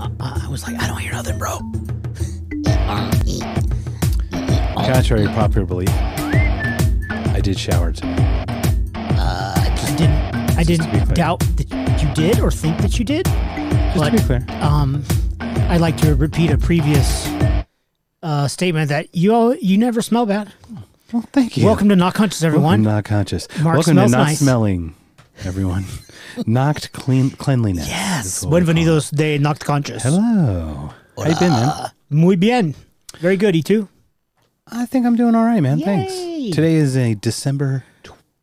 uh, I was like, I don't hear nothing, bro. Contrary to popular belief, I did shower today. I didn't. I to be didn't clear. doubt that you did or think that you did. Just to be clear. um, I'd like to repeat a previous uh, statement that you all, you never smell bad. Well, thank you. Welcome to Knocked Conscious, Welcome everyone. to Knocked Conscious. Mark Welcome to smells not nice. smelling, everyone. Knocked clean cleanliness. yes. is what we call it. Buenvenidos de Knocked Conscious. Hello. How you been, man? Muy bien. Very good, You E2. I think I'm doing all right, man. Yay. Thanks. Today is a December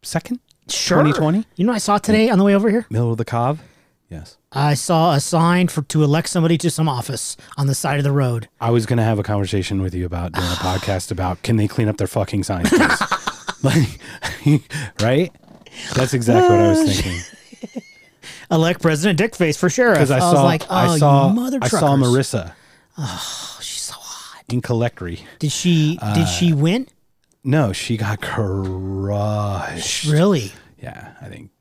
second, Sure. 2020. You know what I saw today on the way over here? middle of the cove. Yes. I saw a sign for to elect somebody to some office on the side of the road. I was gonna have a conversation with you about doing a podcast about can they clean up their fucking signs, like, right? That's exactly what I was thinking. Elect President Dickface for sheriff. Because I, was saw, like, oh, I saw, mother I truckers. saw Marissa Oh, she's so hot. in Collectory. Did she? Uh, did she win? No, she got crushed. Really? Yeah, I think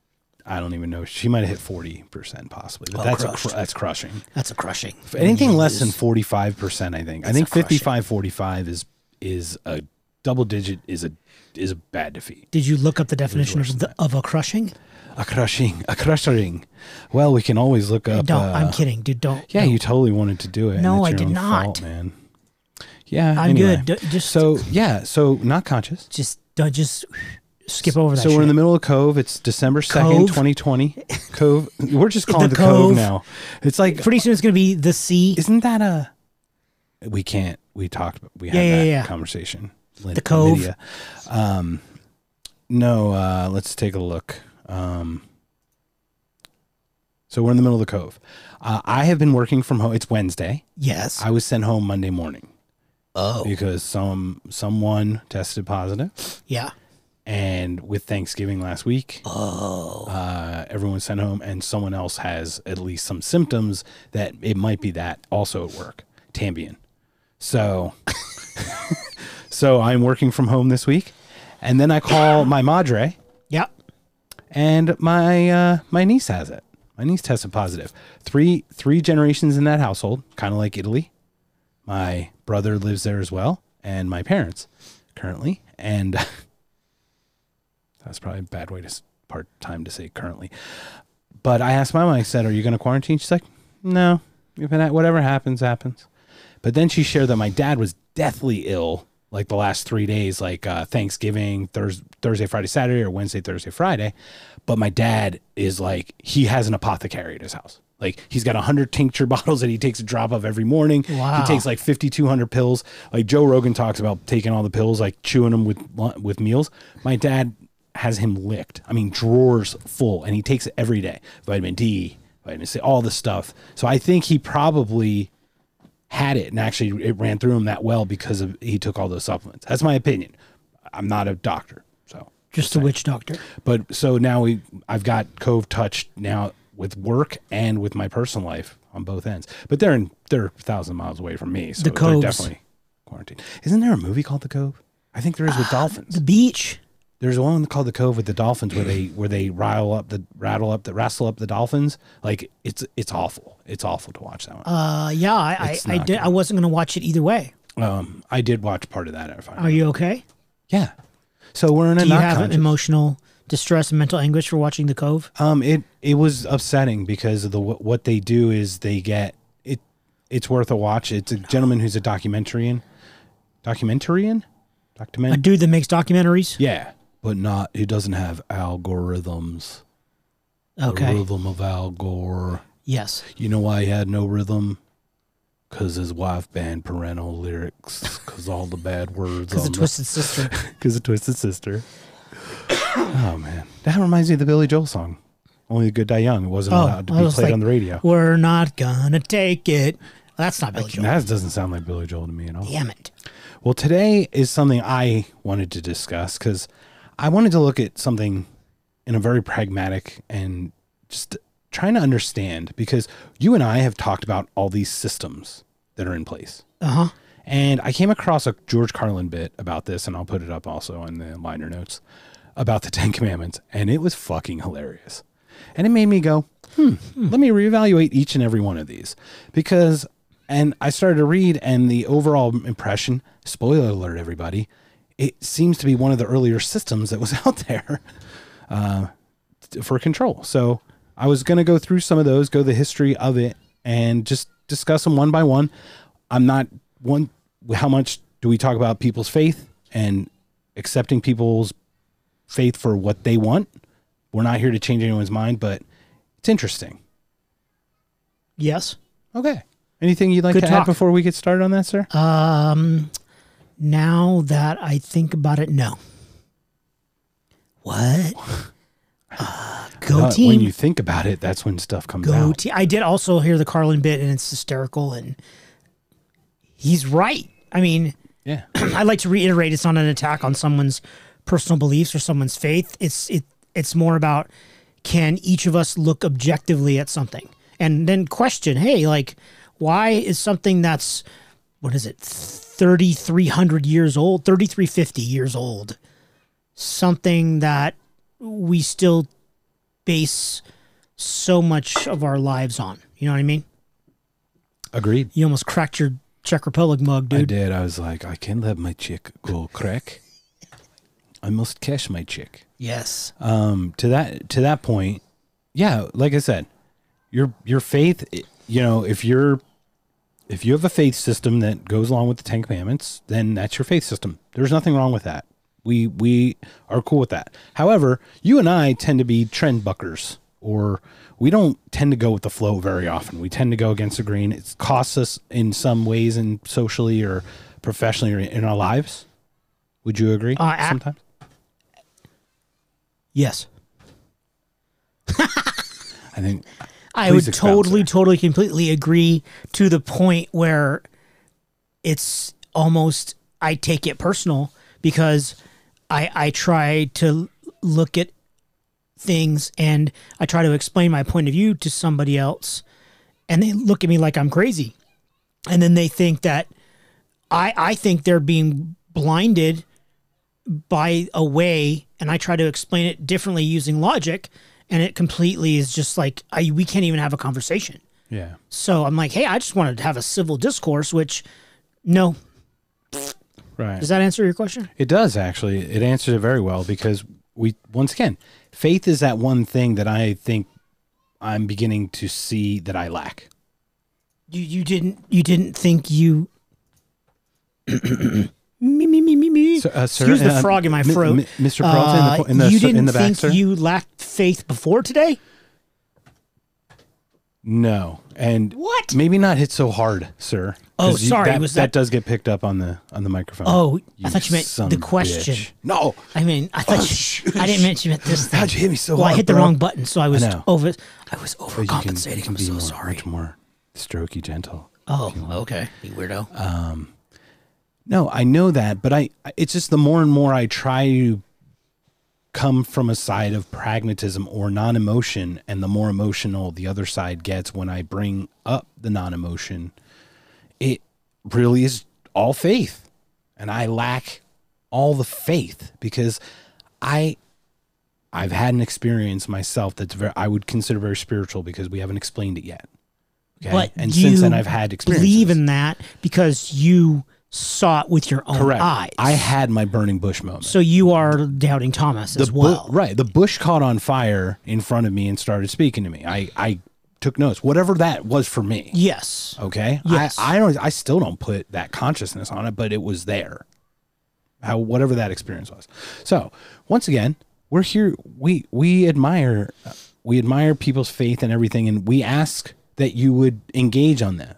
I don't even know. She might have hit forty percent possibly, but Oh, that's a cr- that's crushing. That's a crushing. Anything less than forty five percent, I think. I That's think a crushing. 55, 45 is is a double digit is a is a bad defeat. Did you look up the definition of, the, of a crushing? A crushing, a crushing. Well, we can always look up. don't. uh, I'm kidding, dude. Don't. Yeah, no. you totally wanted to do it. No, I did not. fault, man. Yeah, I'm anyway. good. D- just So yeah, so Knocked Conscious. just don't just skip over that. So we're in the middle of Cove. It's December second, twenty twenty. Cove. We're just calling it The the Cove. Cove. now. It's like, Pretty soon it's gonna be the sea. isn't that a? We can't. We talked. We had Yeah, yeah, that yeah. conversation. Lyn- The Cove. Lydia. Um, no. Uh, let's take a look. Um, so we're in the middle of the Cove. Uh, I have been working from home. It's Wednesday. Yes. I was sent home Monday morning oh. because some someone tested positive, Yeah. and with Thanksgiving last week, Oh. uh, everyone sent home, and someone else has at least some symptoms that it might be that also at work. Tambian. So, so I'm working from home this week, and then I call my madre, Yeah. and my uh, my niece has it. My niece tested positive. Three three generations in that household, kind of like Italy. My brother lives there as well, and my parents currently, and that's probably a bad way to part time to say currently. But I asked my mom. I said, "Are you going to quarantine?" She's like, "No. Whatever happens, happens." But then she shared that my dad was deathly ill, like the last three days, like uh, Thanksgiving, Thursday, Thursday, Friday, Saturday, or Wednesday, Thursday, Friday. But my dad is like he has an apothecary at his house. Like he's got a hundred tincture bottles that he takes a drop of every morning. Wow. He takes like fifty two hundred pills. Like Joe Rogan talks about taking all the pills, like chewing them with with meals. My dad has him licked. I mean, drawers full, and he takes it every day. Vitamin D, vitamin C, all this stuff. So I think he probably had it, and actually it ran through him that well because of he took all those supplements. That's my opinion. I'm not a doctor, so Just a witch doctor. but so now we I've got Cove touched now with work and with my personal life on both ends. But they're in they're a thousand miles away from me, so The they're Coves. definitely quarantined. Isn't there a movie called The Cove? I think there is with ah, dolphins. The beach. There's one called The Cove with the dolphins where they where they rile up the rattle up the wrestle up the dolphins. Like it's it's awful. It's awful to watch that one. Uh, yeah. I I, It's I not did. I wasn't gonna watch it either way. Um, I did watch part of that. If I Are you okay? yeah. So we're in a Do you not have conscious- emotional distress and mental anguish for watching The Cove? Um, it it was upsetting because of the what what they do is they get it. It's worth a watch. It's a gentleman who's a documentarian, documentarian, A document. dude that makes documentaries. Yeah, but not. He doesn't have algorithms. The Okay. rhythm of Al Gore. Yes. You know why he had no rhythm? Because his wife banned parental lyrics. Because all the bad words. Because the the- Twisted Sister. Because of Twisted Sister. oh man, that reminds me of the Billy Joel song. Only the good die young. It wasn't Oh, allowed to be played like, on the radio. We're not gonna take it. That's not Billy Joel. That doesn't sound like Billy Joel to me at all. Damn it. Well, today is something I wanted to discuss because I wanted to look at something in a very pragmatic and just trying to understand because you and I have talked about all these systems that are in place. Uh huh. And I came across a George Carlin bit about this, and I'll put it up also in the liner notes about the Ten Commandments, and it was fucking hilarious. And it made me go, hmm, let me reevaluate each and every one of these. Because, and I started to read, and the overall impression, spoiler alert, everybody, it seems to be one of the earlier systems that was out there uh, for control. So I was going to go through some of those, go the history of it, and just discuss them one by one. I'm not one, how much do we talk about people's faith and accepting people's faith for what they want? We're not here to change anyone's mind, but it's interesting. Yes. Okay. Anything you'd like Good to talk. add before we get started on that, sir? Um, now that I think about it, no. What? Uh, go Uh, team. When you think about it, that's when stuff comes go out. team. I did also hear the Carlin bit, and it's hysterical, and he's right. I mean, Yeah. I like to reiterate: it's not an attack on someone's personal beliefs or someone's faith. It's it. It's more about can each of us look objectively at something and then question, hey, like, why is something that's what is it, thirty three hundred years old, thirty three fifty years old, something that we still base so much of our lives on. You know what I mean? Agreed. You almost cracked your Czech Republic mug, dude. I did. I was like, I can't let my chick go crack. I must cash my chick. Yes. um to that to that point yeah like i said your your faith you know if you're if you have a faith system that goes along with the ten commandments then that's your faith system. There's nothing wrong with that. We we are cool with that. However you and i tend to be trend buckers or we don't tend to go with the flow very often. We tend to go against the grain. It costs us in some ways and socially or professionally or in our lives. Would you agree Uh, a- sometimes? Yes. i think I would totally, totally, completely agree to the point where it's almost I take it personal because I I try to look at things and I try to explain my point of view to somebody else and they look at me like I'm crazy. And then they think that I I think they're being blinded by a way and I try to explain it differently using logic and it completely is just like I we can't even have a conversation. yeah So I'm like, "Hey, I just wanted to have a civil discourse," which no. right Does that answer your question? It does actually. It answers it very well because we once again, faith is that one thing that I think I'm beginning to see that I lack. You you didn't you didn't think you me me me me. So, uh, sir, Excuse the uh, frog in my throat. Mr. Carlton, in the, Uh, in the, you didn't in the back, think sir? you lacked faith before today? no, and What? maybe not hit so hard, sir. Oh, you- sorry, That, was that that- does get picked up on the on the microphone. Oh, I thought you meant the question. bitch. No, I mean, I thought Oh, you, shoot. I didn't mention it this thing. how'd you hit me so well, I hard, hit the bro? wrong button, so I was know. over. I was But you can, overcompensating. you can I'm be so more, sorry. much more strokey, gentle. Oh, okay, you weirdo. No, I know that, but I it's just the more and more I try to come from a side of pragmatism or non-emotion and the more emotional the other side gets when I bring up the non-emotion, it really is all faith. And I lack all the faith because I I've had an experience myself that's very I would consider very spiritual because we haven't explained it yet. Okay. But and since then I've had experiences. believe in that because you saw it with your own Correct. eyes. I had my burning bush moment. So you are doubting Thomas as bu- well. right. The bush caught on fire in front of me and started speaking to me. I, I took notes, whatever that was for me. Yes. Okay. Yes. I, I don't, I still don't put that consciousness on it, but it was there. How, whatever that experience was. So once again, we're here. We, we admire, we admire people's faith and everything. And we ask that you would engage on this.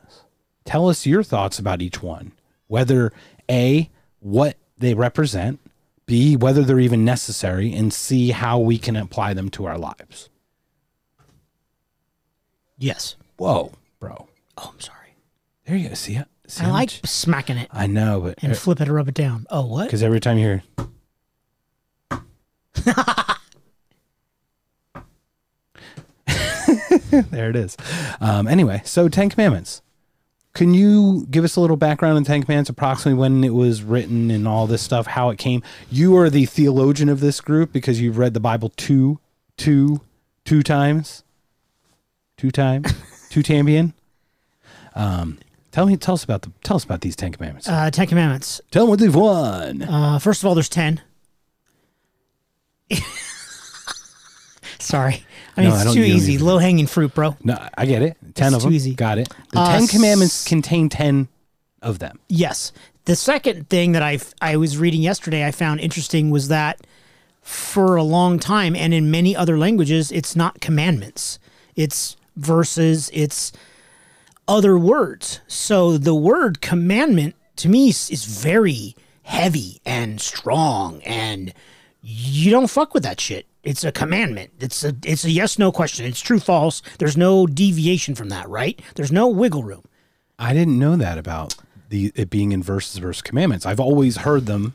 Tell us your thoughts about each one, whether A, what they represent, B, whether they're even necessary, and C, how we can apply them to our lives. Yes. Whoa, bro. Oh, I'm sorry. There you go. See it? See I like much- smacking it I know, but and flip it or rub it down. Oh, what? because every time you hear, there it is. Um, anyway, so Ten Commandments. Can you give us a little background on Ten Commandments, approximately when it was written and all this stuff, how it came? You are the theologian of this group because you've read the Bible two, two, two times, two times, two tambian. Um, tell me, tell us about the, tell us about these Ten Commandments. Uh, Ten Commandments. tell them what they've won. Uh, first of all, there's ten. Sorry, I mean No, I it's don't- too you don't easy, need to- low hanging fruit, bro. no, I get it. Ten It's of too them. easy. Got it. The Uh, Ten Commandments contain ten of them. Yes. The second thing that I I was reading yesterday, I found interesting was that for a long time, and in many other languages, it's not commandments. It's verses. It's other words. So the word commandment to me is, is very heavy and strong, and you don't fuck with that shit. It's a commandment. It's a it's a yes no question. It's true false. There's no deviation from that, right? There's no wiggle room. I didn't know that about the it being in verses versus commandments. I've always heard them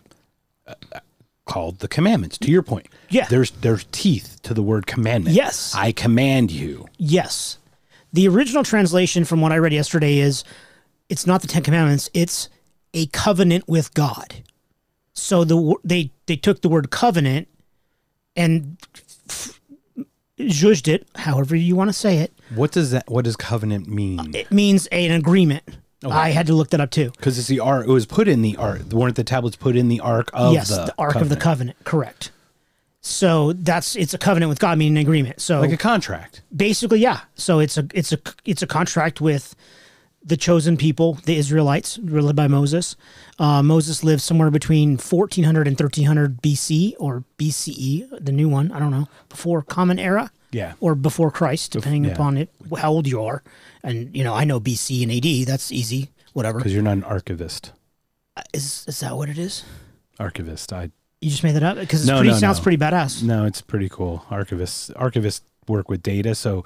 uh, uh, called the commandments. To your point, Yeah. there's there's teeth to the word commandment. Yes. I command you. Yes. The original translation from what I read yesterday is it's not the 10 commandments, it's a covenant with God. So the they they took the word covenant and f- zhuzhed it, however you want to say it. What does that? What does covenant mean? Uh, it means an agreement. I had to look that up too. Because it's the ark. It was put in the ark. Weren't the tablets put in the ark of yes, the, the, Ark of the Covenant, correct. So that's it's a covenant with God, meaning an agreement. So like a contract. basically yeah so it's a it's a it's a contract with the chosen people the israelites were led by moses uh, moses lived somewhere between 1400 and 1300 bc or bce the new one i don't know before common era Yeah. or before christ depending yeah. upon it how old you are and you know i know bc and ad that's easy whatever Because you're not an archivist. is, is that what it is Archivist. I you just made that up because it No, pretty no, sounds no. pretty badass no. It's pretty cool. Archivists. Archivists work with data, so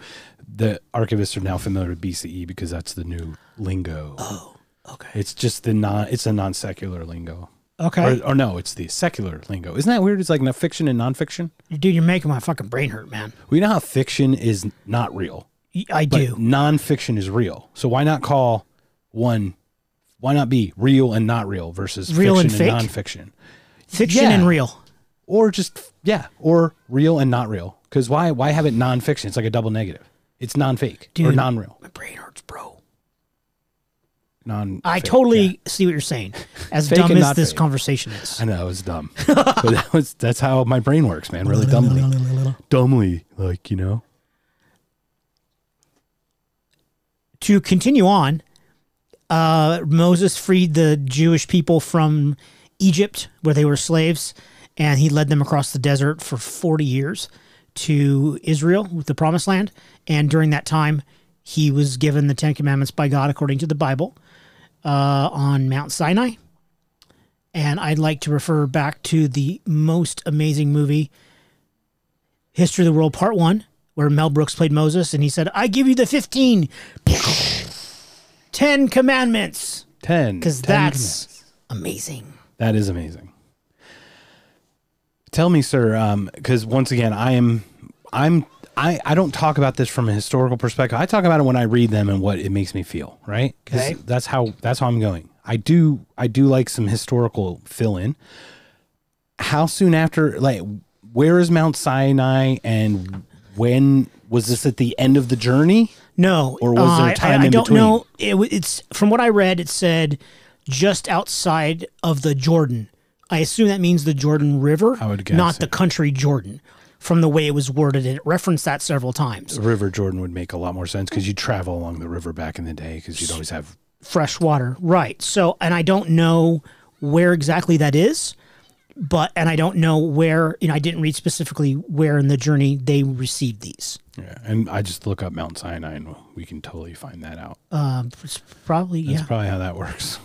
the archivists are now familiar with BCE because that's the new lingo. oh okay It's just the non. It's a non secular lingo. okay Or, or no, it's the secular lingo. Isn't that weird? It's like no fiction and nonfiction. dude you're making my fucking brain hurt man We know how fiction is not real, i but do nonfiction is real. So why not call one? Why not be real and not real versus Real and fiction and, fake? nonfiction, fiction Yeah. and real or just yeah, or real and not real? Because why? Why have it nonfiction? It's like a double negative. It's non-fake or Dude. non-real. My brain hurts, bro. Non. I totally see what you're saying. As Fake dumb and as not this fake. conversation is. I know it was dumb, but that was that's how my brain works, man. Really dumbly, dumbly, like you know. To continue on, uh, Moses freed the Jewish people from Egypt, where they were slaves, and he led them across the desert for 40 years to Israel, with the Promised Land. And during that time, he was given the Ten Commandments by God, according to the Bible, uh, on Mount Sinai. And I'd like to refer back to the most amazing movie, History of the World Part One, where Mel Brooks played Moses, and he said, "I give you the 15, 10 commandments," Ten. because that's amazing. that is amazing. Tell me, sir, because once again, I am, I'm, I, I don't talk about this from a historical perspective. I talk about it when I read them and what it makes me feel. Right? Okay. That's how that's how I'm going. I do I do like some historical fill in. How soon after, like, where is Mount Sinai, and when was this at the end of the journey? No, Or was there uh, time I, I in don't between? know. It, it's from what I read. It said just outside of the Jordan. I assume that means the Jordan River, I would guess, not yeah. the country Jordan. From the way it was worded, it referenced that several times. River Jordan would make a lot more sense because you'd travel along the river back in the day because you'd always have Fresh water, right? So, and I don't know where exactly that is, but and I don't know where. You know, I didn't read specifically where in the journey they received these. Yeah, and I just look up Mount Sinai and we can totally find that out. Um, it's probably That's yeah. probably how that works.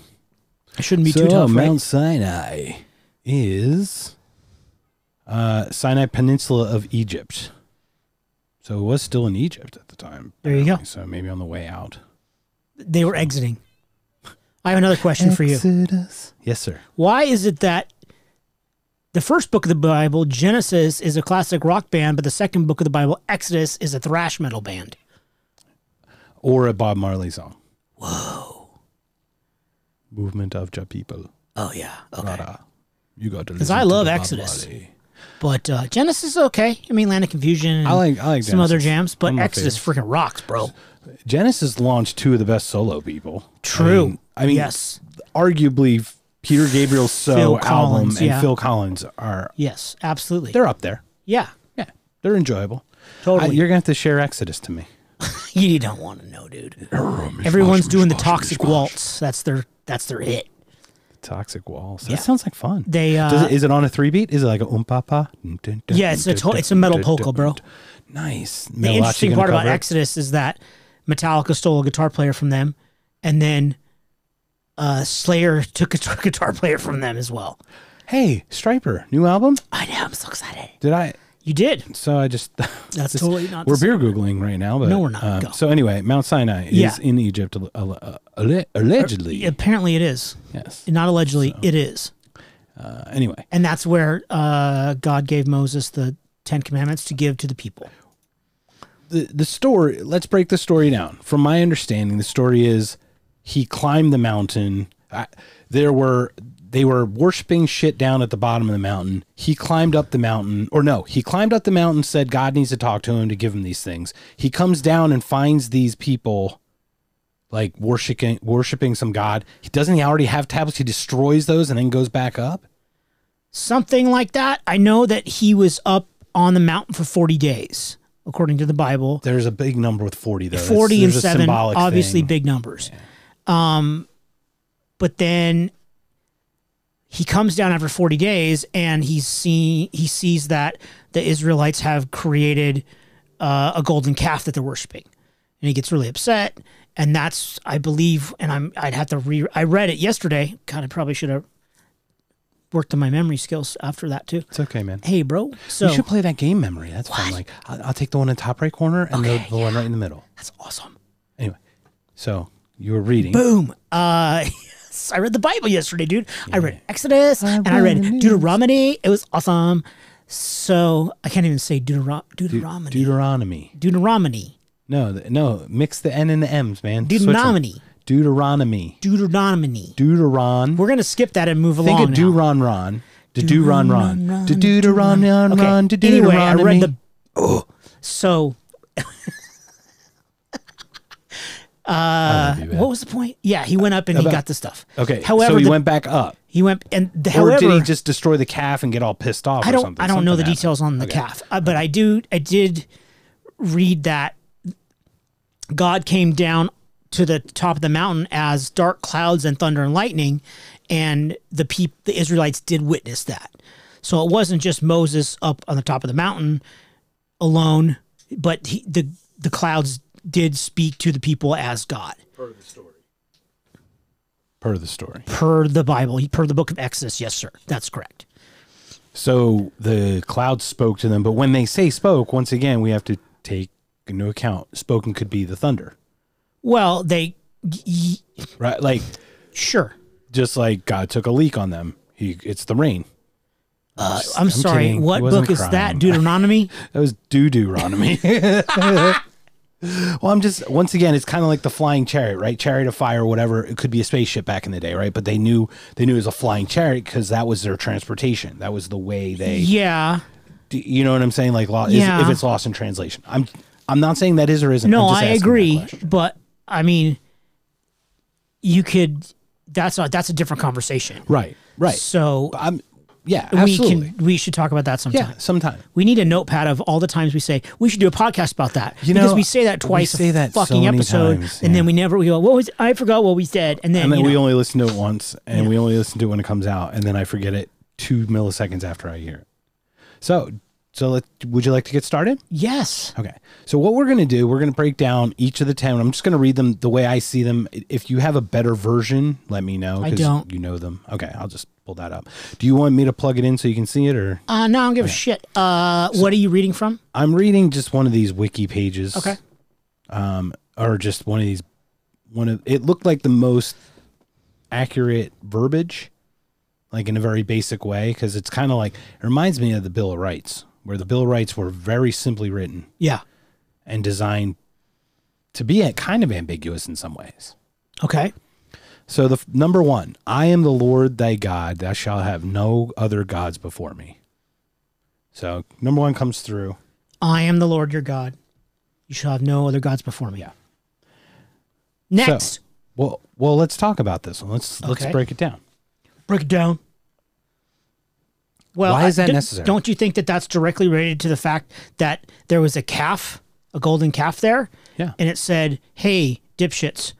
It shouldn't be so too tough, right? Mount Sinai is uh, Sinai Peninsula of Egypt. So it was still in Egypt at the time. There you go. So maybe on the way out. They were exiting. I have another question for you. Yes, sir. Why is it that the first book of the Bible, Genesis, is a classic rock band, but the second book of the Bible, Exodus, is a thrash metal band? Or a Bob Marley song. Whoa. Movement of the people. Oh yeah, okay. Rara. You got to 'Cause listen Cuz I love the Exodus. Marley. But uh, Genesis is okay. I mean, Land of Confusion. And I like- I like some other jams, but One of my Exodus freaking rocks, bro. Genesis launched two of the best solo people. True. I mean, I mean yes, arguably Peter Gabriel's So Phil album Collins, and yeah. Phil Collins are yes, absolutely. they're up there. yeah, Yeah, they're enjoyable. Totally. I- you're gonna have to share Exodus to me. you don't want to know, dude. Everyone's doing the Toxic Waltz. That's their that's their hit. Toxic Waltz. That Yeah. sounds like fun. They uh, Does it, is it on a three beat? Is it like a um pa pa? Yeah, it's a to- it's a metal polka, bro. Nice. the interesting part about Exodus is that Metallica stole a guitar player from them, and then uh, Slayer took a guitar- guitar player from them as well. Hey, Stryper, new album? I know. I'm so excited. Did I? You did. So I just. That's this- totally not. We're beer googling right now, but No, we're not. um, so anyway, Mount Sinai is Yeah. in Egypt, uh, uh, allegedly. Apparently, it is. Yes. Not allegedly, it is. Uh, anyway, And that's where uh, God gave Moses the Ten Commandments to give to the people. the the story. Let's break the story down. From my understanding, the story is he climbed the mountain. I, there were they were worshiping shit down at the bottom of the mountain. He climbed up the mountain, or no, he climbed up the mountain. Said God needs to talk to him to give him these things. He comes down and finds these people. Like worshiping, worshiping some god. He doesn't. He already have tablets. He destroys those and then goes back up. Something like that. I know that he was up on the mountain for 40 days, according to the Bible. There's a big number with forty though. 40 There's and 7 obviously thing. big numbers um but then he comes down after 40 days and he's see, he sees that the israelites have created uh, a golden calf that they're worshiping and he gets really upset and that's i believe and i'm i'd have to re i read it yesterday god i probably should have worked on my memory skills after that too It's okay, man. hey bro so we should play that game memory. That's fun. Like I'll, I'll take the one in the top right corner and Okay, the, the one right in the middle. that's awesome Anyway, so you were reading. Boom. Uh, yes, I read the Bible yesterday, dude. I read Exodus I and I read read the news. Deuteronomy. It was awesome. So I can't even say Deutero- De- Deuteronomy. Deuteronomy. Deuteronomy. No, no. Mix the N and the M's, man. Deuteronomy. Deuteronomy. Deuteronomy. Deuteron. We're gonna skip that and move Think along of now. Deuteron Ron. De Deuteron Ron. Ron, Deuteron Ron. Okay. Ron. De Anyway, I read the. Oh, so You, what was the point? Yeah, he went up and he got the stuff. Okay. However, so he the- went back up, He went and the, or however, did he just destroy the calf and get all pissed off? I don't. something? I don't know the happened. details on the Okay. calf, uh, but I do. I did read that God came down to the top of the mountain as dark clouds and thunder and lightning, and the peop, the Israelites did witness that. So it wasn't just Moses up on the top of the mountain alone, but he, the the clouds did speak to the people as God Per the story. per the Bible, per the book of Exodus. Yes, sir, that's correct. So the clouds spoke to them, but when they say spoke, once again, we have to take into account spoken could be the thunder, Well, they y- y- right? Like sure. just like God took a leak on them. He it's the rain. Uh, I'm, sorry. kidding. What wasn't book is crying. that? Deuteronomy. That was Deuteronomy. well, I'm just once again, it's kind of like the flying chariot, right? Chariot of fire, or whatever. It could be a spaceship back in the day, right? But they knew they knew it was a flying chariot because that was their transportation. That was the way they. yeah. You know what I'm saying? Like, lo- is- Yeah. if it's lost in translation, I'm I'm not saying that is or isn't. No, I agree, but I mean, you could. That's a that's a different conversation. Right, right. So I'm yeah, we absolutely. can we should talk about that sometime. yeah, sometime. We need a notepad of all the times we say we should do a podcast about that. You because know, we say that we twice say a that so fucking many episode, times, and then we never we go. What was I forgot what we said, and then, And then you we only listen to it once, and we only listen to it when it comes out, and then I forget it two milliseconds after I hear it. So, so let, would you like to get started? yes, Okay. So what we're going to do, we're going to break down each of the 10. I'm just going to read them the way I see them. If you have a better version, let me know. I don't. You know them. Okay. I'll just pull that up. Do you want me to plug it in so you can see it or uh, no, I don't give a shit. Uh, what are you reading from? I'm reading just one of these wiki pages. Okay. Um, or just one of these, one of, it looked like the most accurate verbiage, like in a very basic way. Cause it's kind of like, it reminds me of the Bill of Rights where the Bill of Rights were very simply written. Yeah. and designed to be kind of ambiguous in some ways. Okay. So the number one, I am the Lord thy God; thou shalt have no other gods before me. So number one comes through. I am the Lord your God. You shall have no other gods before me. Yeah. Next, So, well, well, let's talk about this one. Let's let's break it down. break it down. Well, Why is that d- necessary? Don't you think that that's directly related to the fact that there was a calf, a golden calf there, Yeah. and it said, "Hey, dipshits,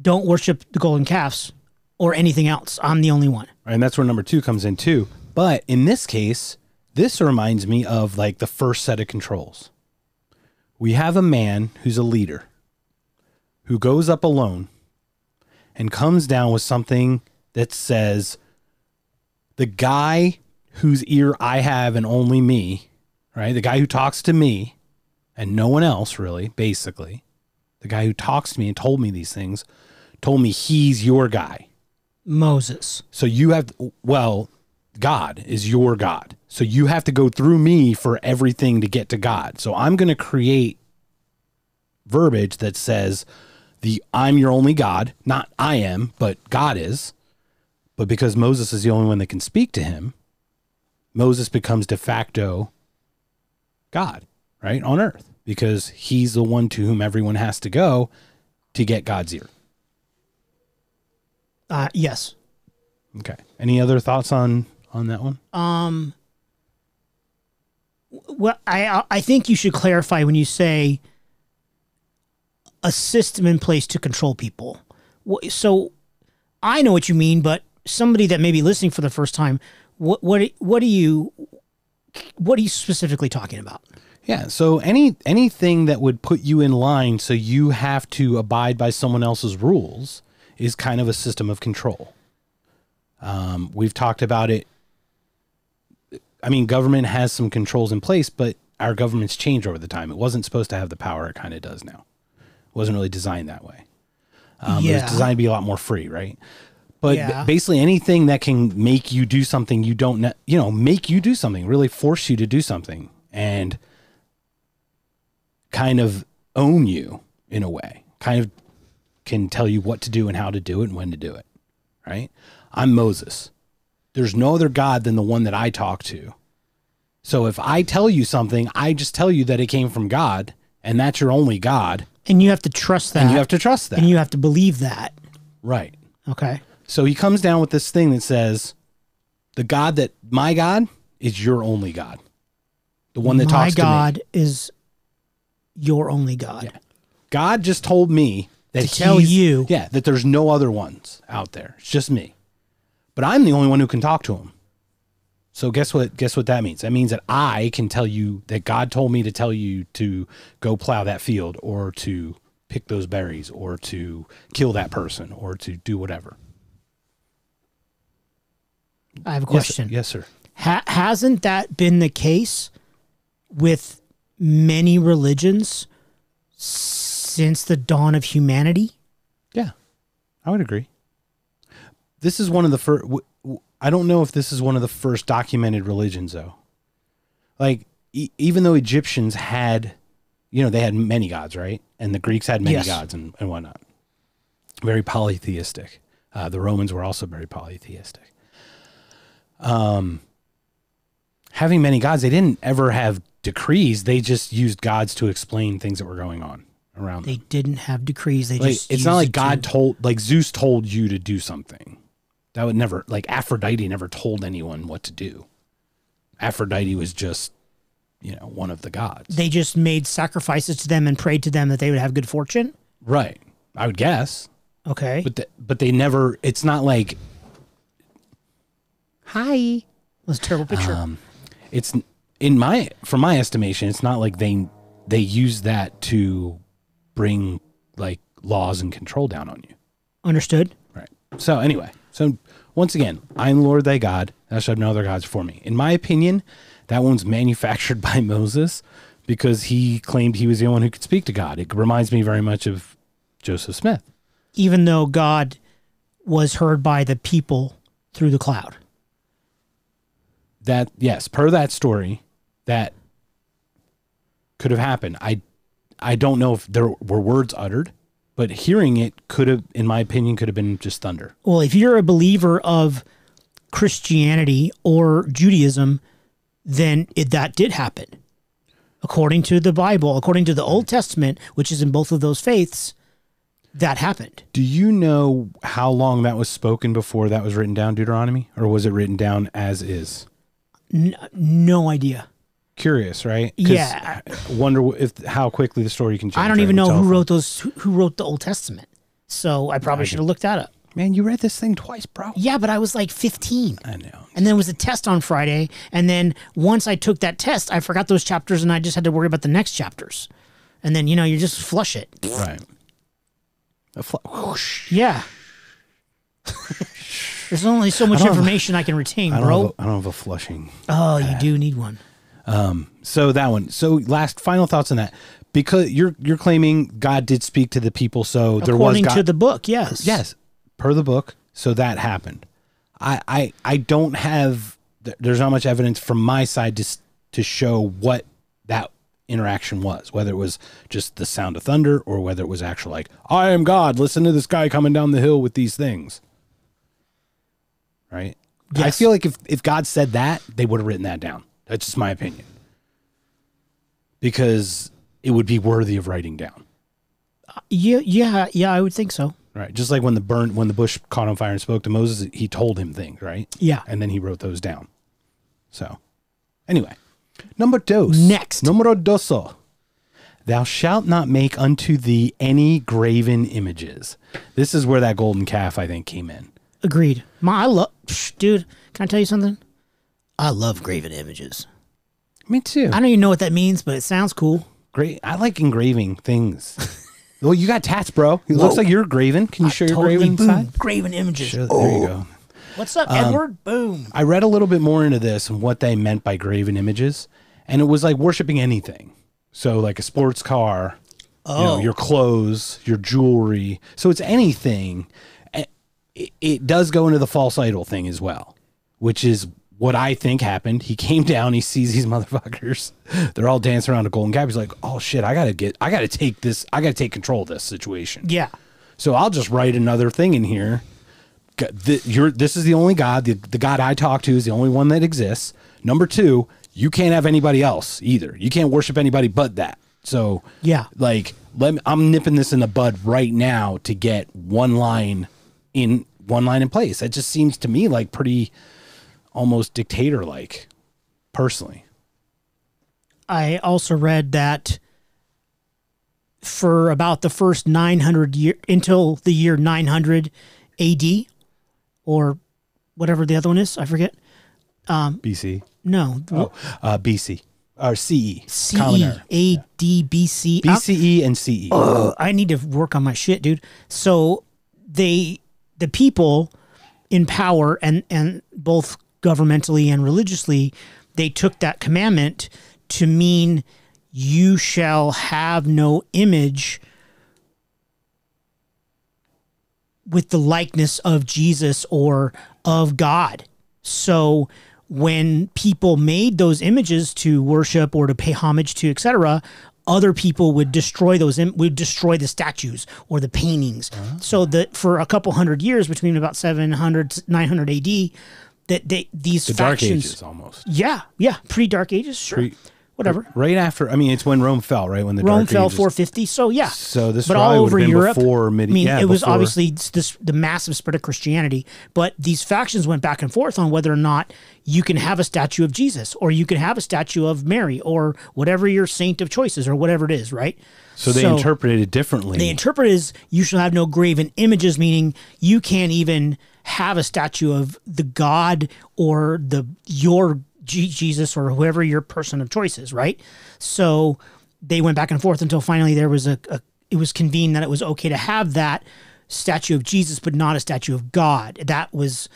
don't worship the golden calves or anything else. I'm the only one." And that's where number two comes in too. But in this case, this reminds me of like the first set of controls. We have a man who's a leader who goes up alone and comes down with something that says, the guy whose ear I have and only me, right? The guy who talks to me and no one else, really, basically, the guy who talks to me and told me these things told me he's your guy. Moses. So you have, well, God is your God. So you have to go through me for everything to get to God. So I'm going to create verbiage that says the I'm your only God, not I am, but God is. But because Moses is the only one that can speak to him, Moses becomes de facto God, right? On earth because he's the one to whom everyone has to go to get God's ear. Uh, yes. Okay. Any other thoughts on on that one? Um. Well, I I think you should clarify when you say a system in place to control people. So I know what you mean, but somebody that may be listening for the first time, what what what do you what are you specifically talking about? Yeah. So any anything that would put you in line so you have to abide by someone else's rules is kind of a system of control. Um, we've talked about it. I mean, government has some controls in place, but our government's changed over the time. It wasn't supposed to have the power it kind of does now. It wasn't really designed that way. Um, It Yeah. was designed to be a lot more free, right? But Yeah. basically, anything that can make you do something you don't, ne- you know, make you do something, really force you to do something, and kind of own you in a way, kind of can tell you what to do and how to do it and when to do it, right? I'm Moses. There's no other God than the one that I talk to. So if I tell you something, I just tell you that it came from God and that's your only God. And you have to trust that. And you have to trust that. and you have to believe that. right. Okay. So he comes down with this thing that says, the God that my God is your only God. The one that My talks to me. God is your only God. Yeah. God just told me that To tell you. yeah, that there's no other ones out there. It's just me. But I'm the only one who can talk to him. So guess what? Guess what that means? That means that I can tell you that God told me to tell you to go plow that field, or to pick those berries, or to kill that person, or to do whatever. I have a Yes, question. Yes, sir. Ha- hasn't that been the case with many religions since the dawn of humanity? Yeah, I would agree. This is one of the first. I don't know if this is one of the first documented religions, though. Like, e- even though Egyptians had, you know, they had many gods, right? And the Greeks had many Yes. gods and, and whatnot. Very polytheistic. Uh, the Romans were also very polytheistic. Um, having many gods, they didn't ever have decrees. They just used gods to explain things that were going on around them They didn't have decrees. They like just it's not like God to- told like Zeus told you to do something. That would never like Aphrodite never told anyone what to do. Aphrodite was just you know one of the gods. they just made sacrifices to them and prayed to them that they would have good fortune. right. I would guess. Okay. But the, but they never it's not like hi. That's a terrible picture. Um it's in my from my estimation it's not like they they use that to bring like laws and control down on you. Understood. Right. So anyway, so once again, I am Lord thy God. Thou shalt have no other gods for me. In my opinion, that one's manufactured by Moses because he claimed he was the only one who could speak to God. It reminds me very much of Joseph Smith. Even though God was heard by the people through the cloud. That yes, per that story, that could have happened. I I don't know if there were words uttered, but hearing it could have, in my opinion, could have been just thunder. Well, if you're a believer of Christianity or Judaism, then it, that did happen. According to the Bible, according to the Old Testament, which is in both of those faiths, that happened. Do you know how long that was spoken before that was written down, Deuteronomy? Or was it written down as is? N- no idea. Curious, right? Yeah. I Wonder if how quickly the story can change. I don't right, even know who telephone. wrote those. Who, who wrote the Old Testament? So I probably should have looked that up. Man, you read this thing twice, bro. Yeah, but I was like 15. I know. And then it was a test on Friday. And then once I took that test, I forgot those chapters and I just had to worry about the next chapters. And then, you know, you just flush it. Right. A fl- whoosh. Yeah. There's only so much don't have- information I can retain, I don't, bro. have a, I don't have a flushing. oh, you do need one. Um, So that one. So last final thoughts on that. Because you're you're claiming God did speak to the people, so there was According God. to the book, yes. yes, per the book. So that happened. I I I don't have. There's not much evidence from my side to to show what that interaction was, whether it was just the sound of thunder or whether it was actual like I am God. Listen to this guy coming down the hill with these things. Right. I feel like if if God said that, they would have written that down. That's just my opinion. Because it would be worthy of writing down. Uh, yeah, yeah, yeah, I would think so. Right. Just like when the burn when the bush caught on fire and spoke to Moses, he told him things, right? Yeah. And then he wrote those down. So anyway. Number dos. Next. Numero doso. Thou shalt not make unto thee any graven images. This is where that golden calf, I think, came in. Agreed. My, I love, dude, can I tell you something? I love graven images. Me too. I don't even know what that means, but it sounds cool. Great. I like engraving things. well, you got tats, bro. It looks like you're graven. Can you show your totally graven boom. side? Graven images. Sure, oh, There you oh. go. what's up, um, Edward? Boom. I read a little bit more into this and what they meant by graven images, and it was like worshiping anything. So, like a sports car, you know, Oh. your clothes, your jewelry. So it's anything. It, it does go into the false idol thing as well, which is what I think happened. He came down, he sees these motherfuckers. They're all dancing around a golden calf. He's like, "Oh shit, I gotta get, I gotta take this, I gotta take control of this situation." Yeah. So I'll just write another thing in here. G- th- You're, this is the only God. The, the God I talk to is the only one that exists. Number two, you can't have anybody else either. You can't worship anybody but that. So Yeah. like let me, I'm nipping this in the bud right now to get one line in one line in place. That just seems to me like pretty almost dictator like, personally. I also read that for about the first 900 year until the year 900 AD or whatever the other one is, I forget. BC. No, Oh, uh, BC or CE. CE, Common Era. AD, BC. BCE E and CE. Ugh, I need to work on my shit, dude. So they, the people in power and and both governmentally and religiously, they took that commandment to mean you shall have no image with the likeness of Jesus or of God. So when people made those images to worship or to pay homage to, etc., other people would destroy those would destroy the statues or the paintings. Ah. So that for a couple hundred years between about 700 900 AD that they these the Dark Ages almost. yeah, yeah, pre Dark Ages, sure. Pre- Whatever. Right after, I mean, it's when Rome fell, right? When the Rome fell Ages- 450. So yeah. So this but all over Europe. before mid- I mean, yeah, it was before- obviously this the massive spread of Christianity, but these factions went back and forth on whether or not you can have a statue of Jesus or you can have a statue of Mary or whatever your saint of choice is or whatever it is, right? So they interpreted it differently. They interpret it as you shall have no graven images, meaning you can't even have a statue of the God or the your G- Jesus or whoever your person of choice is, right? So they went back and forth until finally there was a, a it was convened that it was okay to have that statue of Jesus, but not a statue of God. That was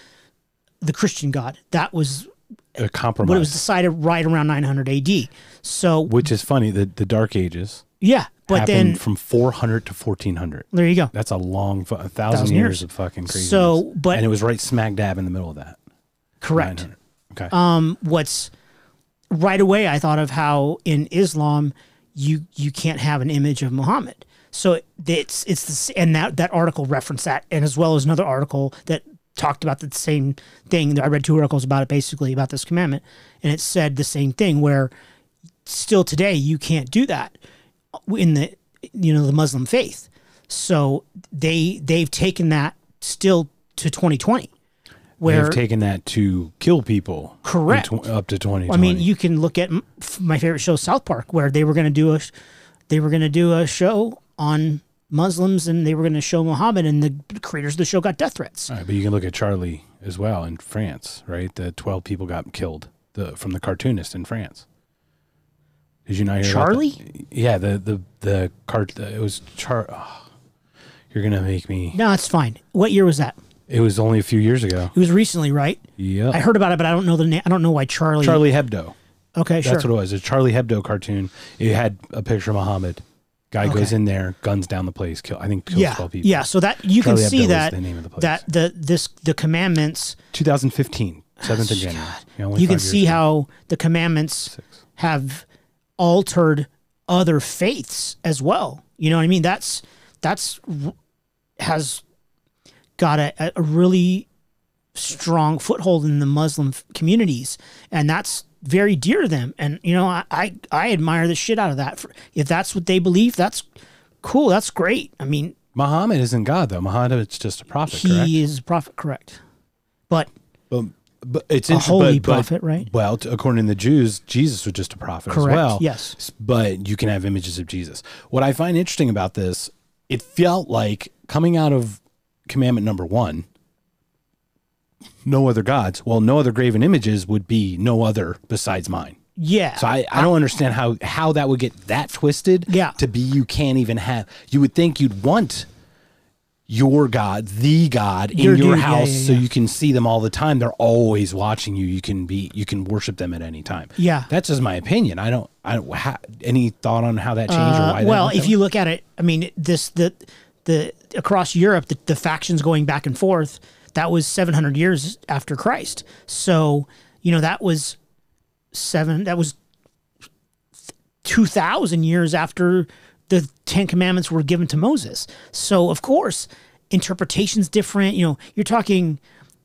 the Christian God. That was a compromise, what it was decided right around 900 AD. So which is funny. The the Dark Ages yeah, but then from 400 to 1400. there you go. That's a long, a thousand, Thousand years. years. of fucking crazy. So, but- and it was right smack dab in the middle of that. Correct. 900. Okay. um, what's right away I thought of how in Islam you you can't have an image of Muhammad. So it's it's the and that that article referenced that, and as well as another article that talked about the same thing. I read two articles about it, basically about this commandment, and it said the same thing. Where still today you can't do that in the you know the Muslim faith. So they they've taken that still to 2020, where They've taken that to kill people. Correct. tw- up to twenty. I mean, you can look at m- my favorite show, South Park, where they were going to do a, sh- they were going to do a show on Muslims, and they were going to show Muhammad, and the creators of the show got death threats. All right, but you can look at Charlie as well in France, right? The 12 people got killed the, from the cartoonist in France. Did you not hear Charlie? Yeah, the the the cart. It was Char. oh, you're gonna make me. No, it's fine. What year was that? It was only a few years ago. It was recently, right? Yeah, I heard about it, but I don't know the name. I don't know why Charlie. Charlie Hebdo. Okay, sure. That's what it was. A Charlie Hebdo cartoon. It had a picture of Muhammad. Guy goes in there, guns down the place. Kill. I think kills yeah, 12 people. yeah. So that you Charlie can Hebdo see that the name of the place. that the this the commandments. 2015, 7th of oh, January. Yeah, only you can five years see ago. how the commandments have altered other faiths as well. You know what I mean? That's that's has got a, a really strong foothold in the Muslim f- communities, and that's very dear to them. And you know, I I, I admire the shit out of that. For, if that's what they believe, that's cool. That's great. I mean, Muhammad isn't God though. Muhammad is just a prophet. he correct? is a prophet, correct? But But, but it's a inter- holy but, but- prophet, right? Well, t- according to the Jews, Jesus was just a prophet as Correct, well. yes. But you can have images of Jesus. What I find interesting about this, it felt like coming out of commandment number one, no other gods. Well, no other graven images would be no other besides mine. Yeah. So I, I don't understand how how that would get that twisted. Yeah. To be you can't even have. You would think you'd want your God, the God, in Your your dude, yeah, house, yeah, so you can see them all the time. They're always watching you. You can be you can worship them at any time. Yeah. That's just my opinion. I don't. I don't. Ha, any thought on how that changed or Uh, why? well, if you look at it, I mean, this the the across Europe, the, the factions going back and forth. That was 700 years after Christ. So you know that was seven. That was 2,000 years after the Ten Commandments were given to Moses. So of course, interpretation's different. You know, you're talking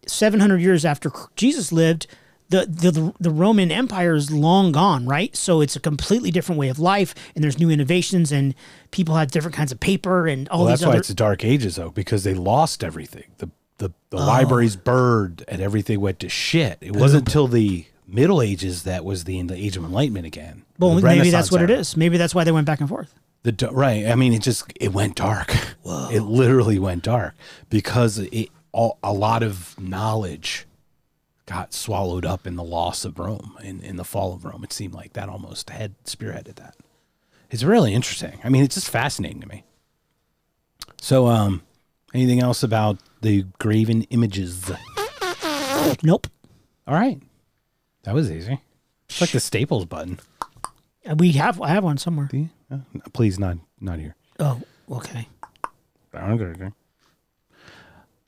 700 years after Jesus lived. The, the the Roman Empire is long gone, right? So it's a completely different way of life, and there's new innovations, and people had different kinds of paper and all Well, these that's why other. it's the Dark Ages though, because they lost everything. The the, the Oh. libraries burned and everything went to shit. It wasn't until the Middle Ages that was the, the Age of Enlightenment again. well, maybe that's what it era. is. Maybe that's why they went back and forth. The right. I mean, it just it went dark. It literally went dark because it all, a lot of knowledge got swallowed up in the loss of Rome in in the fall of Rome. It seemed like that almost had spearheaded that. It's really interesting. I mean, it's just fascinating to me. So, um, anything else about the graven images? Nope. All right, that was easy. It's like the Staples button. Uh, We have I have one somewhere. You? Uh, please, not not here. Oh, okay.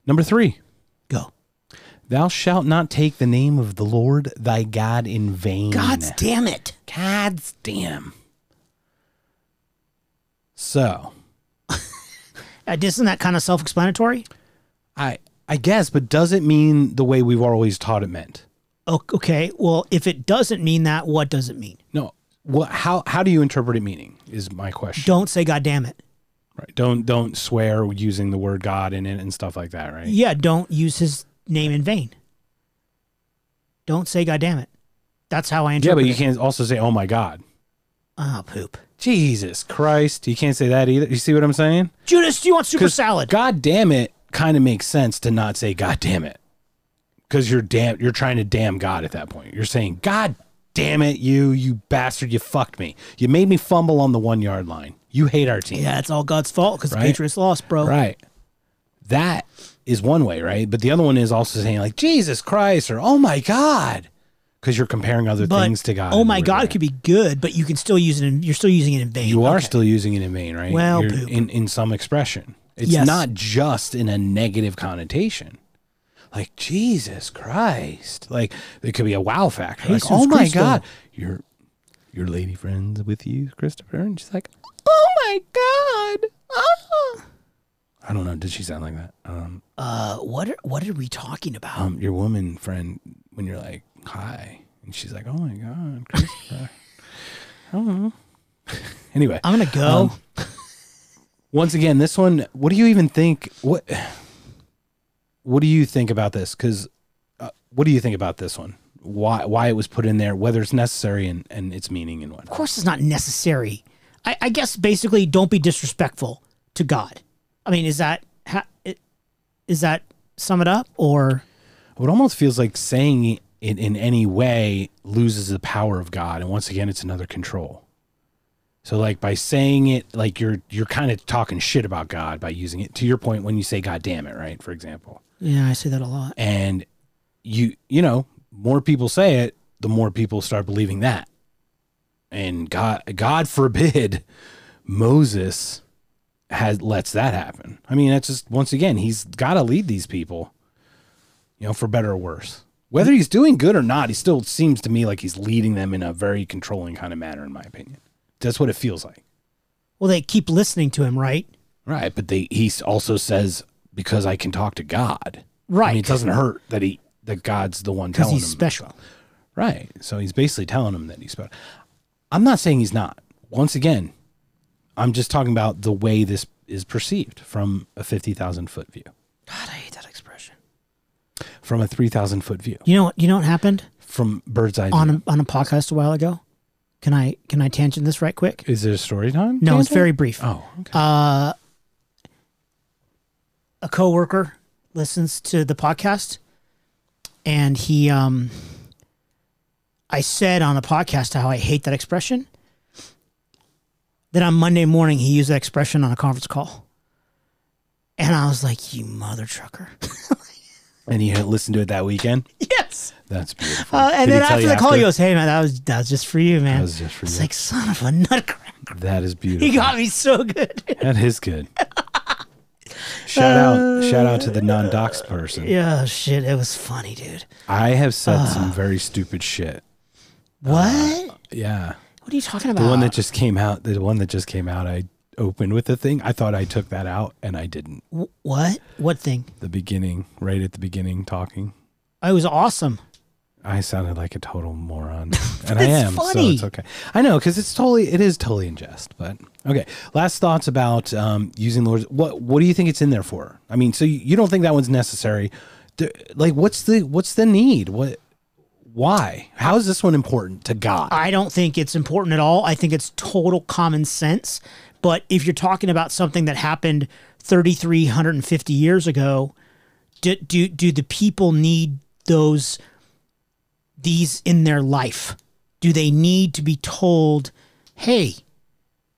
Number three. Go. Thou shalt not take the name of the Lord thy God in vain. God's damn it. God's damn. So, Uh, isn't that kind of self-explanatory? I I guess, but does it mean the way we've always taught it meant? Okay. Well, if it doesn't mean that, what does it mean? No. What? How? How do you interpret it meaning? Is my question. Don't say God damn it. Right. Don't don't swear using the word God in it and stuff like that. Right. Yeah, don't use his name in vain. Don't say God damn it. That's how I interpret. Yeah, but you it. can't also say, "Oh my God." Ah, poop. Jesus Christ! You can't say that either. You see what I'm saying? Judas, do you want super salad? God damn it kind of makes sense to not say God damn it. Cuz you're damn you're trying to damn God at that point. You're saying God damn it you you bastard you fucked me. You made me fumble on the 1 yard line. You hate our team. yeah, it's all God's fault because Right? the Patriots lost, bro. Right. That is one way, right? But the other one is also saying like Jesus Christ or oh my god cuz you're comparing other But things to God. oh my God right? could be good, but you can still use it. In, you're still using it in vain. You are still using it in vain, right? Well, in in some expression. It's Yes. not just in a negative connotation. Like Jesus Christ, like it could be a wow factor. Like, oh my Christo. God, your your lady friends with you, Christopher, and she's like, oh my God, ah, I don't know. Did she sound like that? Um, Uh, what are, what are we talking about? um, your woman friend when you're like, hi, and she's like, oh my god, Christopher. I don't know. anyway, I'm gonna go. um, once again, this one. What do you even think? What What do you think about this? Because uh, what do you think about this one? Why Why it was put in there? Whether it's necessary and and its meaning and what? of course, it's not necessary. I, I guess basically, don't be disrespectful to God. I mean, is that ha, is that sum it up or? It almost feels like saying it in any way loses the power of God, and once again, it's another control. So, like by saying it, like you're you're kind of talking shit about God by using it. To your point, when you say "God damn it," right? For example, Yeah, I say that a lot. and you you know more people say it, the more people start believing that. And God God forbid Moses has lets that happen. I mean, that's just once again, he's got to lead these people, you know, for better or worse. Whether he's doing good or not, he still seems to me like he's leading them in a very controlling kind of manner, in my opinion. That's what it feels like. Well, they keep listening to him, right? Right, but they he also says because I can talk to God. I Right. mean, it doesn't hurt that he that God's the one because telling he's him special. Right. So he's basically telling him that he's special. I'm not saying he's not. Once again, I'm just talking about the way this is perceived from a 50,000 foot view, God, I hate that expression. from a 3,000 foot view, You know what? You know what happened from bird's eye view. on a, on a podcast a while ago? Can I can I tangent this right quick? is it a story time? No, it's very brief. Oh, okay. Uh, a coworker listens to the podcast, and he um, I said on the podcast how I hate that expression. Then on Monday morning, he used that expression on a conference call, and I was like, "You mother trucker!" and you listened to it that weekend? yes. That's beautiful. Uh, and Did then after the call, he goes, "Hey man, that was that was just for you, man." That was just for it's you. like son of a nutcracker. That is beautiful. He got me so good. That is good. shout out shout out to the non-doxed person. yeah, shit, it was funny, dude. I have said Ah. some very stupid shit. What? Yeah. What are you talking about? The one that just came out, the one that just came out, I opened with the thing. I thought I took that out and I didn't. What? What thing? The beginning, right at the beginning, talking. It was awesome. I sounded like a total moron, and I am. funny. So it's okay. I know because it's totally, it is totally in jest. But okay. Last thoughts about um, using the Lord's. What What do you think it's in there for? I mean, so you, you don't think that one's necessary? There- Like, what's the what's the need? What? Why? How is this one important to God? I don't think it's important at all. I think it's total common sense. But if you're talking about something that happened 3,350 years ago, do, do, do the people need those, these in their life? Do they need to be told, hey,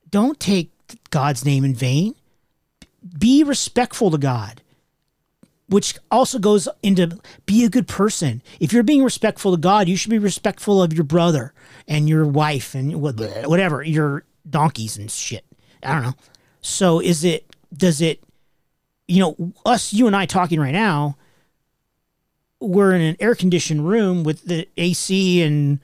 don't take God's name in vain? Be respectful to God which also goes into be a good person. If you're being respectful to God, you should be respectful of your brother and your wife and what- whatever, your donkeys and shit. I don't know. So is it, does it, you know, us, you and I talking right now, we're in an air conditioned room with the AC and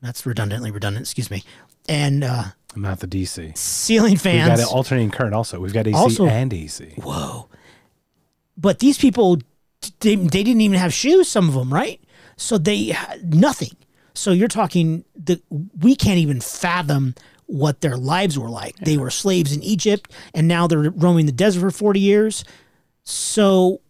that's redundantly redundant, excuse me, and uh, I'm not the DC. ceiling We've got an alternating current. Also, we've got AC Also- and AC. whoa. But these people, they, they didn't even have shoes, some of them, right? So they had nothing. So you're talking that we can't even fathom what their lives were like. They were slaves in Egypt and now they're roaming the desert for 40 years. So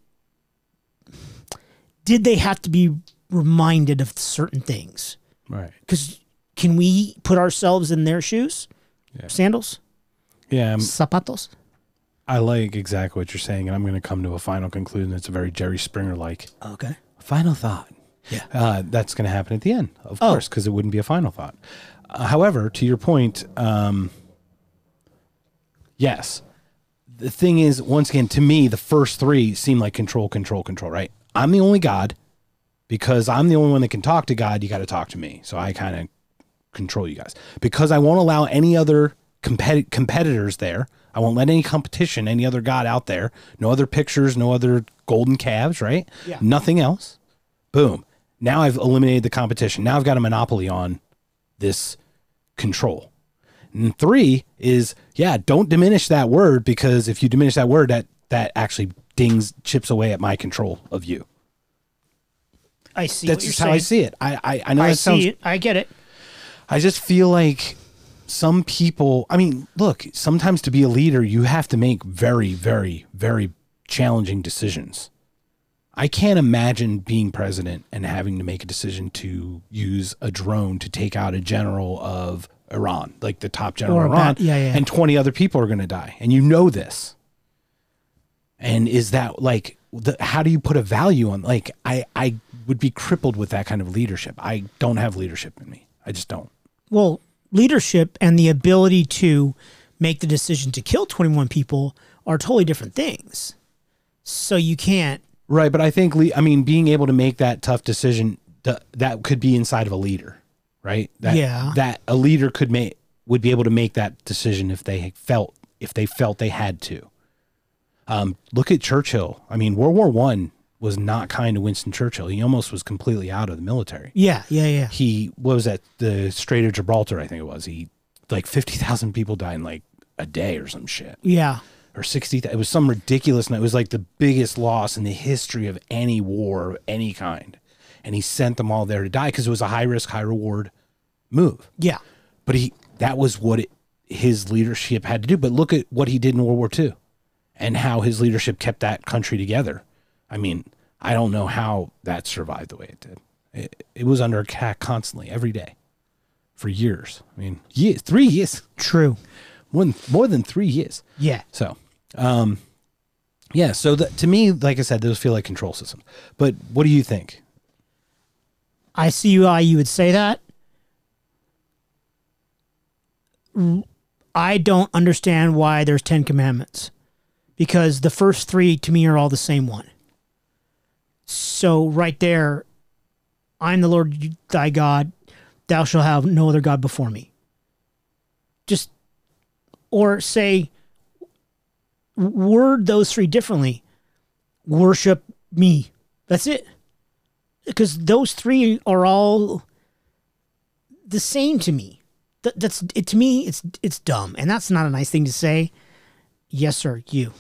did they have to be reminded of certain things? Right. Because can we put ourselves in their shoes? Yeah. Sandals? Yeah. I'm- Zapatos? I like exactly what you're saying, and I'm going to come to a final conclusion that's a very Jerry Springer like. Okay. Final thought. Yeah. Uh, that's going to happen at the end, of Oh. course, because it wouldn't be a final thought. Uh, however, to your point, um, yes. The thing is, once again, to me, the first three seem like control, control, control, right? I'm the only God because I'm the only one that can talk to God. You got to talk to me. So I kind of control you guys because I won't allow any other competi- competitors there. I won't let any competition, any other God out there, no other pictures, no other golden calves, right? Yeah. Nothing else. Boom. Now I've eliminated the competition. Now I've got a monopoly on this control. And three is, yeah, don't diminish that word because if you diminish that word, that that actually dings chips away at my control of you. I see. That's what you're just how I see it. I I, I know I that sounds see it. I get it. I just feel like some people, I mean, look, sometimes to be a leader, you have to make very, very, very challenging decisions. I can't imagine being president and having to make a decision to use a drone to take out a general of Iran, like the top general of Iran, yeah, yeah. and 20 other people are going to die. And you know this. And is that like, the, how do you put a value on, like, I, I would be crippled with that kind of leadership. I don't have leadership in me. I just don't. Well, leadership and the ability to make the decision to kill 21 people are totally different things. So you can't. Right, but I think le- I mean being able to make that tough decision th- that could be inside of a leader, right? That, Yeah. That a leader could make would be able to make that decision if they felt if they felt they had to. Um, look at Churchill. I mean, World War One was not kind to Winston Churchill. He almost was completely out of the military. Yeah, yeah, yeah. He was at the Strait of Gibraltar, I think it was. He like fifty thousand people died in like a day or some shit Yeah. or 60 it was some ridiculous and it was like the biggest loss in the history of any war of any kind and he sent them all there to die because it was a high risk high reward move Yeah. but he that was what it, his leadership had to do but look at what he did in world war ii and how his leadership kept that country together i mean i don't know how that survived the way it did it, it was under attack constantly every day for years i mean years three years True. more than, more than three years Yeah. so, um, yeah. So that, to me, like I said, those feel like control systems. But what do you think? I see why you would say that. I don't understand why there's 10 commandments because the first three to me are all the same one. So, right there, I'm the Lord thy God, thou shalt have no other God before me. Just, or say, word those three differently worship me. That's it because those three are all the same to me. That, that's it to me. It's it's dumb, and that's not a nice thing to say. Yes, sir. You.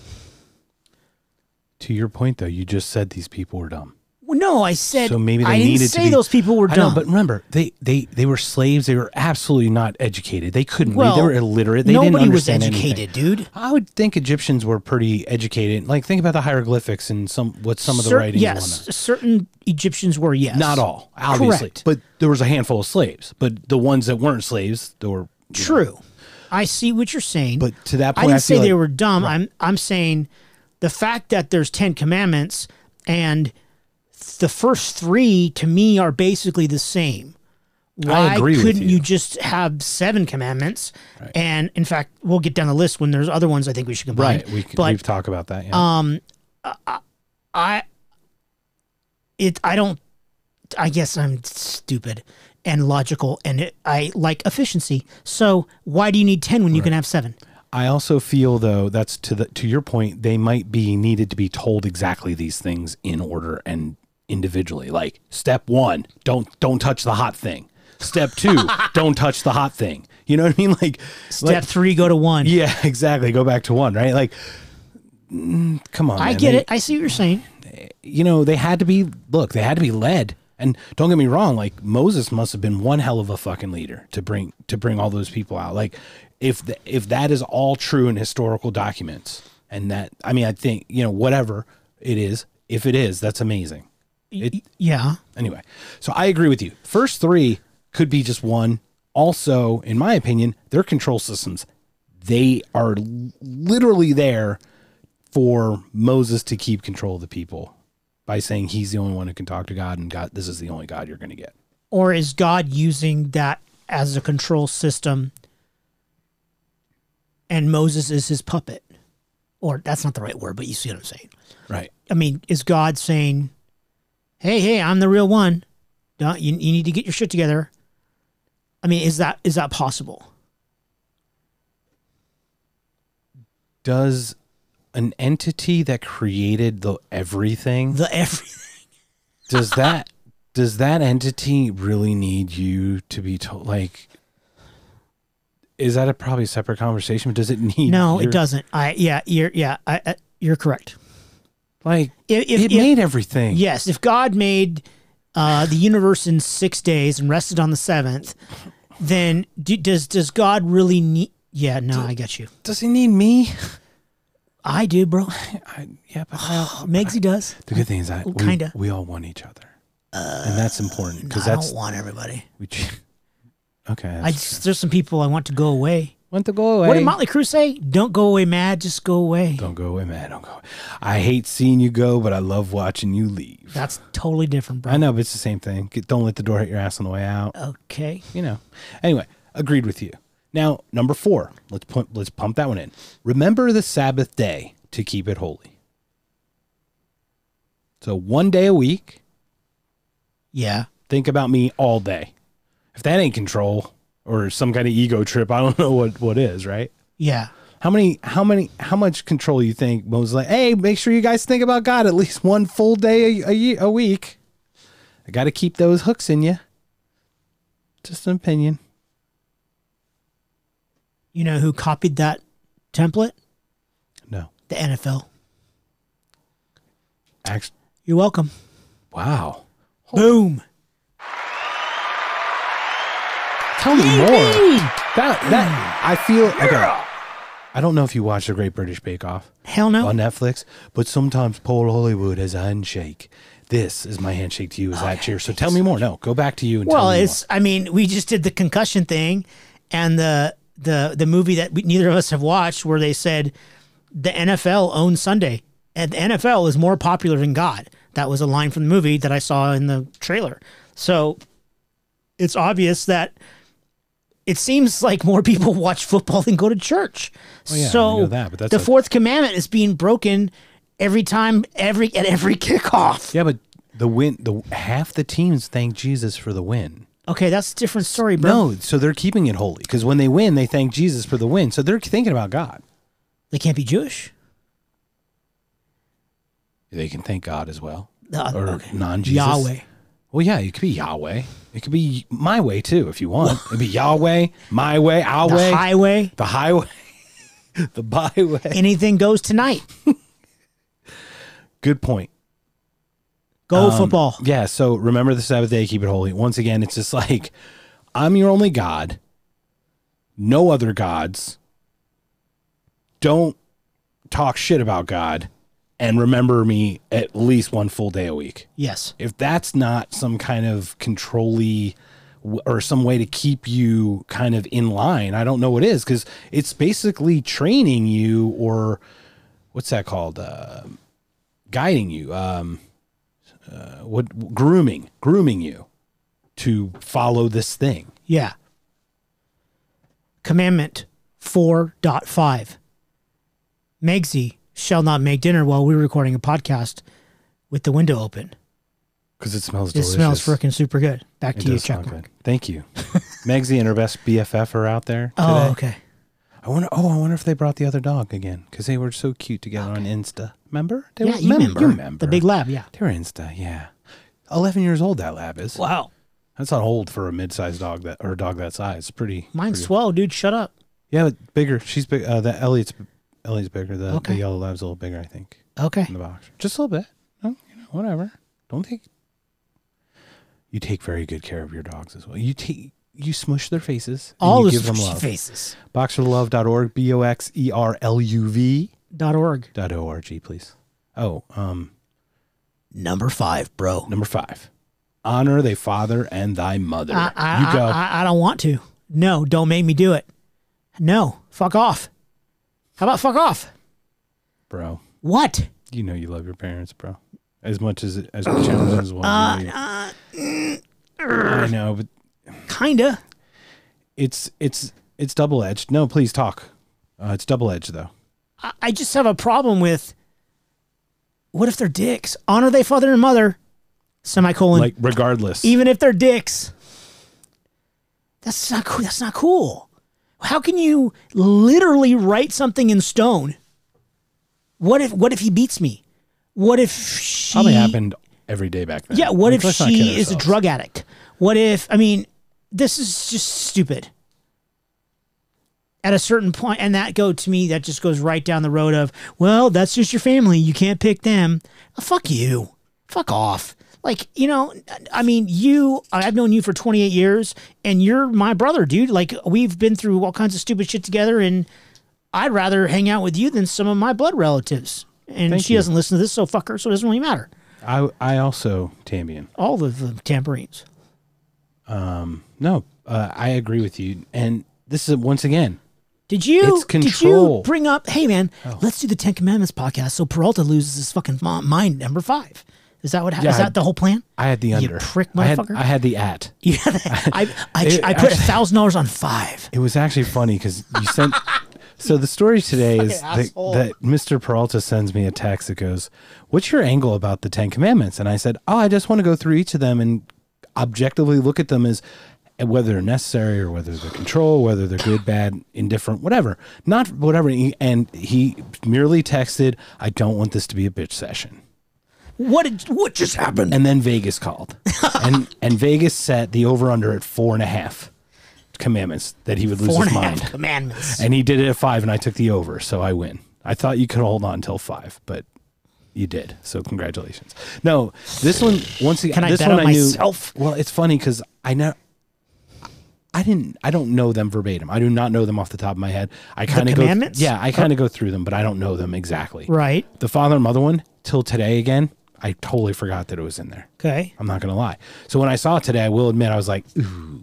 To your point, though, you just said these people were dumb. Well, no, I said. So maybe they I didn't needed to say be- those people were I dumb. know, but remember, they, they they were slaves. They were absolutely not educated. They couldn't read. They were illiterate. They didn't nobody was understand educated, anything. dude. I would think Egyptians were pretty educated. Like think about the hieroglyphics and some what some of the Cer- writings. yes, certain Egyptians were. Yes, Not all, obviously, Correct. but there was a handful of slaves. But the ones that weren't slaves, they were you know. True. I see what you're saying. But to that point, I didn't say feel they like- were dumb. I'm I'm saying the fact that there's ten commandments and the first three to me are basically the same. Why agree couldn't you. you. just have seven commandments? And in fact, we'll get down the list when there's other ones I think we should combine. Right. we, but, we've talked about that. Yeah. Um, I it I don't I guess I'm stupid and logical and it, I like efficiency. So why do you need 10 when you can have 7? I also feel though that's to the to your point, they might be needed to be told exactly these things in order and individually. Like step one, don't don't touch the hot thing. Step two, don't touch the hot thing. You know what I mean? Like Step like- 3 go to 1. yeah, exactly. Go back to one, right? Like, mm, come on. I man. get They- it. I see what you're saying. you know, they had to be look, they had to be led. And don't get me wrong, like Moses must have been one hell of a fucking leader to bring to bring all those people out. Like if the, if that is all true in historical documents and that I mean I think, you know, whatever it is, if it is, that's amazing. It, Yeah. anyway, so I agree with you. First 3 could be just one. Also, in my opinion, their control systems they are literally there for Moses to keep control of the people by saying he's the only one who can talk to God and God this is the only God you're going to get. Or is God using that as a control system and Moses is his puppet? Or that's not the right word, but you see what I'm saying. Right. I mean, is God saying, "Hey, hey, I'm the real one. Don't, you, you need to get your shit together." I mean, is that is that possible? Does an entity that created the everything The everything, does that does that entity really need you to be told like is that a probably separate conversation but does it need no, your- it doesn't. I yeah, you're yeah. I, I You're correct. Like If, if, it if- made everything. yes, if God made uh, the universe in six days and rested on the seventh, then do, does does God really need? Yeah, no, I get you. Does he need me? I do, bro. I, yeah, but I, Megsy does. the good thing is that we, kinda. we all want each other, uh, and that's important because I that's don't want everybody. we. Ch- Okay, I just, there's some people I want to go away. want to go away. What did Motley Crue say? Don't go away mad, just go away. Don't go away, mad. Don't go. Away. I hate seeing you go, but I love watching you leave. That's totally different, bro. I know, but it's the same thing. Get- Don't let the door hit your ass on the way out. Okay. You know. Anyway, agreed with you. Now, number four. Let's put let's pump that one in. Remember the Sabbath day to keep it holy. So one day a week. Yeah. Think about me all day. If that ain't control or some kind of ego trip, I don't know what what is. Right? Yeah. How many? How many? How much control you think Moses like? Hey, make sure you guys think about God at least one full day a, a, ye- a week. I got to keep those hooks in you. Just an opinion. You know who copied that template? No. The NFL. Act- You're welcome. wow. Boom. Tell me more. That that I feel. Okay. I don't know if you watch The Great British Bake Off Hell no. on Netflix, but sometimes Paul Hollywood has a handshake. This is my handshake to you. Is that cheer? So tell me more. No, go back to you and well, tell me it's. I mean, we just did the concussion thing, and the the the movie that we, neither of us have watched, where they said the NFL owns Sunday, and the NFL is more popular than God. That was a line from the movie that I saw in the trailer. So it's obvious that it seems like more people watch football than go to church. Well, yeah, so know that, but that's the a- fourth commandment is being broken every time, every at every kickoff. Yeah, but the win. The half the teams thank Jesus for the win. Okay, that's a different story, bro. No, so they're keeping it holy because when they win, they thank Jesus for the win. So they're thinking about God. They can't be Jewish. They can thank God as well, Uh, or okay. non-Jesus. Yahweh. Well, yeah, it could be Yahweh. It could be my way too, if you want. It'd be Yahweh, my way, our The way, highway. the highway, the byway. Anything goes tonight. Good point. Go Um, football. Yeah. So remember the Sabbath day, keep it holy. Once again, it's just like I'm your only God. No other gods. Don't talk shit about God, and remember me at least one full day a week. Yes. if that's not some kind of controlly or some way to keep you kind of in line, I don't know what is because it's basically training you or what's that called? Uh, guiding you. Um, uh, what grooming, grooming you to follow this thing. Yeah. Commandment 4.5. Megsy shall not make dinner while we're recording a podcast with the window open. Because it smells It delicious. smells freaking super good. Back It to you, Chuck. good. Thank you. Megsy and her best BFF are out there. Today. Oh, okay. I wonder. Oh, I wonder if they brought the other dog again because they were so cute together on Insta. Remember? They Yeah, were, you mem- remember. You remember The big lab, yeah. They were Insta. Yeah, eleven years old. That lab is. Wow. That's not old for a mid-sized dog that or a dog that size. It's pretty. Mine's pretty- 12, dude. Shut up. Yeah, but bigger. She's big. Uh, the Elliot's Ellie's bigger. The, Okay. the yellow lab's a little bigger, I think, Okay. in the box. Just a little bit. No, you know, whatever. Don't take. You take very good care of your dogs as well. You take. You smush their faces. and All you the give them love. faces. Boxerluv.org. B o x e r l u v. Dot org. dot org, please. Oh, um, Number five, bro. number five. Honor thy father and thy mother. I, I, you go. I, I, I don't want to. No, don't make me do it. No, fuck off. How about fuck off? bro. What? You know you love your parents, bro. As much as as challenging as one. Uh, I know, but Kinda. it's it's it's double edged. No, please talk. Uh, it's double edged though. I, I just have a problem with. What if they're dicks? Honor thy father and mother. Semicolon. Like regardless. even if they're dicks. That's not cool. That's not cool. How can you literally write something in stone? What if what if he beats me? What if she Probably happened every day back then. Yeah, what if let's not kid she is a drug addict? What if I mean this is just stupid. at a certain point, and that go to me, that just goes right down the road of, well, that's just your family. You can't pick them. Fuck you. Fuck off. Like, you know, I mean, you, I've known you for 28 years and you're my brother, dude. Like, we've been through all kinds of stupid shit together, and I'd rather hang out with you than some of my blood relatives. And Thank she you. doesn't listen to this, so fuck her, so it doesn't really matter. I I also Tambian. All of the tambourines. um No, uh, I agree with you. And this is once again, Did you It's did you. Oh. bring up? Hey man, let's do the Ten Commandments podcast so Peralta loses his fucking mind number five. Is that what? hap Yeah, is I- that the whole plan? I had the under. You prick I had, motherfucker. I had the at. Yeah, I I, It- I put a thousand dollars on five. It was actually funny because you sent. so the story today is that, that Mr. Peralta sends me a text that goes, "What's your angle about the Ten Commandments?" And I said, "Oh, I just want to go through each of them and objectively look at them as eh, whether they're necessary or whether they're control, whether they're good, bad, indifferent, whatever. Not whatever." And he merely texted, "I don't want this to be a bitch session." What did what just happened? And then Vegas called, and and Vegas set the over under at four and a half commandments that he would lose Four and his a mind. half commandments. And he did it at five, and I took the over, so I win. I thought you could hold on until five, but you did. So congratulations. No, this one once again. Can I this bet one on I knew. myself? Well, it's funny because I know. I didn't. I don't know them verbatim. I do not know them off the top of my head. I kind of go. commandments? Yeah, I oh. kind of go through them, but I don't know them exactly. Right. The father and mother one till today again. I totally forgot that it was in there. Okay. I'm not gonna lie. So when I saw it today, I will admit I was like, ooh,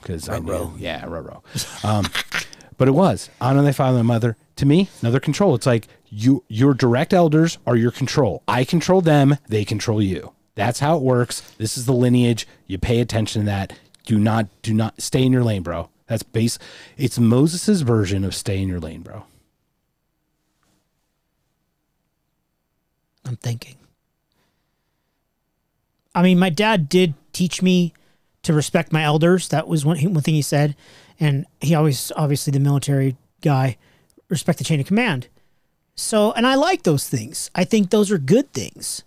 because I knew, yeah, row row. Um, but it was honor thy father and mother. To me, another control. It's like you, your direct elders are your control. I control them; they control you. That's how it works. This is the lineage. You pay attention to that. Do not, do not stay in your lane, bro. That's base. It's Moses's version of stay in your lane, bro. I'm thinking. I mean, my dad did teach me to respect my elders. That was one, one thing he said. And he always, obviously, the military guy, respect the chain of command. So, and I like those things. I think those are good things.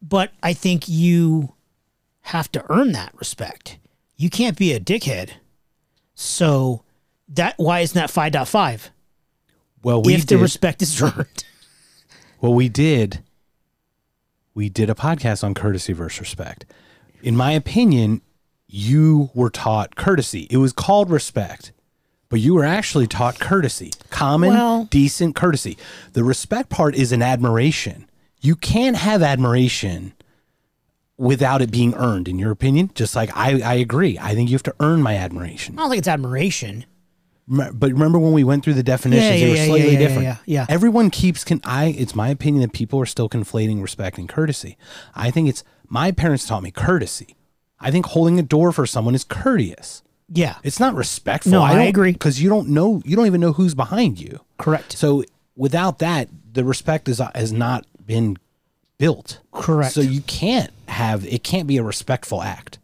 But I think you have to earn that respect. You can't be a dickhead. So, that why isn't that 5.5? Well, we if the did. respect is earned. Well, we did. We did a podcast on courtesy versus respect. In my opinion, you were taught courtesy. It was called respect, but you were actually taught courtesy, common, Well- decent courtesy. The respect part is an admiration. You can't have admiration without it being earned, in your opinion. Just like I, I agree. I think you have to earn my admiration. I don't think it's admiration. But remember when we went through the definitions, Yeah, they were yeah, slightly yeah, yeah, different. yeah, yeah. Everyone keeps can I it's my opinion that people are still conflating respect and courtesy. I think it's my parents taught me courtesy. I think holding a door for someone is courteous. Yeah. It's not respectful. No, I don't- agree. Because you don't know you don't even know who's behind you. Correct. So without that, the respect is uh, has not been built. Correct. So you can't have it can't be a respectful act.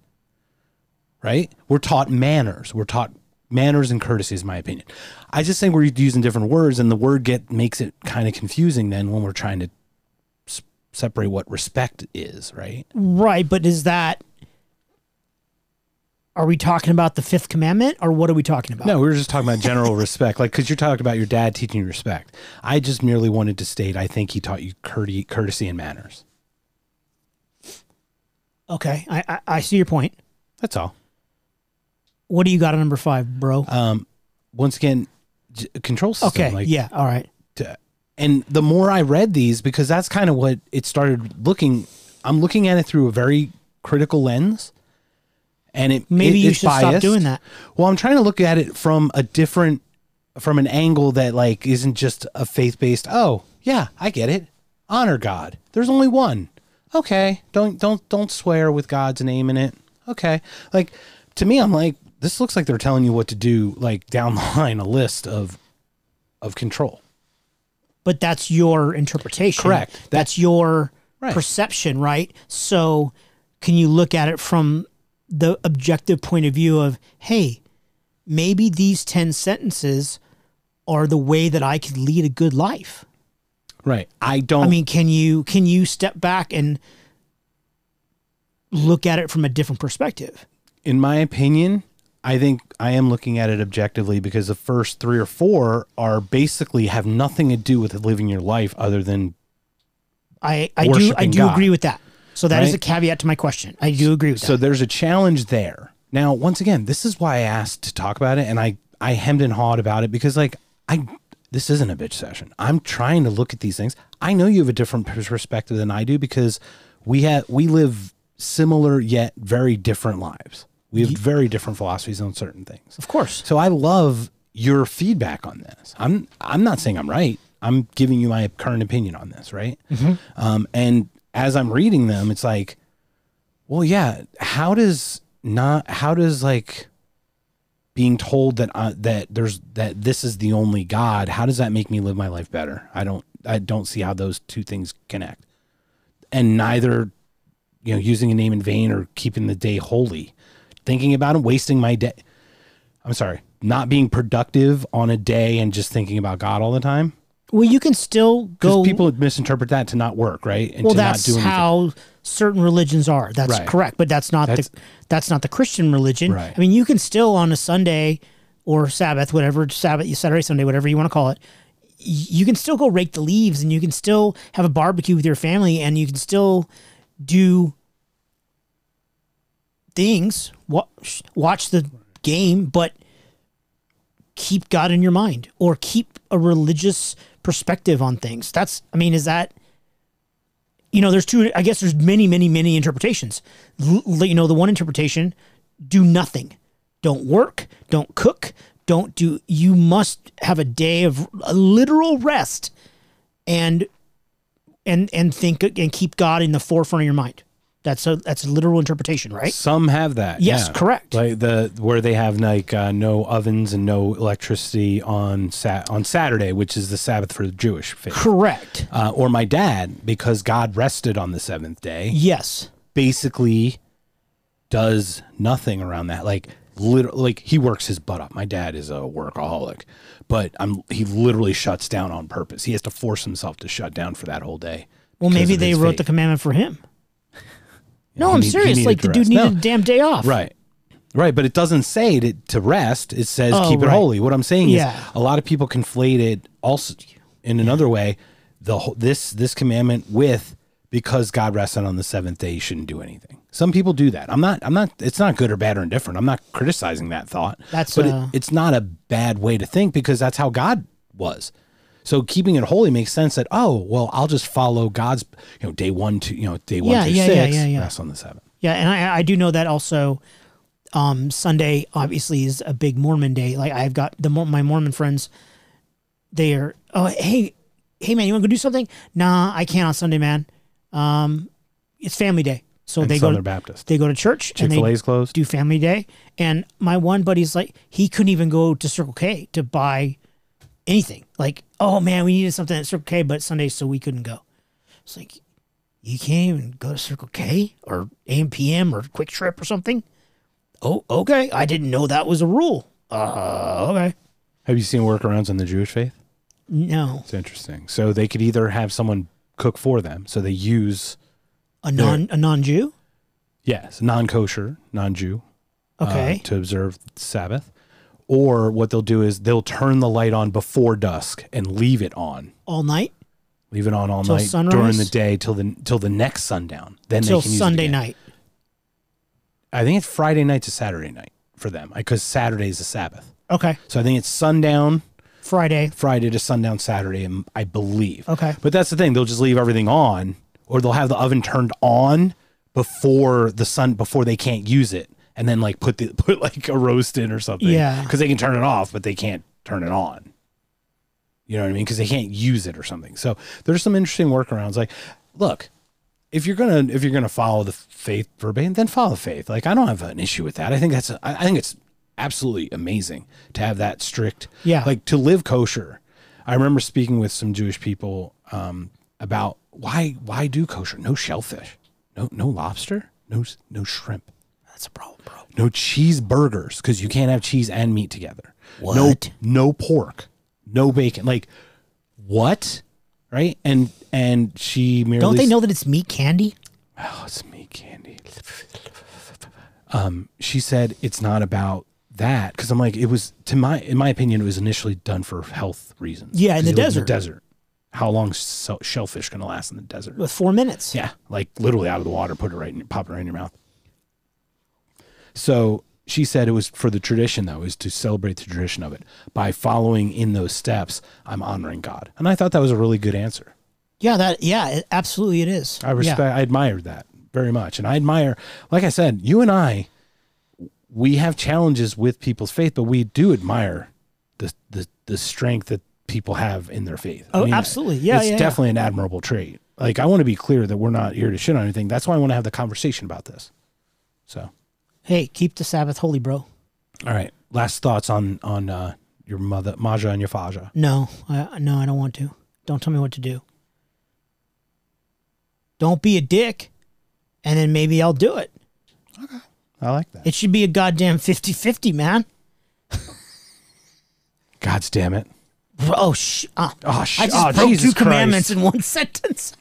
Right? We're taught manners. We're taught manners and courtesy is my opinion. I just think we're using different words and the word get makes it kind of confusing then when we're trying to s- separate what respect is, right? Right, but is that are we talking about the fifth commandment or what are we talking about? No, we were just talking about general respect, like because you're talking about your dad teaching you respect. I just merely wanted to state I think he taught you courtesy, courtesy and manners. Okay, I, I I see your point. That's all. What do you got on number five, bro? Um, once again, j- control system. okay, like, yeah, all right. to- and the more I read these, because that's kind of what it started looking. I'm looking at it through a very critical lens, and it Maybe it- you should stop doing that. Well, I'm trying to look at it from a different, from an angle that like isn't just a faith based. Oh yeah, I get it. Honor God. There's only one. Okay, don't don't don't swear with God's name in it. Okay, like to me, I'm like this looks like they're telling you what to do. Like down the line, a list of of control. But that's your interpretation. Correct. That- That's your Right. perception, right? So can you look at it from the objective point of view of, hey, maybe these 10 sentences are the way that I could lead a good life? Right. I don't. I mean, can you can you step back and look at it from a different perspective? in my opinion, I think I am looking at it objectively because the first three or four are basically have nothing to do with living your life other than I I do I do God. agree with that. So that is Right? a caveat to my question. I do agree with so that. So there's a challenge there. Now, once again, this is why I asked to talk about it, and I I hemmed and hawed about it because like I this isn't a bitch session. I'm trying to look at these things. I know you have a different perspective than I do because we have we live similar yet very different lives. We have very different philosophies on certain things. Of course. So I love your feedback on this. I'm I'm not saying I'm right. I'm giving you my current opinion on this, right? Um, and as I'm reading them, it's like, well, yeah. How does not? How does like being told that that there's that this is the only God? How does that make me live my life better? I don't. I don't see how those two things connect. And neither, you know, using a name in vain or keeping the day holy, thinking about and wasting my day. I'm sorry, not being productive on a day and just thinking about God all the time. Well, you can still go. people misinterpret that to not work, right? And well, to that's not do how certain religions are. That's Right. correct, but that's not That's- the that's not the Christian religion. Right. I mean, you can still on a Sunday or Sabbath, whatever Sabbath, Saturday, Sunday, whatever you want to call it. You can still go rake the leaves, and you can still have a barbecue with your family, and you can still do things. Watch, watch the game, but keep God in your mind, or keep a religious perspective on things. That's, I mean, is that you know, there's two. I guess there's many, many, many interpretations. L- you know, the one interpretation: do nothing, don't work, don't cook, don't do. You must have a day of a literal rest, and and and think and keep God in the forefront of your mind. That's a that's a literal interpretation, right? Some have that. Yes, yeah. correct. Like the where they have like uh, no ovens and no electricity on sat on Saturday, which is the Sabbath for the Jewish faith. Correct. Uh, or my dad, because God rested on the seventh day, Yes. basically does nothing around that. Like literally, like he works his butt off. My dad is a workaholic, but I'm he literally shuts down on purpose. He has to force himself to shut down for that whole day. Well, maybe they wrote faith. the commandment for him. No, he I'm need- serious. Like the dude needed No. a damn day off. Right. Right, but it doesn't say to, to rest. It says Oh, keep it right. holy. What I'm saying Yeah. is a lot of people conflate it also in another way the whole- this this commandment with because God rested on the seventh day, you shouldn't do anything. Some people do that. I'm not. I'm not. It's not good or bad or indifferent. I'm not criticizing that thought. That's, but uh, it, it's not a bad way to think because that's how God was. So keeping it holy makes sense. That oh well, I'll just follow God's. You know, day one to you know day one Yeah, through yeah, yeah, six. yeah, yeah. Rest on the seventh. Yeah, and I, I do know that also. Um, Sunday obviously is a big Mormon day. Like I've got the my Mormon friends. They are oh hey hey man you want to go do something? Nah, I can't on Sunday, man. Um, it's family day, so And they go Southern to, Baptist. they go to church Chick and they closed. do family day. And my one buddy's like he couldn't even go to Circle K to buy anything. Like oh man, we needed something at Circle K, but Sunday so we couldn't go. It's like you can't even go to Circle K or AM PM or QuikTrip or something. Oh, okay. I didn't know that was a rule. Uh, okay. Have you seen workarounds in the Jewish faith? No, It's interesting. So they could either have someone cook for them, so they use a non a non Jew. yes, non-kosher, non-Jew, uh, Okay. to observe Sabbath, or what they'll do is they'll turn the light on before dusk and leave it on, All night leave it on all Till night sunrise? during the day till the till the next sundown. Then till they can use it Sunday again. night. I think it's Friday night to Saturday night for them because Saturday is the Sabbath. Okay. So I think it's sundown Friday. Friday to sundown Saturday, um, I believe. Okay. But that's the thing; they'll just leave everything on, or they'll have the oven turned on before the sun before they can't use it, and then like put the put like a roast in or something. Yeah. because they can turn it off, but they can't turn it on. You know what I mean? Because they can't use it or something. So there's some interesting workarounds. Like, look, if you're gonna if you're gonna follow the faith verbatim, then follow the faith. Like, I don't have an issue with that. I think that's a, I I think it's absolutely amazing to have that strict. Yeah. Like to live kosher. I remember speaking with some Jewish people um, about why why do kosher? No shellfish, no no lobster, no no shrimp, That's a problem, bro. no cheeseburgers because you can't have cheese and meat together. What? No no pork, no bacon. Like what? Right? And and she merely Don't they know that it's meat candy? Oh, it's meat candy. Um, she said it's not about that because I'm like, it was to my in my opinion, it was initially done for health reasons. Yeah, in the it was desert. desert. How long shellfish gonna last in the desert? With four minutes. Yeah, like literally out of the water, put it right in, pop it right in your mouth. So she said it was for the tradition, though, is to celebrate the tradition of it. By following in those steps, I'm honoring God, and I thought that was a really good answer. Yeah, that yeah, it, absolutely it is. I respect, I admired that very much, and I admire, like I said, you and I, we have challenges with people's faith, but we do admire the the the strength that people have in their faith. Oh, absolutely. Yeah, it's yeah, yeah. definitely an admirable trait. Like I want to be clear that we're not here to shit on anything. That's why I want to have the conversation about this. So, Hey, keep the Sabbath holy, bro. all right. Last thoughts on on uh, your mother, Maja, and your Faja. No, I, no, I don't want to. Don't tell me what to do. Don't be a dick, and then maybe I'll do it. Okay. I like that. It should be a goddamn 50 50, man. God's damn it. Oh, sh- uh, Oh, sh- I just oh, broke Jesus two Christ. commandments in one sentence.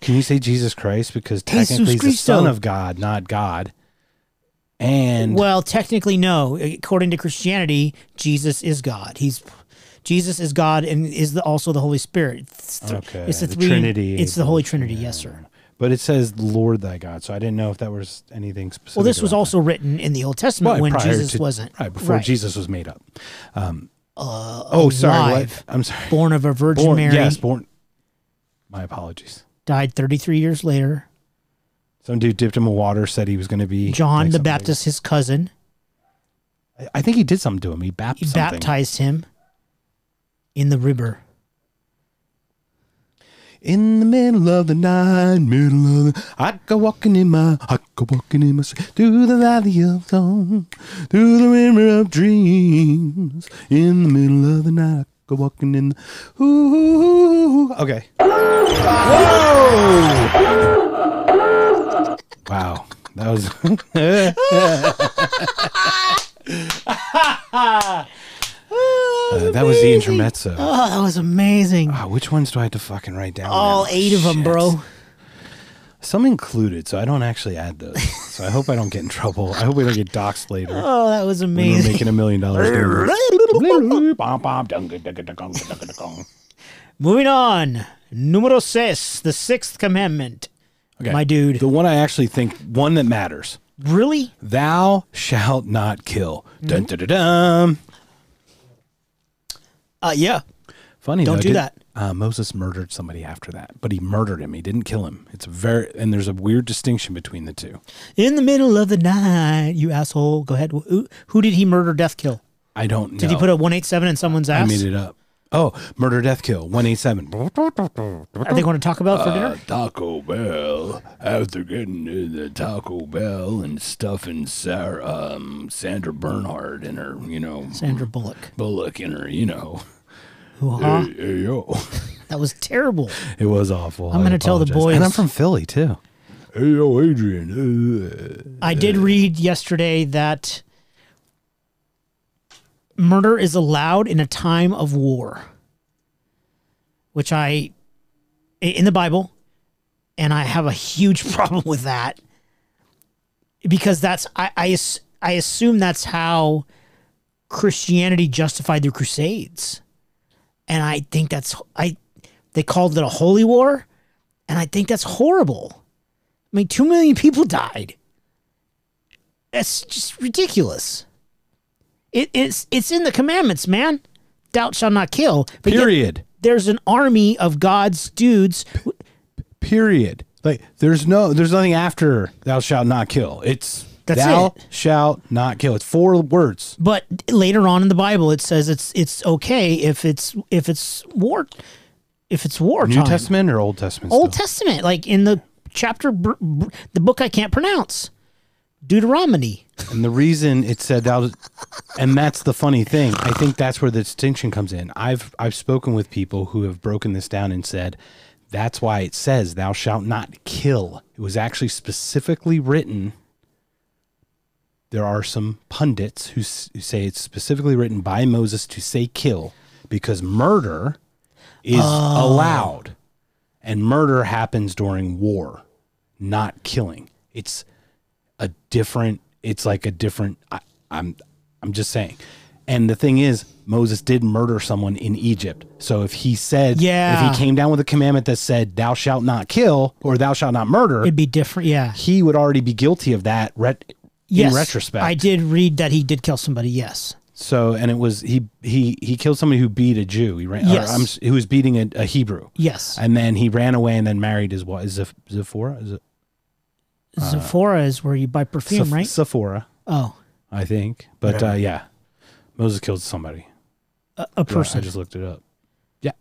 Can you say Jesus Christ because Jesus technically he's the Christo. Son of God, not God. And Well, technically, no. According to Christianity, Jesus is God. He's Jesus is God and is the, also the Holy Spirit. It's, th- Okay, it's the, the three. Trinity It's the Holy Trinity. Yes, sir. but it says Lord thy God, so I didn't know if that was anything specific. Well, this was also written in the Old Testament when Jesus to- wasn't right before Right. Jesus was made up. Um, oh, sorry. What? I'm sorry. born of a Virgin Born, Mary. yes, born. My apologies. died 33 years later. Some dude dipped him in water, said he was going to be John like the something. Baptist, his cousin, I- I think he did something to him. He he baptized. something. baptized him in the river. In the middle of the night, middle of the, I go walking in my, I go walking in my, through the valley of song, through the river of dreams. In the middle of the night, I go walking in the, ooh, okay. Whoa! Wow, that was. Uh, that was the intermezzo. Oh, that was amazing. Ah, which ones do I have to fucking write down? All now? eight of them, Shit. bro. Some included, so I don't actually add those. so I hope I don't get in trouble. I hope we don't get doxxed later. Oh, that was when we're amazing. making a million dollars. Moving on. Numero seis, the sixth commandment. Okay. My dude. The one I actually think, one that matters. Really? Thou shalt not kill. Mm-hmm. Dun, dun, dun, dun. Uh, yeah. Funny, Don't though, do did- that. Uh, Moses murdered somebody after that, but he murdered him. He didn't kill him. It's very, and there's a weird distinction between the two. In the middle of the night, you asshole. Go ahead. Who, who did he murder, death, kill? I don't know. Did he put a 187 in someone's I made it up. Oh, murder, death, kill, one eight seven. Are they going to Taco Bell for Uh, dinner? Taco Bell. After getting to the Taco Bell and stuffing Sarah, um, Sandra Bernhard in her, you know, Sandra Bullock. Bullock in her, you know. Hoo-ha. Hey, hey, yo. That was terrible. It was awful. I'm I gonna tell the apologize. boys- And I'm from Philly too. Hey, yo, Adrian. I did read yesterday that murder is allowed in a time of war, which I, in the Bible, and I have a huge problem with that because that's, I, I, I assume that's how Christianity justified the Crusades. And I think that's, I, they called it a holy war. And I think that's horrible. I mean, two million people died. That's just ridiculous. It, it's it's in the commandments, man. Doubt shall not kill. Period. there's an army of God's dudes. who- Period. Like there's no there's nothing after thou shalt not kill. It's That's thou it. shalt not kill. It's four words. But later on in the Bible, it says it's it's okay if it's if it's war, if it's war New. Testament or Old Testament? Old still? Testament, like in the chapter, br- br- the book I can't pronounce, Deuteronomy. And the reason it said thou, and that's the funny thing. I think that's where the distinction comes in. I've I've spoken with people who have broken this down and said that's why it says thou shalt not kill. It was actually specifically written. There are some pundits who, s- who say it's specifically written by Moses to say kill because murder is oh. allowed, and murder happens during war, not killing. It's a different it's like a different I, I'm I'm just saying. And the thing is, Moses did murder someone in Egypt. So if he said, Yeah. if he came down with a commandment that said, "Thou shalt not kill" or "Thou shalt not murder," It'd be different. Yeah. he would already be guilty of that. Ret- Yes. in retrospect, I did read that he did kill somebody. Yes. So, and it was he he he killed somebody who beat a Jew. He ran, Yes. or, I'm who was beating a, a Hebrew, Yes. and then he ran away and then married his wife, Ziph- Zephora, is it Sephora is where you buy perfume, Seph- right? Sephora, Oh, I think. But uh, yeah, Moses killed somebody. a, a Yeah, person. I just looked it up. Yeah,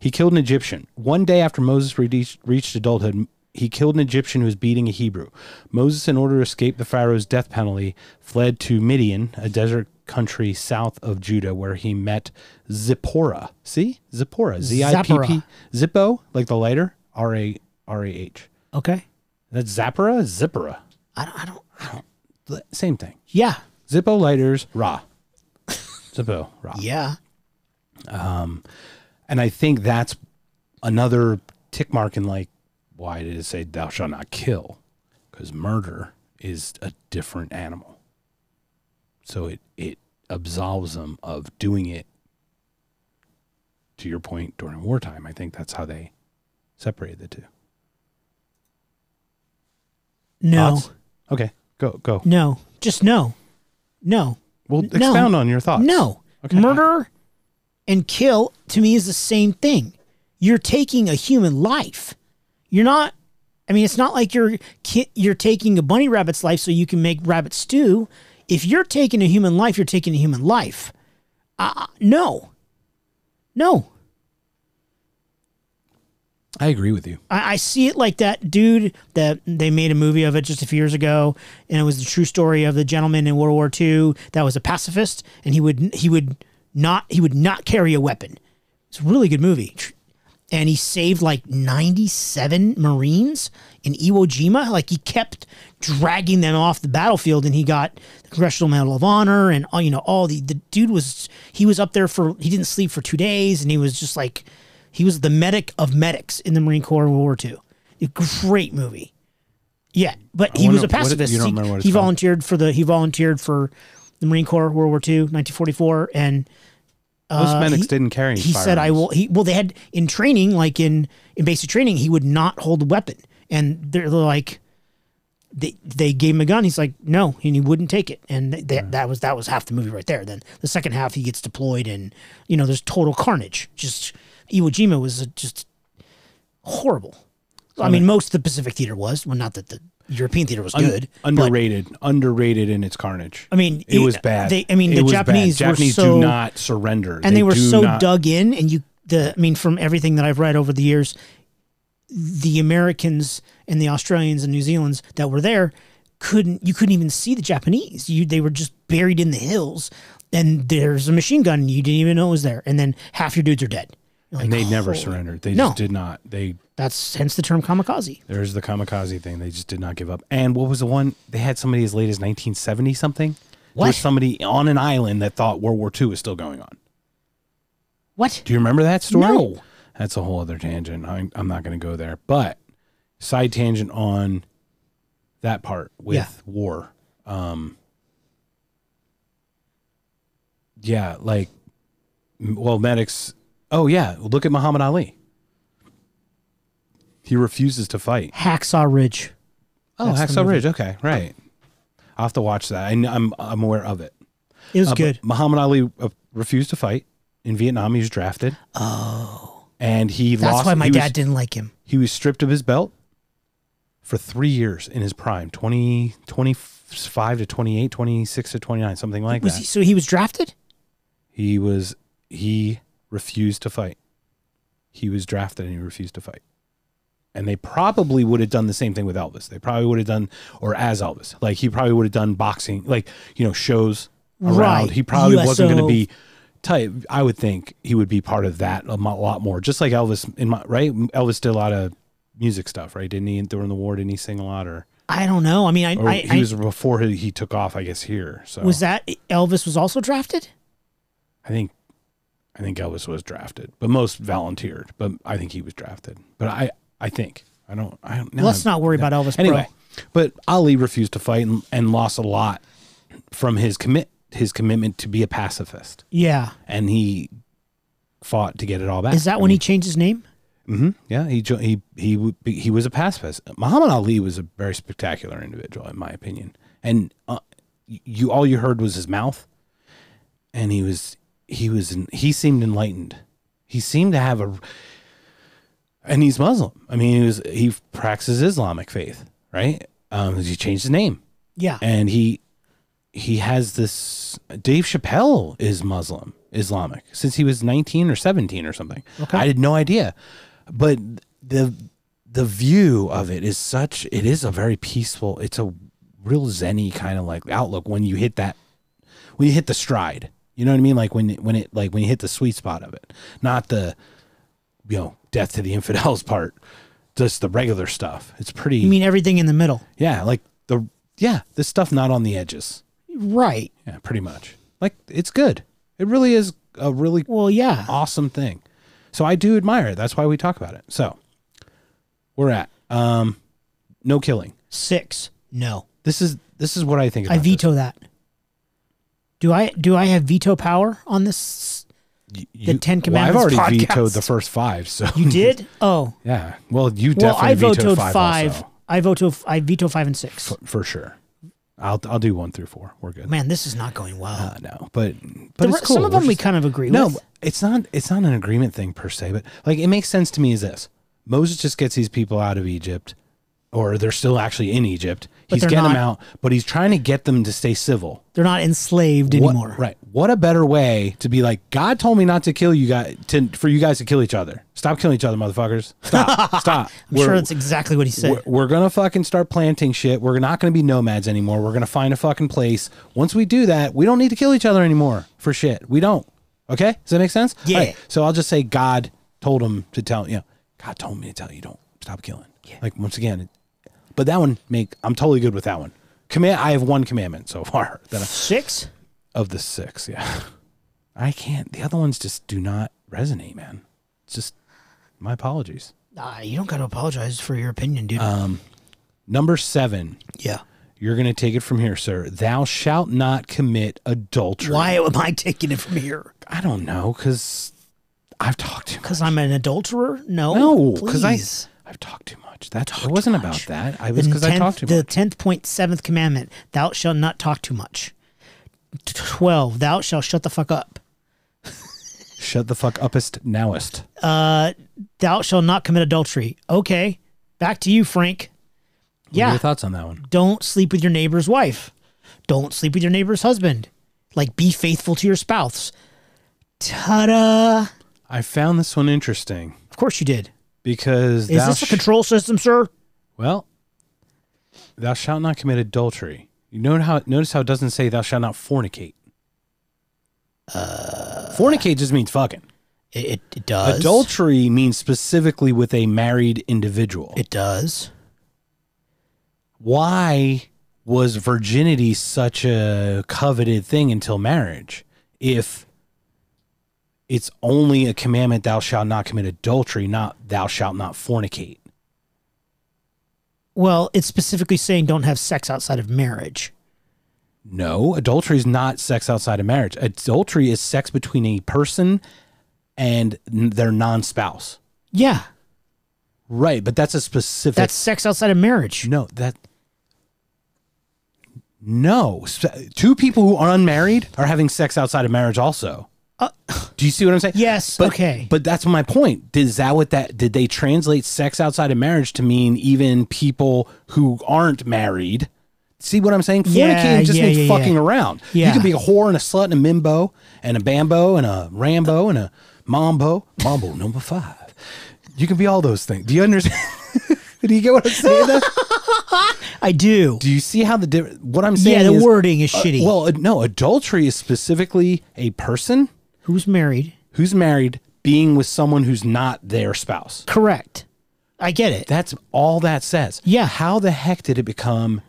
he killed an Egyptian. One day after Moses reached, reached adulthood, he killed an Egyptian who was beating a Hebrew. Moses, in order to escape the Pharaoh's death penalty, fled to Midian, a desert country south of Judah, where he met Zipporah. See, Zipporah, Z I P P, Zipporah. Zippo, like the lighter, R A R A H. okay. That's Zappora, Zippora, I don't. I don't. The- same thing. Yeah. Zippo lighters, Ra. Zippo, Ra. Yeah. Um, And I think that's another tick mark in like, why did it say thou shalt not kill? Because murder is a different animal. So it, it absolves them of doing it, to your point, during wartime. I think that's how they separated the two. No. Thoughts? Okay, go, go. No. Just no. No. Well, No. expound on your thoughts. No. Okay. Murder and kill to me is the same thing. You're taking a human life. You're not. I mean, it's not like you're you're taking a bunny rabbit's life so you can make rabbit stew. If you're taking a human life, you're taking a human life. Uh, no. No. I agree with you. I, I see it like that dude that they made a movie of it just a few years ago, and it was the true story of the gentleman in World War II that was a pacifist, and he would he would not he would not carry a weapon. It's a really good movie, and he saved like ninety seven Marines in Iwo Jima. Like he kept dragging them off the battlefield, and he got the Congressional Medal of Honor, and all you know all the the dude was he was up there for he didn't sleep for two days, and he was just like he was the medic of medics in the Marine Corps in World War II. A great movie. Yeah, but he was a wonder- pacifist. he remember what it's he volunteered for the he volunteered for the Marine Corps World War II, 1944, and Most uh, medics he- didn't carry. he said I will he well they had in training like in in basic training he would not hold a weapon. And they're like they they gave him a gun. He's like no and he wouldn't take it. And that that was that was half the movie right there. Then the second half he gets deployed and you know there's total carnage. Just Iwo Jima was just horrible. I mean most of the Pacific theater was well not that the European theater was Un- good but- underrated, underrated in its carnage. I mean, it was bad. They, I mean, It the was bad. Japanese were Japanese so do not surrender, and they, were so not- dug in and you the i mean from everything that i've read over the years the americans and the australians and new zealanders that were there couldn't you couldn't even see the japanese you they were just buried in the hills and there's a machine gun you didn't even know it was there and then half your dudes are dead You're and they never surrendered. They No. just did not. They that's hence the term kamikaze there's the kamikaze thing. They just did not give up. And what was the one they had somebody as late as 1970 something? There What? was somebody on an island that thought World War II was still going on. what Do you remember that story? No. That's a whole other tangent. I, I'm not going to go there. But side tangent on that part with Yeah. war. Um, yeah, like, well, medics. Oh, yeah. Look at Muhammad Ali. He refuses to fight. hacksaw ridge Oh, That's the Hacksaw movie. Ridge. Okay, right. I'll have to watch that. I, kn- I'm I'm aware of it. it was Uh, but good Muhammad Ali uh, refused to fight in Vietnam. He was drafted, oh and he lost. that's lost. why my he was- dad didn't like him He was stripped of his belt for three years in his prime 20, 25 to 28, 26 to 29, something like was that. he, so he was drafted He was, he refused to fight. He was drafted and he refused to fight. And they probably would have done the same thing with Elvis. They probably would have done, or as Elvis, like he probably would have done boxing, like, you know, shows around. Right. He probably wasn't going to be tight. I would think he would be part of that a lot more, just like Elvis in my, right? Elvis did a lot of music stuff, right? Didn't he during the war? Didn't he sing a lot or, i don't know i mean i, I, he I was before he, he took off, I guess here. So was that elvis was also drafted I think I think Elvis was drafted, but most volunteered. But I think he was drafted. But I I think I don't I don't. now Let's I'm- not worry about Elvis. Anyway, bro. but Ali refused to fight and, and lost a lot from his commit his commitment to be a pacifist, Yeah. and he fought to get it all back. Is that when he changed his name? Mm-hmm. Yeah, he he he he was a pacifist. Muhammad Ali was a very spectacular individual, in my opinion. And uh, you all you heard was his mouth, and he was he was he seemed enlightened. He seemed to have a, and he's Muslim. I mean, he was he practices Islamic faith, right? Um, he changed his name, Yeah. and he he has this. Dave Chappelle is Muslim, Islamic, since he was nineteen or seventeen or something. Okay. I had no idea, but the the view of it is such. It is a very peaceful. It's a real zenny kind of like outlook when you hit that when you hit the stride. You know what I mean? Like when when it like when you hit the sweet spot of it, not the you know death to the infidels part, just the regular stuff. It's pretty. You mean everything in the middle? yeah, like the yeah this stuff not on the edges. Right. Yeah, pretty much. Like it's good. It really is a really Well, yeah. awesome thing. So I do admire it. That's why we talk about it. So we're at um no killing. Six. No. This is this is what I think. About I veto that. Do I do I have veto power on this? You- the Ten well, I've already podcast. vetoed the first five. So You did? Oh. yeah. Well, you Well, I vetoed vetoed five, five. I veto. I veto five and six. for, for sure. I'll I'll do one through four. We're good. Man, this is not going well. Uh, no, but but The it's cool. Some of We're them we just- kind of agree No, with. it's not. It's not an agreement thing per se, but like it makes sense to me. Is this Moses just gets these people out of Egypt, or they're still actually in Egypt. But he's getting them out, but he's trying to get them to stay civil. They're not enslaved What- anymore. right? What a better way to be like God told me not to kill you guys, to for you guys to kill each other. Stop killing each other, motherfuckers. Stop, stop. I'm sure that's exactly what he said. We're, we're gonna fucking start planting shit. We're not gonna be nomads anymore. We're gonna find a fucking place. Once we do that, we don't need to kill each other anymore for shit. We don't. Okay, does that make sense? Yeah. Right, So I'll just say God told him to tell you know God told me to tell you don't stop killing. Yeah. Like once again, but that one make I'm totally good with that one. Command. I have one commandment so far that I, Six. of the six. Yeah, I can't. The other ones just do not resonate, man. It's just my apologies. Ah, you don't got to apologize for your opinion, dude. Um, Number seven. yeah. You're going to take it from here, sir. Thou shalt not commit adultery. Why am I taking it from here? I don't know, because I've talked too much. Because I'm an adulterer? No. No, because I. I've talked too much. That it wasn't about that. I was because I 10th talked too The much. tenth point, seventh commandment: Thou shalt not talk too much. Twelve: Thou shalt shut the fuck up. Shut the fuck upest nowest. Uh, thou shalt not commit adultery. Okay, back to you, Frank. What are Yeah, your thoughts on that one? don't sleep with your neighbor's wife. Don't sleep with your neighbor's husband. Like, be faithful to your spouse. Ta-da! I found this one interesting Of course you did. Because Is this a control system, sir? well, thou shalt not commit adultery. You know how notice how it doesn't say thou shalt not fornicate. Uh, fornicate just means fucking. It, it, it does. Adultery means specifically with a married individual. It does. Why was virginity such a coveted thing until marriage? If it's only a commandment, thou shalt not commit adultery, not thou shalt not fornicate. Well, it's specifically saying don't have sex outside of marriage. No, adultery is not sex outside of marriage. Adultery is sex between a person and their non spouse. Yeah, Right, but that's a specific. that's sex outside of marriage. No, that. No, two people who are unmarried are having sex outside of marriage. Also, do you see what I'm saying? Yes, But, okay. But that's my point. Is that what that did they translate sex outside of marriage to mean even people who aren't married? See what I'm saying? Yeah, Fornicating just yeah, means yeah, fucking yeah. around. You can be a whore and a slut and a mimbo and a bambo and a rambo and a mambo. Mambo number five. You can be all those things. Do you understand? do you get what I'm saying? I do. Do you see how the di- what I'm saying? Yeah, the is, wording is uh, shitty. well, uh, no, adultery is specifically a person Who's married? who's married being with someone who's not their spouse. Correct. I get it. That's all that says. Yeah. How the heck did it become?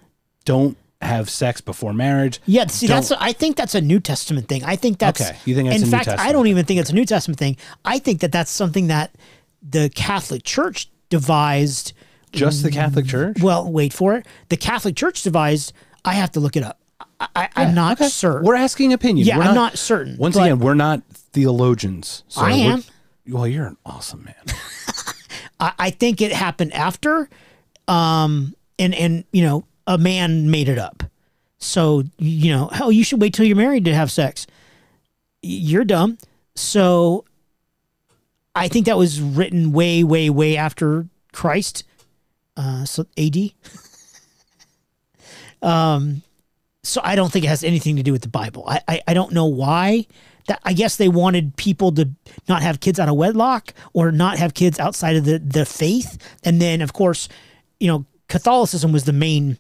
Don't have sex before marriage. Yeah, see, Don't- that's I think that's a New Testament thing. I think that's Okay, you think that's in a New fact I don't even think it's a New Testament thing. I think that that's something that the Catholic Church devised. just the Catholic Church. Well, wait for it. The Catholic Church devised. I have to look it up. I, I'm not certain. We're asking opinion. yeah, We're I'm not, certain. Once again, we're not theologians. So I am. Well, you're an awesome man. I, I think it happened after, um, and and you know, a man made it up. So you know, hell, you should wait till you're married to have sex. You're dumb. So I think that was written way, way, way after Christ. Uh, so AD. um, so I don't think it has anything to do with the Bible. I, I, I don't know why. That I guess they wanted people to not have kids out of wedlock or not have kids outside of the, the faith. And then of course, you know, Catholicism was the main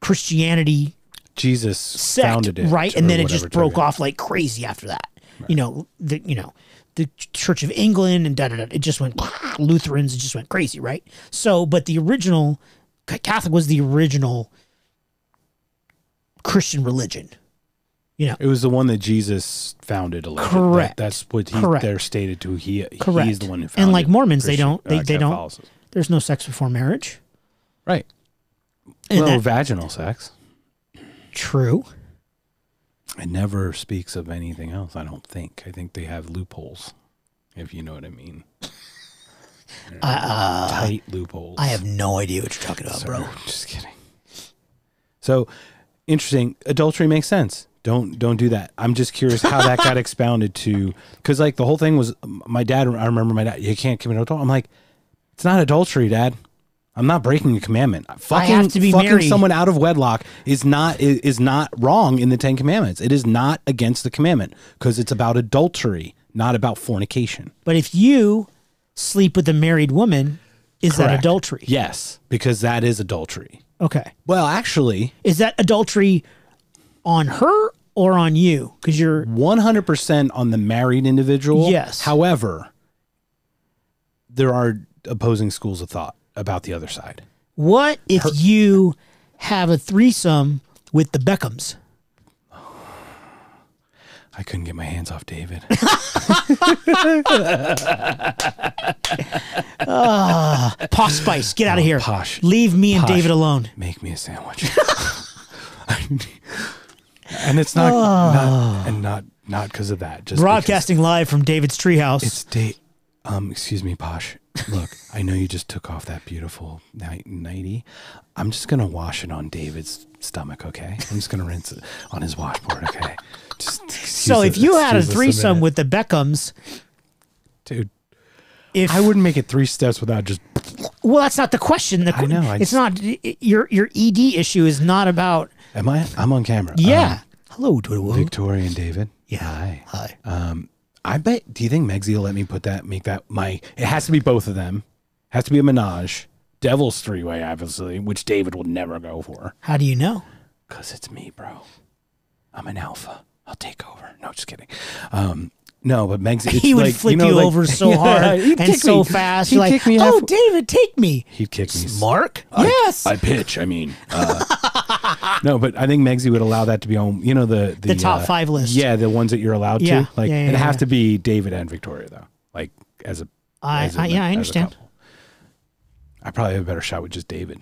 Christianity Jesus sect, founded it, right? And then it just broke off like crazy after that. You know, the you know, the Church of England and da da da. It just went Lutherans. It just went crazy, right? So, but the original Catholic was the original Christian religion. You know, It was the one that Jesus founded. Allegedly. Correct. That- that's what he Correct. they're stated to. He Correct. he's the one who founded. And like Mormons, they don't- they- uh, they don't- there's no sex before marriage. Right. And well, that- vaginal sex. true. It never speaks of anything else. I don't think. I think they have loopholes, if you know what I mean. Uh, Tight loopholes. I have no idea what you're talking about, bro. Just kidding. So interesting. Adultery makes sense. Don't don't do that. I'm just curious how that got expounded to because like the whole thing was my dad. I remember my dad. You can't commit adultery. I'm like, it's not adultery, Dad. I'm not breaking a commandment. Fucking, have to be fucking married. someone out of wedlock is not is, is not wrong in the Ten Commandments. It is not against the commandment because it's about adultery, not about fornication. But if you sleep with a married woman, is that adultery? Yes, because that is adultery. Okay. Well, actually, Is that adultery on her or on you? Because you're 100% on the married individual. Yes. However, there are opposing schools of thought about the other side. what if you have a threesome with the Beckhams? I couldn't get my hands off David. Posh Spice, get out of here. Oh, Posh. Leave me and Posh. David alone. Make me a sandwich. and it's not, not and not not because of that. Just Broadcasting live from David's treehouse. It's date. Um, excuse me, Posh. Look, I know you just took off that beautiful night nighty. I'm just gonna wash it on David's stomach, okay? I'm just gonna rinse it on his washboard, okay? So if you had a threesome with the Beckhams, dude, if I wouldn't make it three steps without just. well, that's not the question. The, I know, I it's just- not your your ED issue is not about Am I? I'm on camera. yeah. Um, Hello, Twitter. Victoria and David. Yeah. Hi. Hi. Um, I bet. Do you think Megsy will let me put that? Make that my. It has to be both of them. Has to be a menage. Devil's three way, obviously, which David will never go for. How do you know? Cause it's me, bro. I'm an alpha. I'll take over. No, just kidding. Um, no, but Megsy. It's he would like, flip you, know, like- over so Yeah, hard he'd and kick so me. fast. He'd You're like, kick me oh, David, take me. He'd kick me. Mark? Yes. I pitch. I mean, uh, no, but I think Megsy would allow that to be on. You know the the, The top uh, five list. Yeah, the ones that you're allowed Yeah, to. Like yeah, yeah, it has yeah. to be David and Victoria though. Like as a. I, as a- I yeah, I understand. I probably have a better shot with just David.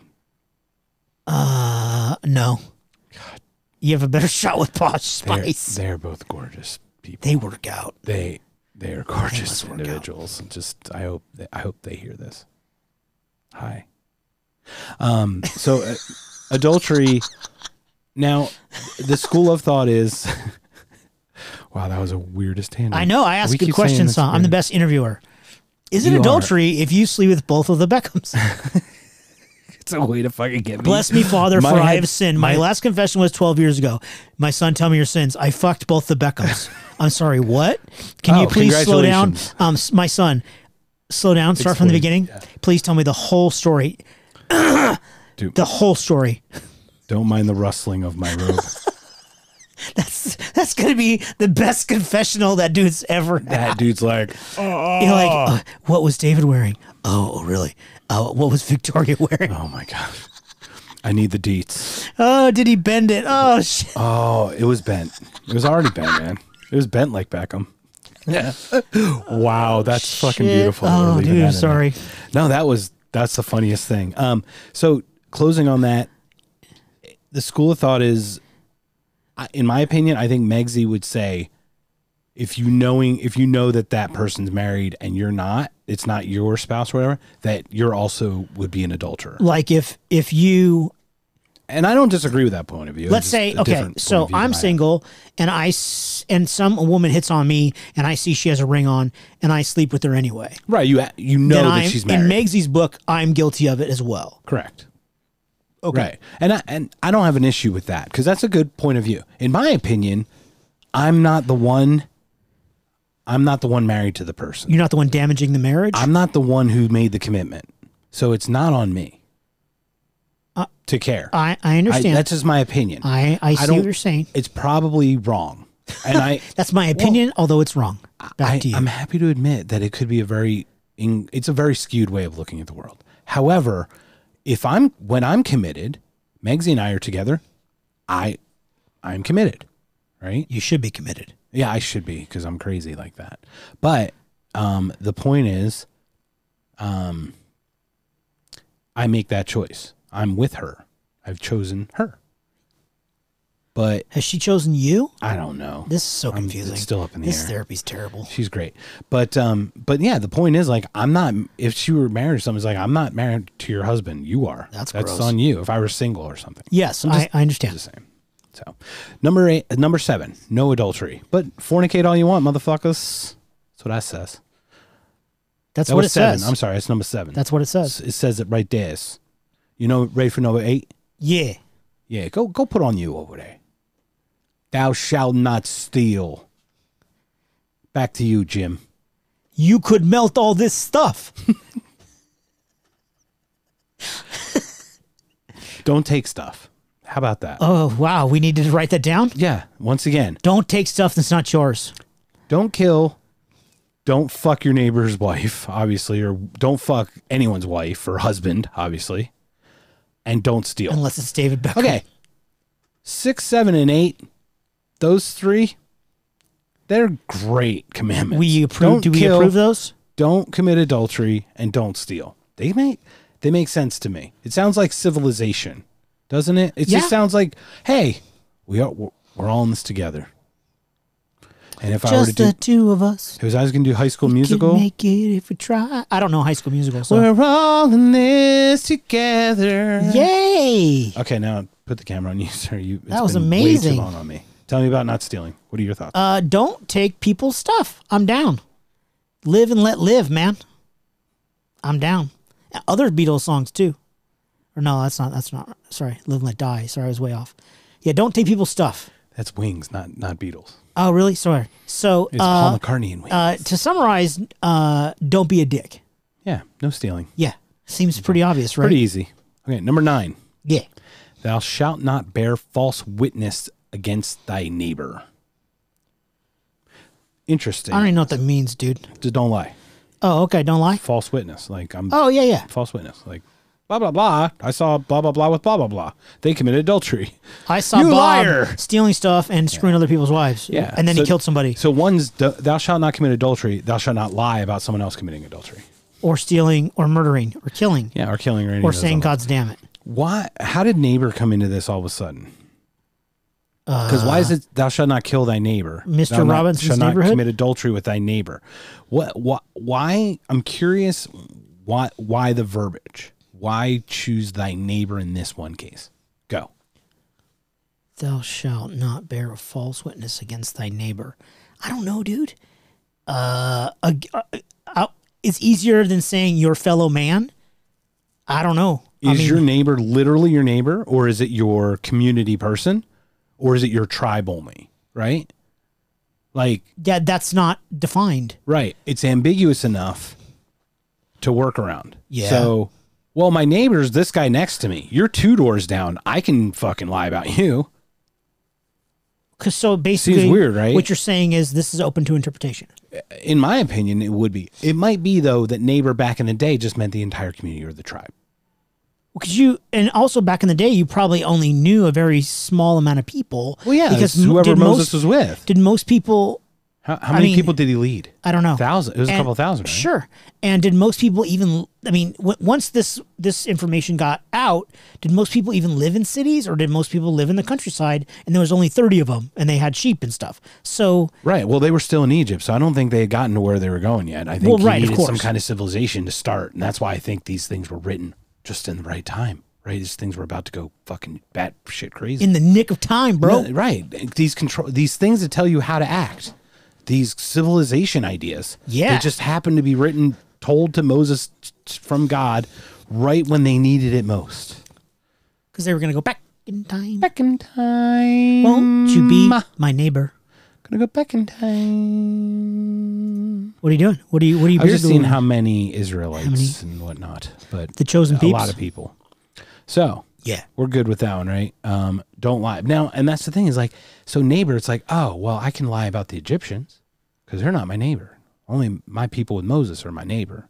Uh, no. You have a better shot with Posh They're, Spice. they're both gorgeous people. They work out. They they are gorgeous out. individuals. Just I hope I hope they hear this. Hi. Um. So uh, adultery. Now, the school of thought is. wow, that was a weirdest tangent. I know. I ask We good questions, this son. I'm the best interviewer. Is it You are. adultery if you sleep with both of the Beckhams? It's a way to fucking get me. Bless me, Father, My for I have sinned. My, my- last confession was 12 years ago. My son, tell me your sins. I fucked both the Beckhams. I'm sorry, what? Can you Oh, please slow down? Um, my son, slow down. Start from the Explain, beginning. Please tell me the whole story. Dude. The whole story. Don't mind the rustling of my robe. That's that's gonna be the best confessional that dude's ever had. that dude's like, You're like, uh, what was David wearing? Oh, really? Uh, what was Victoria wearing? oh my god, I need the deets. Oh, did he bend it? Oh shit! Oh, it was bent. It was already bent, man. It was bent like Beckham. Yeah. wow, that's fucking beautiful. Oh, dude, sorry. No, that was that's the funniest thing. Um, so closing on that, the school of thought is I- in my opinion, I think Megsy would say, if you knowing if you know that that person's married and you're not, it's not your spouse or whatever, that you're also would be an adulterer. Like if if you And I don't disagree with that point of view. let's say okay, so I'm single and I and some a woman hits on me and I see she has a ring on and I sleep with her anyway. Right, you you know then that I'm she's married. in. Megsy's book. I'm guilty of it as well. Correct. Okay. Right. And I, and I don't have an issue with that because that's a good point of view. In my opinion, I'm not the one. I'm not the one married to the person. You're not the one damaging the marriage. I'm not the one who made the commitment, so it's not on me Uh, to care. I I I, understand. that's just my opinion. I I see don't- what you're saying. it's probably wrong, and I, That's my opinion, although it's wrong. Back I to you. I'm happy to admit that it could be a very, in, it's a very skewed way of looking at the world. However, if I'm when I'm committed, Megsy and I are together, I, I'm committed, right? you should be committed. Yeah, I should be because I'm crazy like that. But um, the point is, um, I make that choice. I'm with her. I've chosen her. But Has she chosen you? I don't know. This is so I'm- confusing. It's still up in the this air. therapy's terrible. She's great. But um, but yeah, the point is like I'm not. If she were married or something, it's like I'm not married to your husband. You are. That's that's gross. on you. If I were single or something. Yes, I'm I, just- I understand. Just same. So, number eight, number seven, no adultery, but fornicate all you want, motherfuckers. That's what I says. That's That what it seven. says. I'm sorry, it's number seven. That's what it says. it says it right there. You know, ready for number eight? Yeah. Yeah, go go put on you over there. Thou shalt not steal. Back to you, Jim. You could melt all this stuff. Don't take stuff. How about that? Oh, wow. We needed to write that down. yeah, once again, Don't take stuff that's not yours. don't kill. Don't fuck your neighbor's wife, obviously, or don't fuck anyone's wife or husband, obviously. And don't steal. Unless it's David Beckham. Okay. Six, seven, and eight, those three, they're great commandments. We approve. Don't Do we kill, approve those? Don't commit adultery and don't steal. They make they make sense to me. It sounds like civilization, doesn't it? It Yeah. just sounds like, hey, we are we're, all in this together. And if I were to Just do, the two of us. if I was going to do High School Musical, make it if we try. I don't know High School Musical. So. we're all in this together. Yay! Okay, now put the camera on you, sir. You That was amazing. too long on me. Tell me about not stealing. What are your thoughts? Uh, don't take people's stuff. I'm down. Live and let live, man. I'm down. Other Beatles songs too. Or no, that's not. That's not. Sorry, live and let die. Sorry, I was way off. Yeah, don't take people's stuff. That's Wings, not not Beatles. Oh, really? Sorry. So, It's uh, Paul McCartney and Wings. uh, to summarize, uh, don't be a dick. yeah, no stealing. Yeah, seems pretty obvious, right? Pretty easy. Okay, number nine. Yeah. Thou shalt not bear false witness against thy neighbor. Interesting. I don't even know what that means, dude. Just don't lie. Oh, okay. Don't lie. False witness. Like I'm Oh, yeah, yeah. false witness. Like blah blah blah. I saw blah blah blah with blah blah blah. They committed adultery. I saw You Bob liar! stealing stuff and screwing other people's wives. Yeah. And then he killed somebody. So one's thou shalt not commit adultery. Thou shalt not lie about someone else committing adultery. Or stealing or murdering or killing. Yeah, or killing or Or saying God's damn it. Why? How did neighbor come into this all of a sudden? Because why is it thou shalt not kill thy neighbor? Mr. Thou not- Robinson's shall not commit adultery with thy neighbor. What? What? Why? I'm curious. Why? Why the verbiage? Why choose thy neighbor in this one case? Go. Thou shalt not bear a false witness against thy neighbor. I don't know, dude. Uh, uh, uh, uh, it's easier than saying your fellow man. I don't know. Is I mean, your neighbor literally your neighbor, or is it your community person, or is it your tribe only? Right. Like yeah, that's not defined. Right. It's ambiguous enough to work around. Yeah. So, well, my neighbor's this guy next to me. You're two doors down. I can fucking lie about you. Cause so basically, weird, right? What you're saying is this is open to interpretation. In my opinion, it would be. It might be though that neighbor back in the day just meant the entire community or the tribe. Because you, and also back in the day, you probably only knew a very small amount of people. Well, yeah, because whoever Moses most, was with. Did most people How, how many mean, people did he lead? I don't know. Thousand. It was a couple thousand, right? Sure. And did most people even? I mean, w- once this this information got out, did most people even live in cities, or did most people live in the countryside? And there was only thirty of them, and they had sheep and stuff. So Right. Well, they were still in Egypt, so I don't think they had gotten to where they were going yet. I think Well, he right, needed some kind of civilization to start, and that's why I think these things were written just in the right time. Right, these things were about to go fucking bat shit crazy. in the nick of time, bro. No, right. These control these things that tell you how to act. These civilization ideas. Yeah. They just happen to be written told to Moses t- from God right when they needed it most. Because they were gonna go back in time. Back in time. Won't you be my neighbor? Gonna go back in time? What are you doing? What are you? What are you? I was just seeing how many Israelites and whatnot, but the chosen people, a lot of people. So Yeah. we're good with that one, right? Um, don't lie now, and that's the thing is like, so neighbor, it's like, oh well, I can lie about the Egyptians because they're not my neighbor. Only my people with Moses are my neighbor.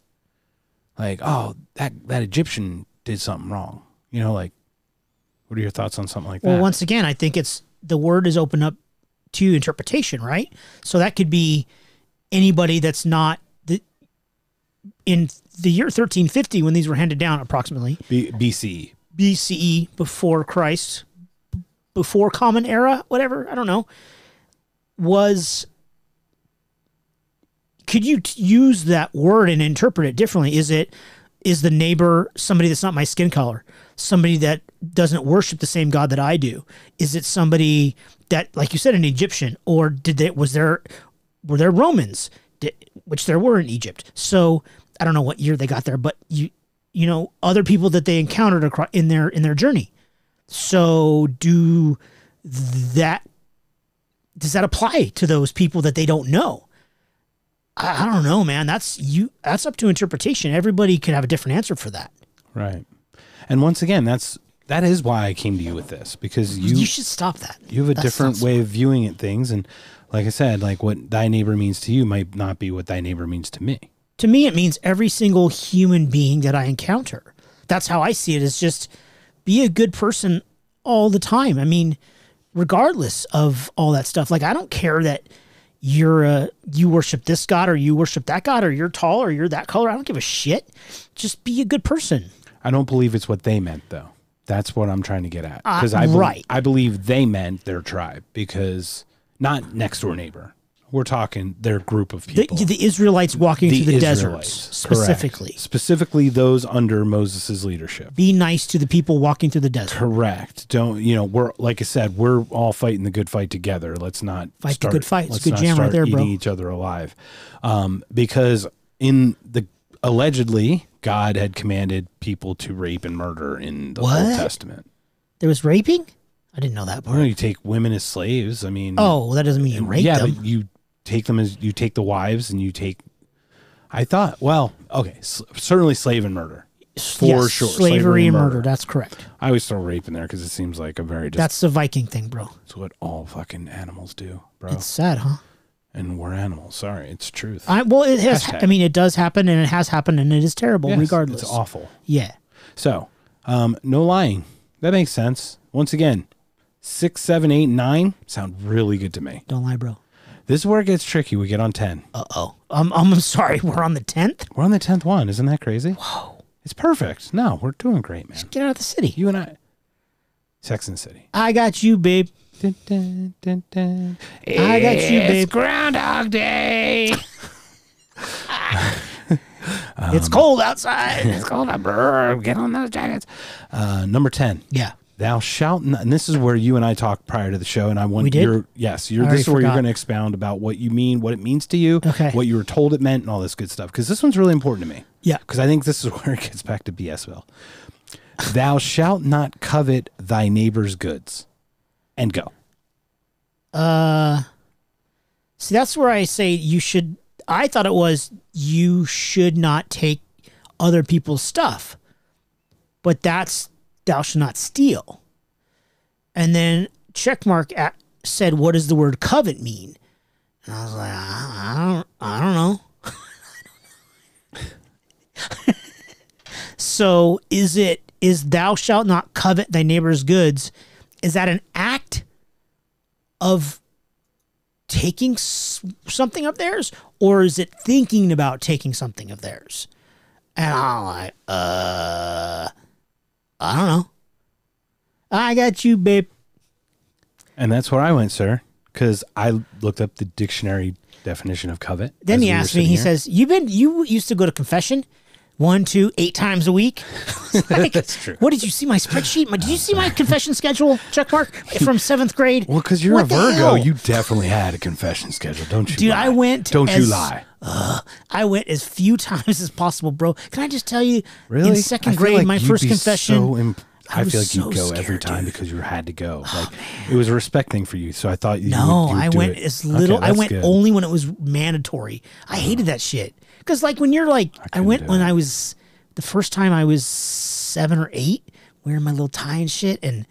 Like, oh, that that Egyptian did something wrong. You know, like, what are your thoughts on something like Well, that? Well, once again, I think it's the word is open up to interpretation, right? So that could be anybody that's not the in the year 1350 when these were handed down, approximately B- BC. BCE E, before Christ, before Common Era, whatever I don't know, was. Could you t- use that word and interpret it differently? Is it is the neighbor somebody that's not my skin color, somebody that doesn't worship the same God that I do? Is it somebody that, like you said, an Egyptian, or did they was there were there Romans, did, which there were in Egypt? So I don't know what year they got there, but you you know other people that they encountered across in their in their journey. So do that does that apply to those people that they don't know? I, I don't know, man. That's you. That's up to interpretation. Everybody could have a different answer for that. Right. And once again, that's that is why I came to you with this because You, you should stop that. you have a different way of viewing it things and like I said, like what thy neighbor means to you might not be what thy neighbor means to me. To me, it means every single human being that I encounter. That's how I see it. Is just be a good person all the time. I mean, regardless of all that stuff. Like I don't care that you're uh, you worship this god or you worship that god or you're tall or you're that color. I don't give a shit. Just be a good person. I don't believe it's what they meant though. That's what I'm trying to get at. Uh, Because I bel- right. I believe they meant their tribe because not next door neighbor. We're talking their group of people. the Israelites walking through the deserts Israelites, correct. specifically. Specifically those under Moses' leadership. Be nice to the people walking through the desert. Correct. Don't you know? We're like I said, we're all fighting the good fight together. Let's not Fight the good fight. It's a good jam right start there, eating each other alive, um, because in the allegedly God had commanded people to rape and murder in the Old What? Testament. There was raping. I didn't know that part. you take women as slaves. I mean, Oh, well, that doesn't mean you rape yeah, them. but you take them as you take the wives and you take. I thought, well, okay, s- certainly slave and murder. For Yes, sure, slavery, and murder. That's correct. I always throw rape in there because it seems like a very just That's the Viking thing, bro. It's what all fucking animals do, bro. It's sad, huh? And we're animals. Sorry, it's truth. I well, it has. Hashtag. I mean, it does happen, and it has happened, and it is terrible, Yes, regardless. it's awful. Yeah. So, um, no lying. That makes sense. Once again, six, seven, eight, nine sound really good to me. Don't lie, bro. This is where it gets tricky. We get on ten. Uh oh. Um, I'm sorry. We're on the tenth. We're on the tenth one. Isn't that crazy? Whoa, it's perfect. No, we're doing great, man. Get out of the city. You and I, Sex and City. I got you, babe. Dun, dun, dun, dun. I got you, It's babe. Groundhog Day. Um, it's cold outside. it's cold. brr. Get on those jackets. Uh, number ten. yeah. Thou shalt not, and this is where you and I talked prior to the show, and I want We did? your yes, you're, I this is where you're going to expound about what you mean, what it means to you, Okay. what you were told it meant, and all this good stuff. Because this one's really important to me. Yeah. Because I think this is where it gets back to BSville. Thou shalt not covet thy neighbor's goods, and go. Uh, see, that's where I say you should. I thought it was you should not take other people's stuff, but that's thou shalt not steal. And then checkmark at, said, "What does the word covet mean?" And I was like, I, I don't, I don't know. so is it is thou shalt not covet thy neighbor's goods? Is that an act of taking something of theirs or is it thinking about taking something of theirs? And I'm like, uh, I don't know. I got you, babe. And that's where I went, sir, because I looked up the dictionary definition of covet. Then he we asked me, he here. says, "You've been you used to go to confession one, two, eight times a week." Like, That's true. What did you see my spreadsheet? My, did you see my confession schedule check mark from seventh grade? Well, because you're What a Virgo, you definitely had a confession schedule, don't you? Dude, lie. I went Don't you as- lie? Uh, I went as few times as possible, bro. Can I just tell you? Really? In second grade, like my first confession. So imp- I I, feel like so you'd go every time dude. because you had to go. Oh, like it was a respect thing for you. So I thought you. no, would, you I do went it. as Okay, little. I went good. only when it was mandatory. I hated uh-huh. that shit. Because like when you're like, I, couldn't went when it. I was the first time I was seven or eight, wearing my little tie and shit. And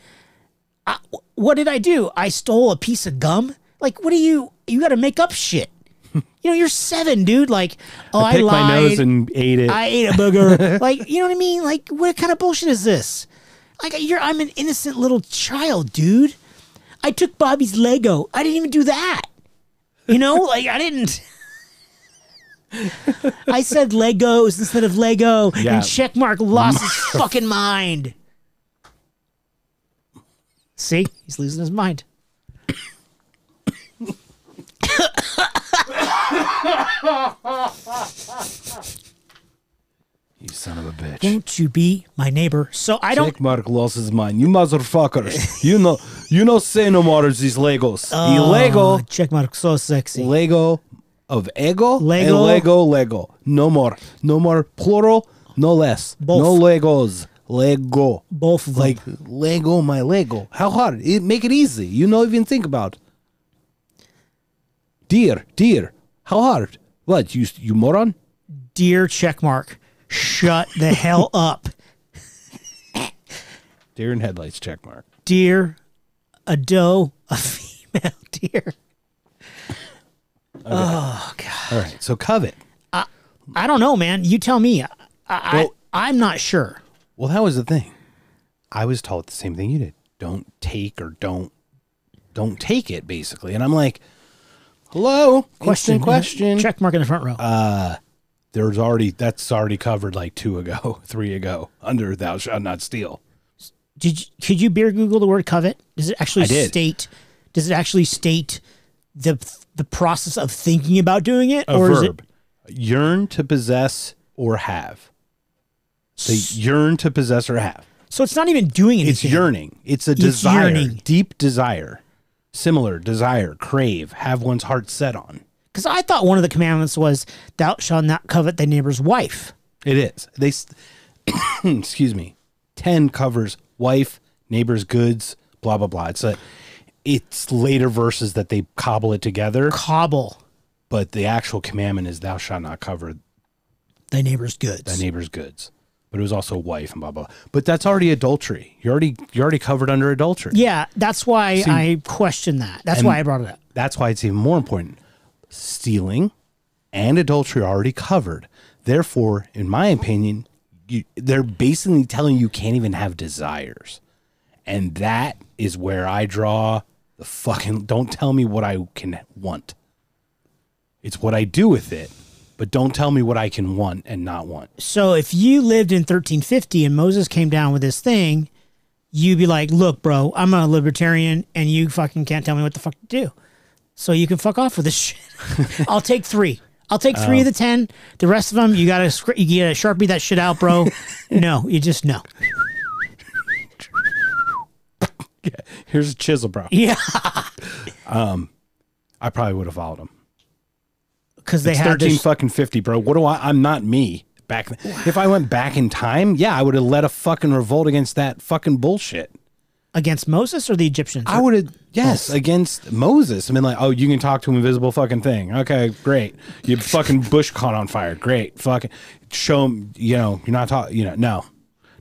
I, what did I do? I stole a piece of gum. Like, what do you? You got to make up shit. you know, you're seven, dude. Like, oh, I, I lied. my nose and ate it. I ate a booger. like, you know what I mean? Like, what kind of bullshit is this? Like, you're I'm an innocent little child, dude. I took Bobby's Lego. I didn't even do that. You know, like I didn't. I said Legos instead of Lego, Yeah. and Checkmark lost his fucking mind. See, he's losing his mind. you son of a bitch. Won't you be my neighbor? So I don't. Check Mark lost his mind. You motherfuckers. you know, you know, say no more these Legos. Uh, the Lego, Checkmark so sexy. Lego of ego Lego. and Lego, Lego. No more. No more plural. No less. Both. No Legos. Lego. Both. Like Lego, my Lego. How hard? It, make it easy. You know, even think about. Dear, dear, how hard? What you you moron? Dear Checkmark, shut the hell up. Deer in headlights check mark. Dear a doe, a female deer. Oh God. All right. So covet. I don't know, man. You tell me. I, I Well- I'm not sure. Well, that was the thing. I was taught the same thing you did. Don't take or don't don't take it, basically. And I'm like, hello, question, question. Check mark in the front row. Uh, There's already that's already covered like two ago, three ago under thou shalt not steal. Did you, could you beer Google the word covet? Does it actually I did. state? Does it actually state the the process of thinking about doing it, A or is it. Yearn to possess or have. They yearn to possess or have. so? It's not even doing anything. It's yearning. It's a desire, yearning. deep desire, similar desire, crave, have one's heart set on. Because I thought one of the commandments was, "Thou shalt not covet thy neighbor's wife." It is. They, s- excuse me. Ten covers wife, neighbor's goods, blah blah blah. It's a, it's later verses that they cobble it together, Cobble but the actual commandment is thou shalt not cover thy neighbor's goods. thy neighbor's goods. But it was also wife and blah blah. But that's already adultery. You're already you're already covered under adultery. yeah, that's why I question that. That's why I brought it up. That's why it's even more important. Stealing and adultery are already covered. Therefore, in my opinion, you, they're basically telling you you can't even have desires. And that is where I draw the fucking don't tell me what I can want. It's what I do with it, but don't tell me what I can want and not want. So if you lived in 1350 and Moses came down with this thing, you'd be like, "Look, bro, I'm a libertarian, and you fucking can't tell me what the fuck to do. So you can fuck off with this shit. I'll take three. I'll take three of oh. the ten. The rest of them, you gotta scr- you gotta sharpie that shit out, bro. no, you just no. Here's a chisel, bro. Yeah, um, I probably would have followed him. because they It's had thirteen this. fucking fifty, bro. What do I? I'm not me. Back if I went back in time, yeah, I would have led a fucking revolt against that fucking bullshit. against Moses or the Egyptians. I would have yes against Moses. I mean, like, oh, you can talk to an invisible fucking thing. Okay, great. You fucking bush caught on fire. Great. Fucking show 'em, You know, you're not talking. You know, no,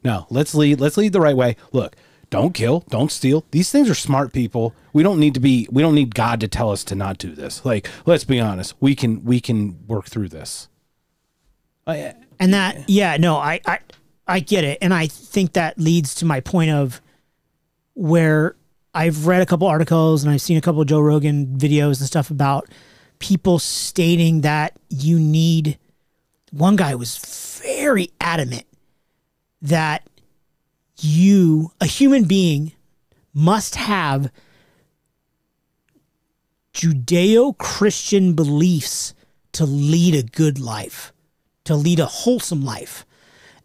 no. Let's lead. Let's lead the right way. Look. Don't kill. Don't steal. These things are smart people. We don't need to be. We don't need God to tell us to not do this. Like, let's be honest. We can. We can work through this. I, And that, yeah, no, I, I, I get it, and I think that leads to my point of where I've read a couple articles and I've seen a couple Joe Rogan videos and stuff about people stating that you need. One guy was very adamant that you, a human being, must have Judeo Christian beliefs to lead a good life, to lead a wholesome life.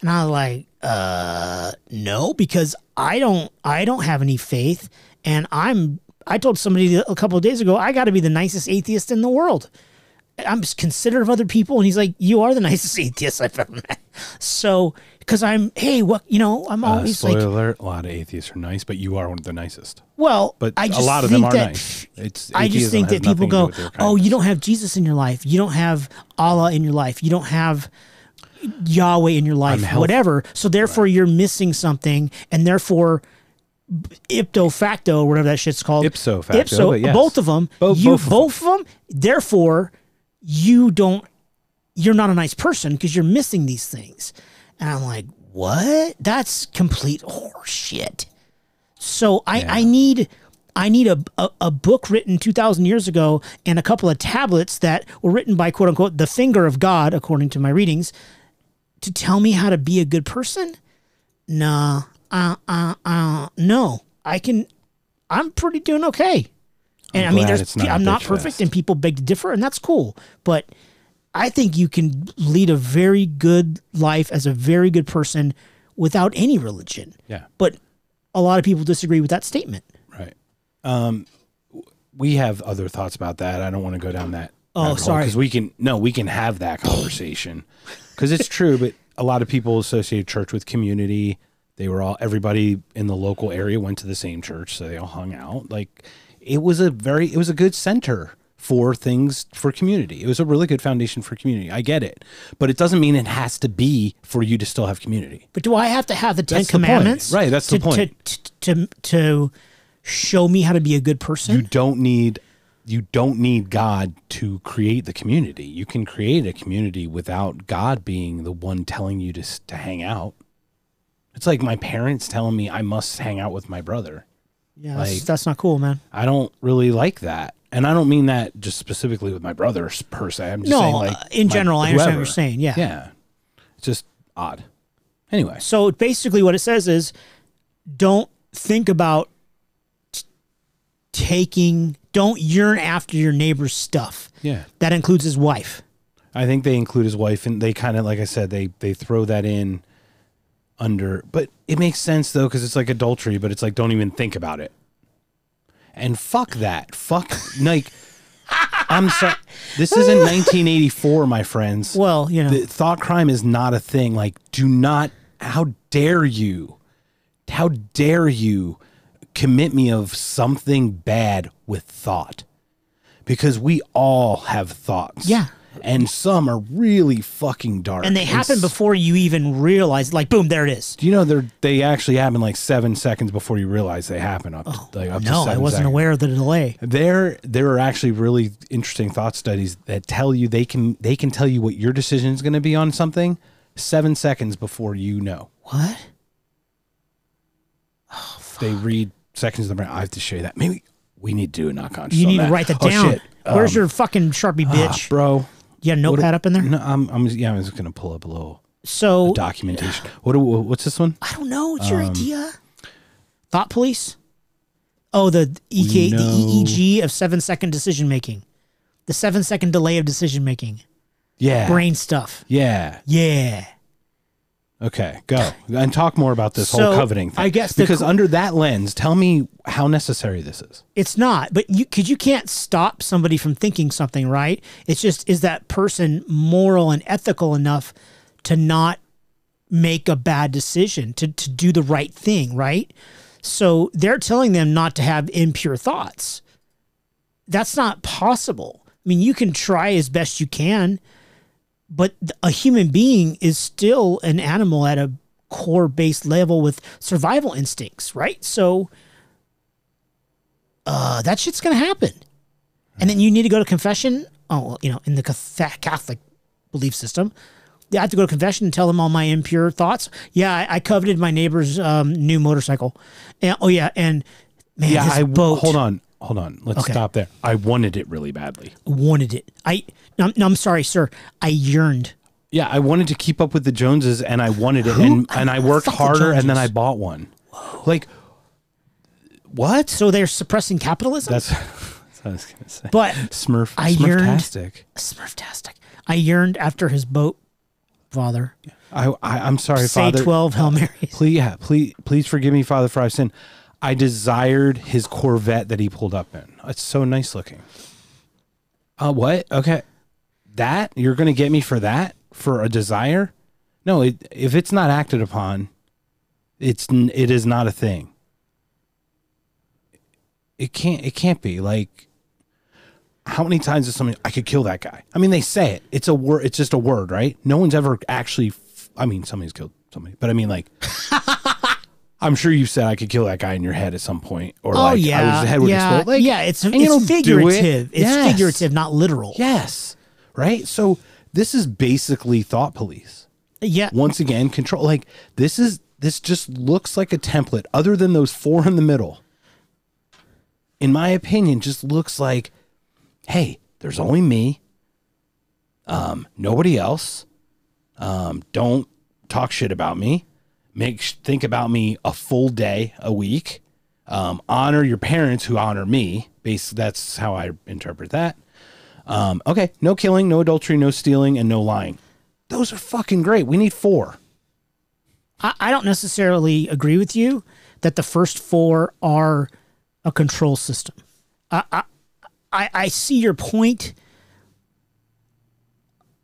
And I was like, uh, no, because I don't, I don't have any faith, and I'm. I told somebody a couple of days ago, I got to be the nicest atheist in the world. I'm considerate of other people, and he's like, "You are the nicest atheist I've ever met." So, because I'm, hey, what you know, I'm Uh, always spoiler like, alert: a lot of atheists are nice, but you are one of the nicest. well, But I a just lot of them are that- nice. It's I just think that people nothing to do go, oh, you don't have Jesus in your life. You don't have Allah in your life. You don't have Yahweh in your life, whatever. So therefore, you're missing something, and therefore, ipto facto, whatever that shit's called, Ipso facto, ipso, yes. both of them, Both- you both both of them. Therefore, you don't. You're not a nice person because you're missing these things. And I'm like, what? That's complete horseshit. So I, I need I need a, a, a book written 2,000 years ago and a couple of tablets that were written by quote unquote the finger of God, according to my readings, to tell me how to be a good person? Nah, uh, uh, uh, no. I can, I'm pretty doing okay. And I'm I mean, there's, not I'm not perfect fest. and people beg to differ, and that's cool. But I think you can lead a very good life as a very good person without any religion. Yeah, But a lot of people disagree with that statement. right. Um, we have other thoughts about that. I don't want to go down that. Oh, sorry. Because we can no, we can have that conversation because it's true. But a lot of people associate church with community. They were all everybody in the local area went to the same church, so they all hung out. Like it was a very it was a good center for things for community. It was a really good foundation for community. I get it, but it doesn't mean it has to be for you to still have community. But do I have to have the Ten That's the. Commandments? Right, that's to, the point. To, to, to, to show me how to be a good person? you don't need you don't need God to create the community. You can create a community without God being the one telling you to to hang out. It's like my parents telling me I must hang out with my brother. Yeah, that's, like- that's not cool, man. I don't really like that. And I don't mean that just specifically with my brothers per se. I'm just No, saying like uh, in my- general, I understand what you're saying. Yeah. Yeah. It's just odd. Anyway, So basically, what it says is don't think about t- taking, don't yearn after your neighbor's stuff. yeah. That includes his wife. I think they include his wife, and they kind of, like I said, they they throw that in under. But it makes sense though, because it's like adultery. But it's like don't even think about it. And fuck that. Fuck like. I'm sorry. This isn't 1984, my friends. Well, you know, the thought crime is not a thing. Like, do not. How dare you? How dare you commit me of something bad with thought? Because we all have thoughts. Yeah. And some are really fucking dark. and they happen s- before you even realize, like, boom, there it is. Do you know they they actually happen like seven seconds before you realize they happen? Up to, like up to Oh, No, I wasn't seconds. aware of the delay. There, there are actually really interesting thought studies that tell you they can they can tell you what your decision is going to be on something seven seconds before you know. What? Oh, They read seconds of the brain. I have to show you that. Maybe we need to do a Knocked Conscious. You on need to write that Oh, down. shit. Where's Um, your fucking Sharpie ah, bitch? bro? You got a notepad up in there? No, I'm, I'm yeah. I was going to pull up a little So documentation. What? do- What's this one? I don't know. What's your Um, idea? Thought police? Oh, the EK, the EEG of seven second decision making, the seven second delay of decision making, Yeah. brain stuff. Yeah. Yeah. Okay, go and talk more about this So, whole coveting thing. I guess because under that lens, tell me how necessary this is. It's not, but you because you can't stop somebody from thinking something, right? It's just is that person moral and ethical enough to not make a bad decision, to to do the right thing, right? So they're telling them not to have impure thoughts. That's not possible. I mean, you can try as best you can, but a human being is still an animal at a core based level with survival instincts, right? So uh, that shit's gonna happen. And then you need to go to confession. Oh, well, you know, in the Catholic belief system, I have to go to confession and tell them all my impure thoughts. Yeah, I, I coveted my neighbor's um, new motorcycle. And, oh yeah, and Man, yeah, I boat hold on, hold on. Let's Okay. stop there. I wanted it really badly. wanted it. I no, no, I'm sorry, sir. I yearned. Yeah, I wanted to keep up with the Joneses, and I wanted it, and and I worked Fuck the harder, and then I bought one. Like, what? So they're suppressing capitalism. That's, that's what I was gonna say. but Smurf, I yearned- Smurftastic. Smurftastic. I yearned after his boat, father. I, I I'm sorry, Say Father. twelve Hail Marys. Please, yeah, please, please forgive me, Father, for I've sinned. I desired his Corvette that he pulled up in. It's so nice looking. Uh, what? Okay, that you're gonna get me for that for a desire? No, it, if it's not acted upon, it's it is not a thing. It can't. It can't be like. How many times is somebody I could kill that guy? I mean, they say it. It's a word. It's just a word, right? No one's ever actually. f- I mean, somebody's killed somebody, but I mean, like, I'm sure you said I could kill that guy in your head at some point, or Oh like, I yeah, was, head would yeah, explode. Like, yeah. It's it's don't it. figurative. It's Yes. figurative, not literal. Yes, right. So this is basically thought police. yeah. Once again, control. Like this is this just looks like a template. Other than those four in the middle, in my opinion, just looks like, hey, there's only me. Um, nobody else. Um, don't talk shit about me. Make think about me a full day a week. Um, honor your parents who honor me. Base that's how I interpret that. Um, okay, no killing, no adultery, no stealing, and no lying. Those are fucking great. We need four. I, I don't necessarily agree with you that the first four are a control system. I, I, I, I see your point.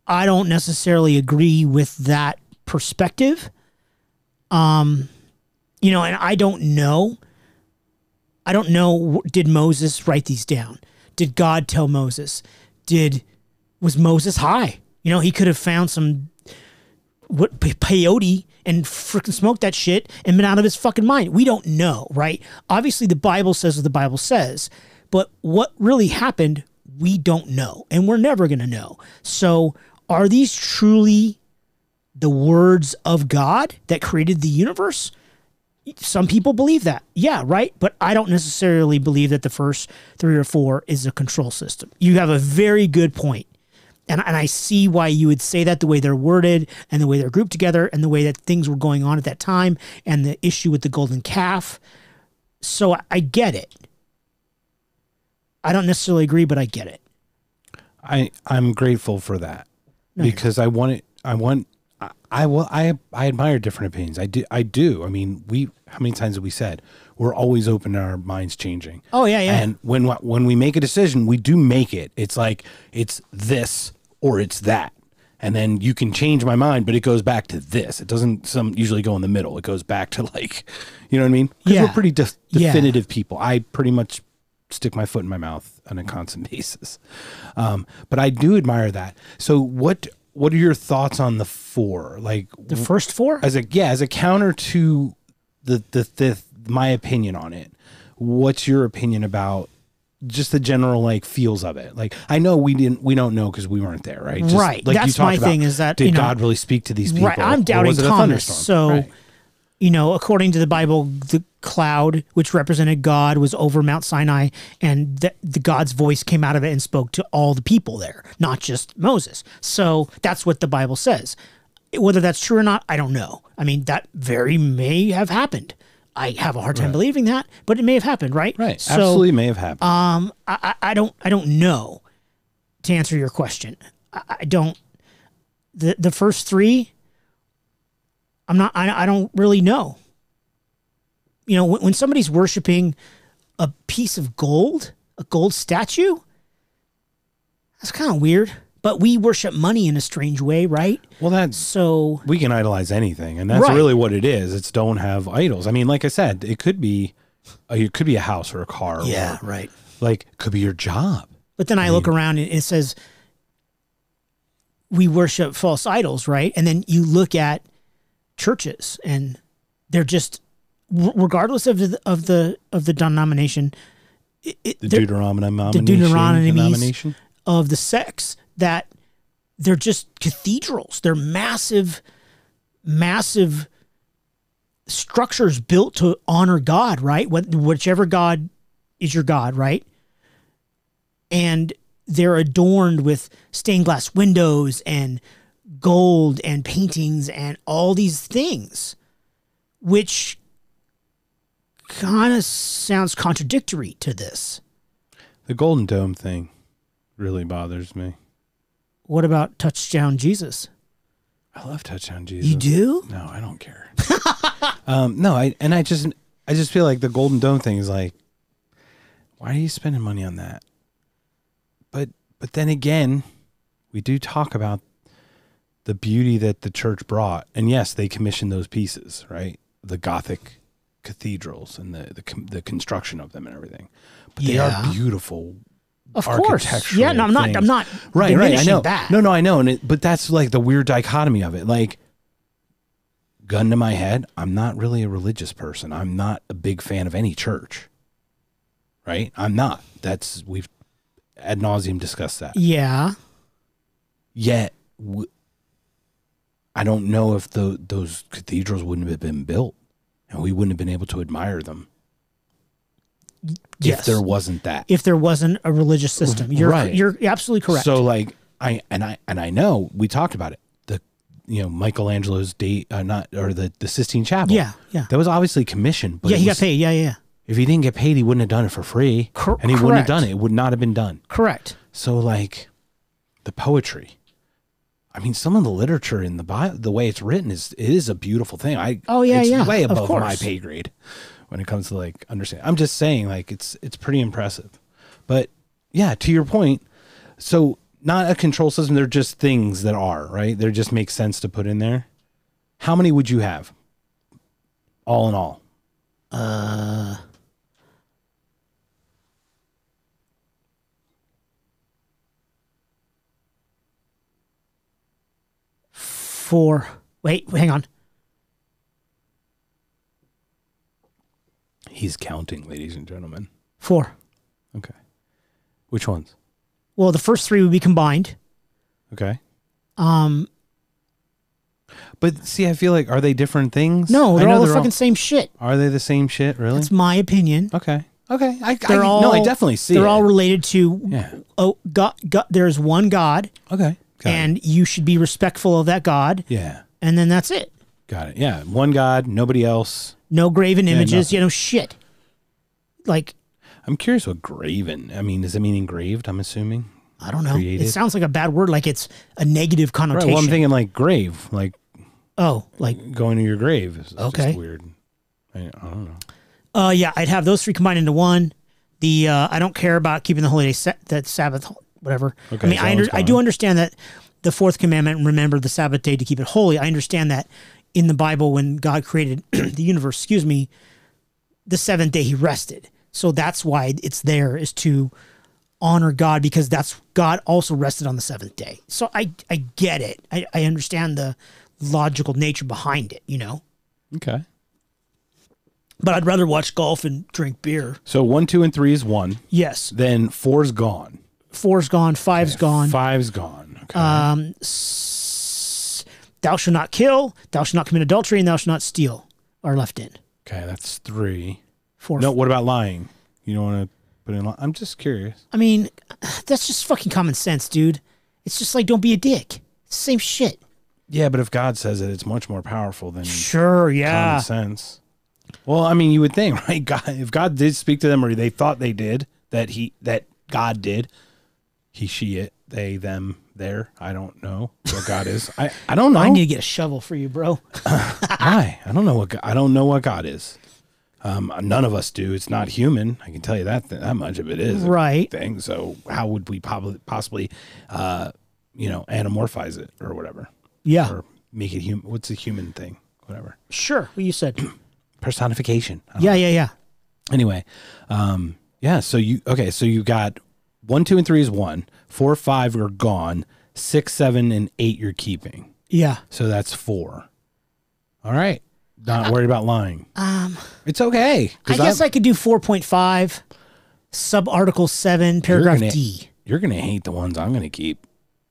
I don't necessarily agree with that perspective. Um, you know, and I don't know. I don't know. Did Moses write these down? Did God tell Moses? Did was Moses high? You know, he could have found some what peyote and freaking smoked that shit and been out of his fucking mind. We don't know, right? Obviously, the Bible says what the Bible says, but what really happened, we don't know, and we're never gonna know. So, are these truly the words of God that created the universe? Some people believe that, yeah, right. But I don't necessarily believe that the first three or four is a control system. You have a very good point and and I see why you would say that the way they're worded and the way they're grouped together and the way that things were going on at that time and the issue with the golden calf. So I, I get it. I don't necessarily agree, but I get it. I I'm grateful for that because I want it. I want. I, I will. I I admire different opinions. I do. I do. I mean, we. How many times have we said we're always open to our minds changing? Oh yeah, yeah. And when when we make a decision, we do make it. It's like it's this or it's that. And then you can change my mind, but it goes back to this. It doesn't some usually go in the middle. It goes back to like, you know what I mean? Because Yeah. we're pretty Yeah. definitive people. I pretty much stick my foot in my mouth on a constant basis. Um, but I do admire that. So what what are your thoughts on the four? Like the first four? as a yeah, as a counter to the the, the my opinion on it. What's your opinion about just the general like feels of it? Like I know we didn't we don't know because we weren't there, right? Just Right. Like you That's my about, thing is that, did you know- God really speak to these people? Right. I'm doubting Thomas. So, Right. You know, according to the Bible, the cloud, which represented God, was over Mount Sinai, and the, the God's voice came out of it and spoke to all the people there, not just Moses. So that's what the Bible says. Whether that's true or not, I don't know. I mean, that very may have happened. I have a hard time believing that, but it may have happened, right? right. So, Absolutely may have happened. um, I, I I don't I don't know to answer your question. I, I don't the the first three. I'm not. I, I don't really know. You know, when, when somebody's worshiping a piece of gold, a gold statue, that's kind of weird. But we worship money in a strange way, right? well, that's So we can idolize anything, and that's Right. really what it is. It's don't have idols. I mean, like I said, it could be, uh, it could be a house or a car. or, right. like could be your job. But then I look around and it says we worship false idols, right? And then you look at churches and they're just regardless of the of the of the denomination it, it, The Deuteronomy Deuteronomies. denomination. of the sects that they're just cathedrals. They're massive massive structures built to honor God, right? What whichever God is your God, right? And they're adorned with stained glass windows and gold and paintings and all these things, which kind of sounds contradictory to this. The Golden Dome thing really bothers me. What about Touchdown Jesus? I love Touchdown Jesus. You do? No, I don't care. um, no, I and I just I just feel like the Golden Dome thing is like, why are you spending money on that? But but then again, we do talk about the beauty that the church brought, and yes, they commissioned those pieces, right? The Gothic cathedrals and the the, the construction of them and everything. But they Yeah. are beautiful. Of course. Yeah, no, I'm not I'm not Right, right. I know. that. No, no, I know. And it, but that's like the weird dichotomy of it. Like, gun to my head, I'm not really a religious person. I'm not a big fan of any church. Right? I'm not. That's we've ad nauseum discussed that. Yeah. Yet, w- I don't know if the those cathedrals wouldn't have been built, and we wouldn't have been able to admire them Yes. if there wasn't that. if there wasn't a religious system. You're Right. you're absolutely correct. So like I and I and I know we talked about it. The you know Michelangelo's date uh, not or the the Sistine Chapel. yeah, yeah. That was obviously commissioned, but yeah, he was- got paid. Yeah, yeah, yeah. if he didn't get paid, he wouldn't have done it for free, Cor- and he wouldn't have done it. It would not have been done. Correct. So like the poetry. I mean, some of the literature in the Bible, the way it's written is it is a beautiful thing. I Oh, yeah, it's yeah, way of above my pay grade when it comes to like understanding. I'm just saying, like it's it's pretty impressive. But yeah, to your point, so not a control system. They're just things that are right. They just make sense to put in there. How many would you have? All in all, Uh Four. Wait, hang on. he's counting, ladies and gentlemen. Four. Okay, which ones? Well, the first three would be combined. Okay, Um, but see, I feel like are they different things? no, they're all the fucking same shit. Are they the same shit? Really? That's my opinion. Okay. Okay. I, They're I all no, I definitely see They're it. all related to yeah. oh God, God. There's one God, Okay. Got it. and you should be respectful of that God, yeah. and then that's it. Got it. Yeah. One God, nobody else. No graven images. nothing. you know, shit. Like I'm curious what graven. I mean, does it mean engraved? I'm assuming. I don't know. Created. It sounds like a bad word. Like it's a negative Right. connotation. Well, I'm thinking like grave, like oh, like going to your grave. Is Okay. Weird. I, I don't know. uh, yeah. I'd have those three combined into one. The uh, I don't care about keeping the holy day sa- that Sabbath, whatever. Okay, I mean, so I under, I do understand that the fourth commandment, remember the Sabbath day to keep it holy. I understand that in the Bible when God created the universe, excuse me, the seventh day he rested. So that's why it's there is to honor God because that's God also rested on the seventh day. So I I get it. I, I understand the logical nature behind it, you know. Okay. But I'd rather watch golf and drink beer. So one, two, and three is one. Yes. Then four's gone. Four's gone, five's gone. Five's gone. Okay. Um s- thou shalt not kill, thou shalt not commit adultery, and thou shalt not steal are left in. okay. That's three. Four. No. What about lying? You don't want to put in. Li- I'm just curious. I mean, that's just fucking common sense, dude. It's just like don't be a dick. Same shit. Yeah, but if God says it, it's much more powerful than Sure, yeah. common sense. Well, I mean, you would think, right? God, if God did speak to them, or they thought they did, that he, that God did, he, she, it, they, them, there. I don't know what God is. I, I don't know. I need to get a shovel for you, bro. Why? I don't know what God, I don't know what God is. Um, none of us do. It's not human. I can tell you that that much of it is Right. thing. So how would we probably possibly, uh, you know, anamorphize it or whatever, Yeah. or make it human? What's a human thing? Whatever Sure. What you said. personification. I yeah, yeah, yeah. anyway um yeah so you okay so you got one two and three is one four five are gone six seven and eight you're keeping Yeah. so that's four all right not worried about lying Um it's okay I guess I'm- I could do 4.5 sub article 7 paragraph gonna- D. you're gonna hate the ones i'm gonna keep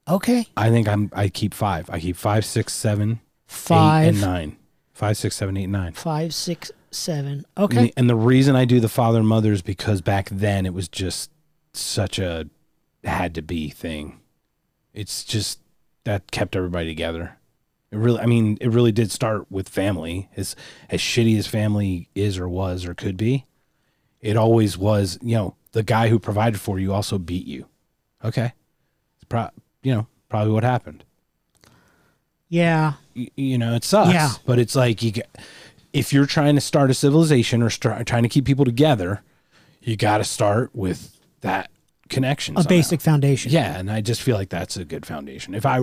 Okay. i think i'm i keep five i keep five six seven eight, 5 and nine Five, six, seven, eight, nine. Five, six, seven. And Okay. the- And the reason I do the father and mother is because back then it was just such a had to be thing. It's just that kept everybody together. It really, I mean, it really did start with family. As as shitty as family is or was or could be, it always was. You know, the guy who provided for you also beat you. Okay, it's pro- you know probably what happened Yeah. y- you know it sucks Yeah. but it's like you get, if you're trying to start a civilization or start trying to keep people together you got to start with that connection A somehow. basic foundation. yeah and i just feel like that's a good foundation if i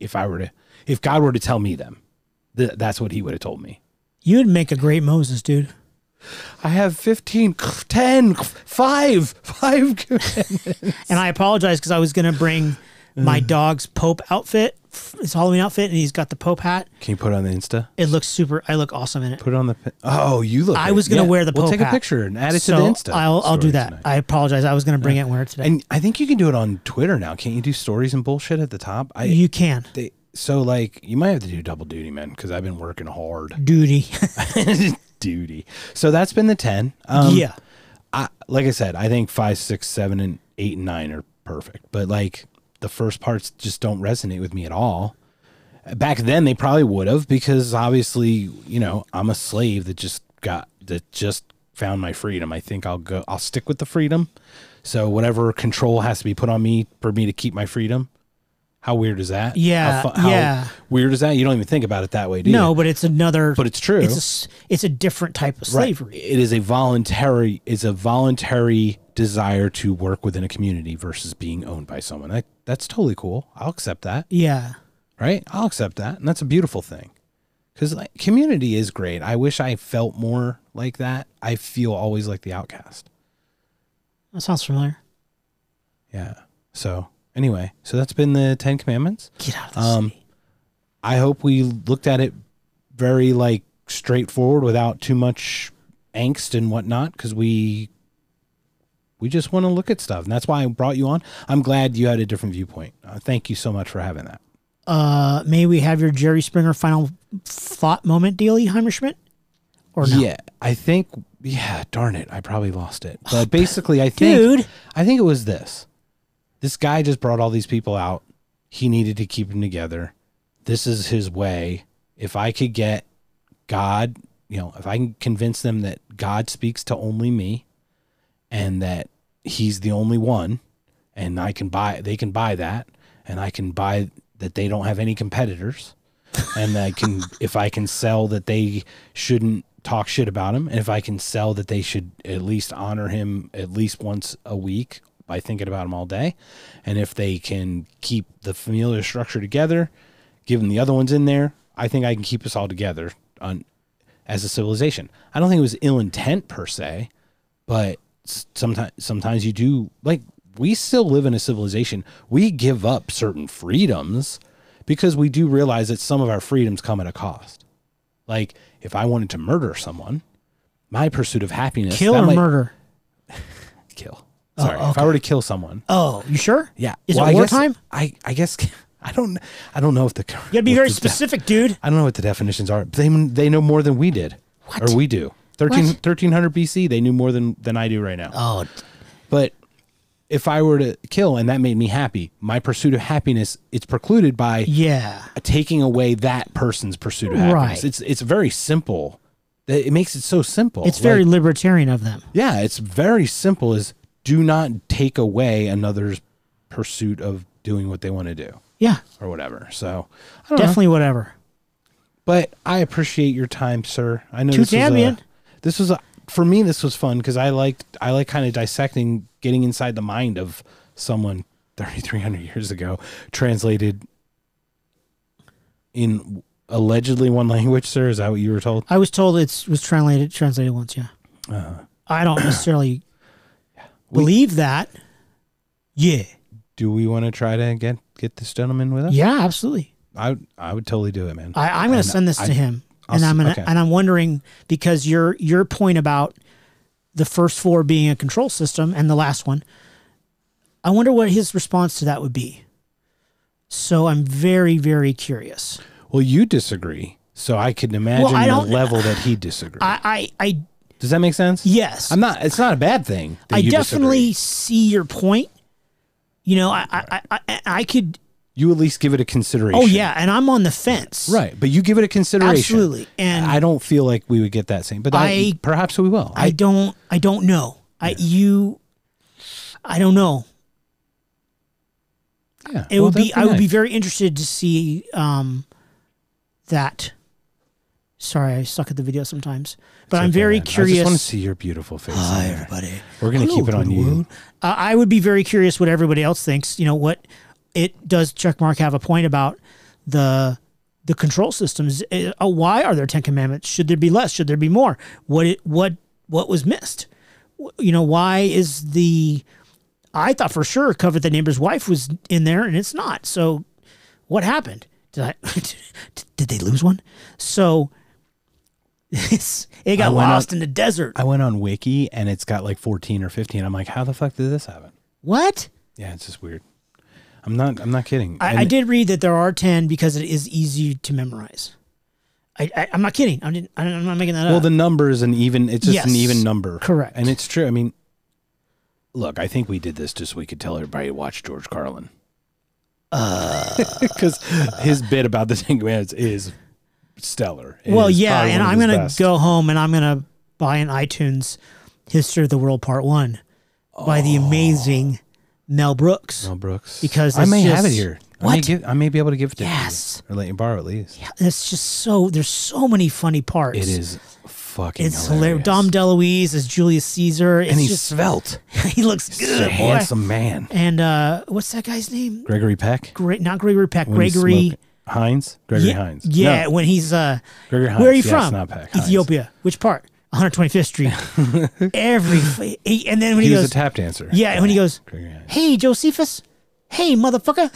if i were to if god were to tell me them th- that's what he would have told me You would make a great Moses, dude. i have 15 10 5 5 And I apologize because I was going to bring my Mm. dog's Pope outfit, his Halloween outfit, and he's got the Pope hat. can you put it on the insta It looks super. I look awesome in it. put it on the pi- oh you look I good. was gonna Yeah. wear the we'll Pope take a hat. picture and add it so to the insta I'll I'll do story that. tonight. I apologize. I was going to bring it and wear it today. And I think you can do it on Twitter now. Can't you do stories and bullshit at the top? I you can they, so like you might have to do double duty, man, because I've been working hard. duty. duty. So that's been the ten. Um, yeah. I, like I said, I think five, six, seven, and eight and nine are perfect. But like the first parts just don't resonate with me at all. Back then, they probably would have because obviously, you know, I'm a slave that just got that just found my freedom. I think I'll go. I'll stick with the freedom. So whatever control has to be put on me for me to keep my freedom. How weird is that? Yeah, How, fu- how yeah. Weird is that? You don't even think about it that way, do you? No, but it's another. But it's true. It's a it's a different type of Right. slavery. It is a voluntary it's a voluntary desire to work within a community versus being owned by someone. That, that's totally cool. I'll accept that. Yeah. Right? I'll accept that. And that's a beautiful thing. Cuz like community is great. I wish I felt more like that. I feel always like the outcast. That sounds familiar. Yeah. So, anyway, so that's been the 10 commandments. Get out of the Um, city. I hope we looked at it very like straightforward without too much angst and whatnot because we we just want to look at stuff and that's why I brought you on. I'm glad you had a different viewpoint. Uh, thank you so much for having that. Uh, may we have your Jerry Springer final thought moment, dealy Heimerschmidt? Or no? Yeah, I think yeah, darn it, I probably lost it. But basically, I think Dude. I think it was this. This guy just brought all these people out. He needed to keep them together. This is his way. If I could get God, you know, if I can convince them that God speaks to only me and that he's the only one and I can buy they can buy that and I can buy that they don't have any competitors and I can if I can sell that they shouldn't talk shit about him and if I can sell that they should at least honor him at least once a week by thinking about him all day and if they can keep the familiar structure together given the other ones in there I think I can keep us all together on as a civilization. I don't think it was ill intent per se but sometimes sometimes you do like we still live in a civilization we give up certain freedoms because we do realize that some of our freedoms come at a cost like if i wanted to murder someone my pursuit of happiness Kill or might- murder? kill sorry oh, if i were to kill someone Oh, you sure? yeah Is Well, it wartime? i i guess i don't i don't know if the You gotta be very specific, dude. I don't know what the definitions are. They they know more than we did, What? or we do. 13, 1300 BC, they knew more than than I do right now. Oh, But if I were to kill and that made me happy, my pursuit of happiness it's precluded by yeah. taking away that person's pursuit of happiness. Right. It's it's very simple. It makes it so simple. It's very Like, libertarian of them. yeah. It's very simple. Is do not take away another's pursuit of doing what they want to do Yeah, or whatever. So don't know. definitely whatever. But I appreciate your time, sir. I know Too this damn, a. this was a, for me. This was fun because I liked I like kind of dissecting, getting inside the mind of someone thirty three hundred years ago, translated in allegedly one language. Sir, is that what you were told? I was told it was translated translated once. Yeah, Uh, I don't necessarily We- believe that. Yeah, do we want to try to get get this gentleman with us? yeah, absolutely. I would- I would totally do it, man. I, I'm going And to send this I- to him, I'll and I'm gonna okay. and I'm wondering because your your point about the first four being a control system and the last one, I wonder what his response to that would be. So I'm very very curious. Well, you disagree. So I can imagine I the level that he disagrees. I, I, I Does that make sense? yes, I'm not. It's not a bad thing. I definitely disagree. see your point. You know, I, I, I, I, I could. You at least give it a consideration. Oh yeah, and I'm on the fence. Right, but you give it a consideration. Absolutely, and I don't feel like we would get that same, but I, I- perhaps we will. I don't. I don't know. I you. I don't know. yeah, It well, would be. that'd I would be very interested to see um, that. Sorry, I suck at the video sometimes, but It's I'm okay, very man. I just want to see your beautiful face. Hi, everybody. We're gonna Hello, keep it on you. Uh, I would be very curious what everybody else thinks. You know what? It does. Checkmark have a point about the the control systems. Uh, uh, why are there ten commandments? Should there be less? Should there be more? What it, what what was missed? You know why is the? I thought for sure cover the neighbor's wife was in there, and it's not. So, what happened? Did I? did they lose one? So. It's, it got lost in the desert. I went on Wiki and it's got like 14 or 15. I'm like, how the fuck did this happen? what? Yeah, it's just weird. I'm not. I'm not kidding. I, I did read that there are 10 because it is easy to memorize. I, I, I'm not kidding. I didn't, I'm not making that Well, up. Well, the number is an even. It's just an even number. correct. And it's true. I mean, look, I think we did this just so we could tell everybody to watch George Carlin. Uh. Because his bit about the Ten Commandments is stellar. It well, is yeah, and I'm going to best. go home and I'm going to buy an iTunes History of the World Part 1 by the oh. amazing Mel Brooks. Mel Brooks. Because I may have it just- here. I may, What? give, I may be able to give it to Yes. you or let you borrow at least. Yeah, it's just so, there's so many funny parts. It is fucking It's hilarious. hilarious. Dom DeLuise as Julius Caesar. It's and he's just, svelte. he looks He's a good, boy. handsome man. And uh, what's that guy's name? Gregory Peck. Great, not Gregory Peck. When Gregory. Hines. Gregory yeah, Hines. Yeah, No, when he's uh, Gregory Hines. where are you from? Not Peck. Hines. Ethiopia. Which part? 125th Street. Every he, and then when He, he, was goes, a tap dancer. yeah, and when he goes, "Hey, Josephus, hey, motherfucker,"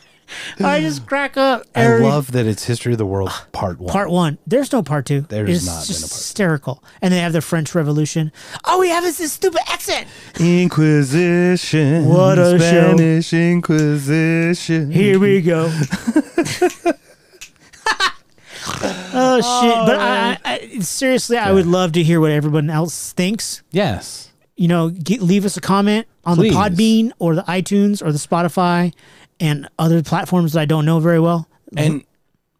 I just crack up. I love that it's History of the World ah, Part One. part one. There's no part two. There's it's not been just a part two. hysterical. And they have the French Revolution. All we have is this stupid accent. Inquisition. What a show. Spanish Inquisition. Here we go. Oh, oh shit! But I, I, I seriously, I would love to hear what everyone else thinks. Yes. You know, get, leave us a comment on Please. the Podbean or the iTunes or the Spotify and other platforms that I don't know very well. And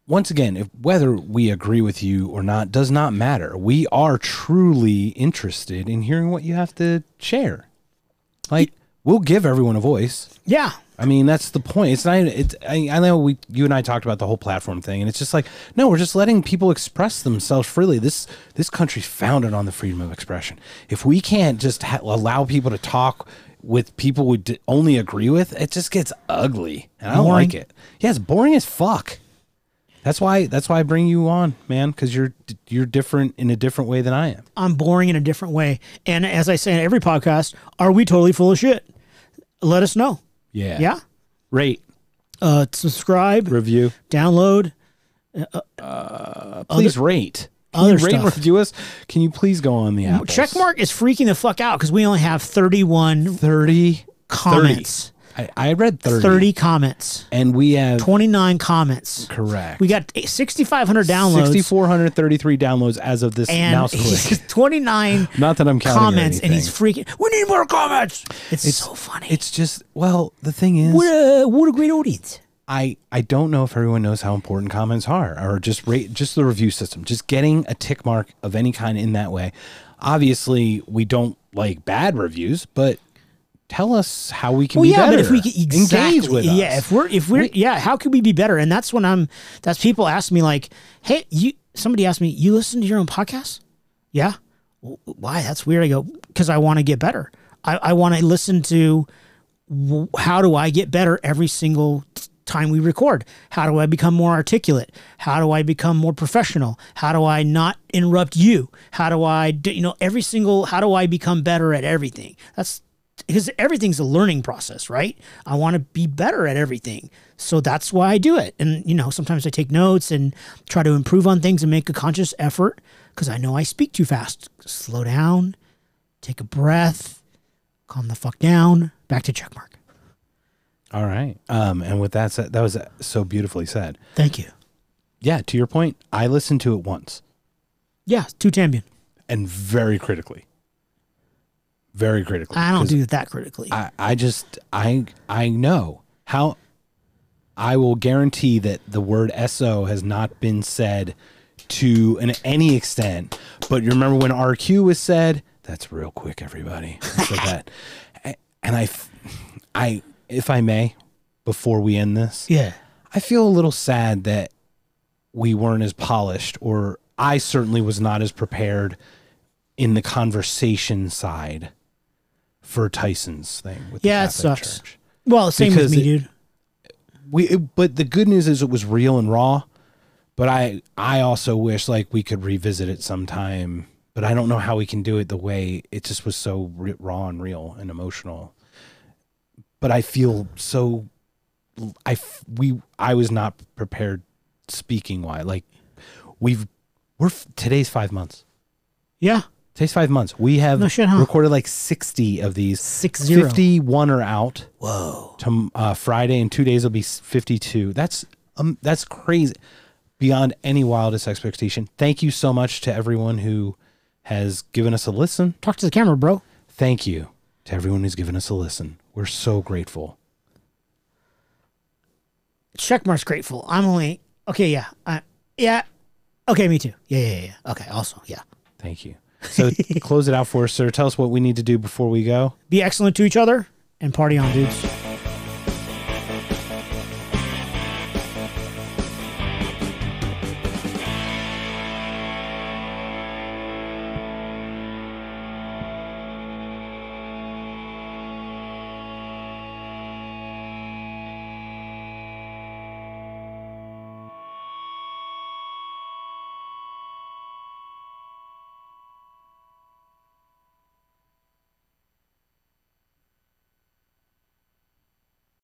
once again, if whether we agree with you or not does not matter. We are truly interested in hearing what you have to share. Like we'll give everyone a voice. Yeah, I mean, that's the point. It's not. It's. I, I know we, you and I talked about the whole platform thing, and it's just like, no, we're just letting people express themselves freely. This this country's founded on the freedom of expression. If we can't just ha- allow people to talk with people we d- only agree with, it just gets ugly, and I don't Boring. like it. Yeah, it's boring as fuck. That's why. That's why I bring you on, man, because you're you're different in a different way than I am. I'm boring in a different way. And as I say in every podcast, are we totally full of shit? Let us know. Yeah. Yeah. Rate, Uh, subscribe, review. download. Please rate. Can other you rate and review us? Can you please go on the app? Checkmark is freaking the fuck out because we only have 31 30 comments. I, I read 30, 30 comments. and we have 29 comments. correct We got 6,500 downloads 6433 downloads as of this and mouse click 29 not that i'm counting comments, and he's freaking. We need more comments. It's, It's- so funny. it's just well the thing is what a what a great audience. i i don't know if everyone knows how important comments are or just rate just the review system just getting a tick mark of any kind in that way obviously we don't like bad reviews but tell us how we can Well, be yeah, better but if we could exactly, engage with us yeah, if we're if we're yeah, how can we be better? And that's when I'm. That's people ask me like, hey, you. Somebody asked me, you listen to your own podcast? Yeah. "W- Why? That's weird. I go because I want to get better. I, I want to listen to w- how do I get better every single time we record? How do I become more articulate? How do I become more professional? How do I not interrupt you? How do I, do, you know, every single, how do I become better at everything? That's because everything's a learning process, right? I want to be better at everything. So that's why I do it. And, you know, sometimes I take notes and try to improve on things and make a conscious effort because I know I speak too fast. Slow down, take a breath, calm the fuck down. Back to checkmark. all right um and with that said that was so beautifully said Thank you. yeah, to your point, I listened to it once Yeah, two Tambien. and very critically. Very critically. I don't do it that critically. I, I just I I know how I will guarantee that the word SO has not been said to an, any extent. But you remember when RQ was said? That's real quick, everybody. That. And I, I, if I may, before we end this, yeah. I feel a little sad that we weren't as polished, or I certainly was not as prepared in the conversation side for Tyson's thing. With Yeah, the it sucks. Church. Well, same Because with me, it- dude. We, it- but the good news is it was real and raw. But I, I also wish like we could revisit it sometime. But I don't know how we can do it the way it just was so raw and real and emotional. But I feel so I f- we I was not prepared speaking why like we've we're f- today's 5 months. Yeah. Today's 5 months. We have No shit, huh? recorded like 60 of these. Six zero. 51 are out. Whoa. To uh, Friday in 2 days will be 52. That's um that's crazy. Beyond any wildest expectation. Thank you so much to everyone who has given us a listen. Talk to the camera, bro. Thank you to everyone who's given us a listen. We're so grateful. Checkmark's grateful. I'm only okay. Yeah. I, yeah. Okay. Me too. Yeah, yeah. Yeah. Okay. Also, yeah. Thank you. So close it out for us, sir. Tell us what we need to do before we go. Be excellent to each other and party on, dudes.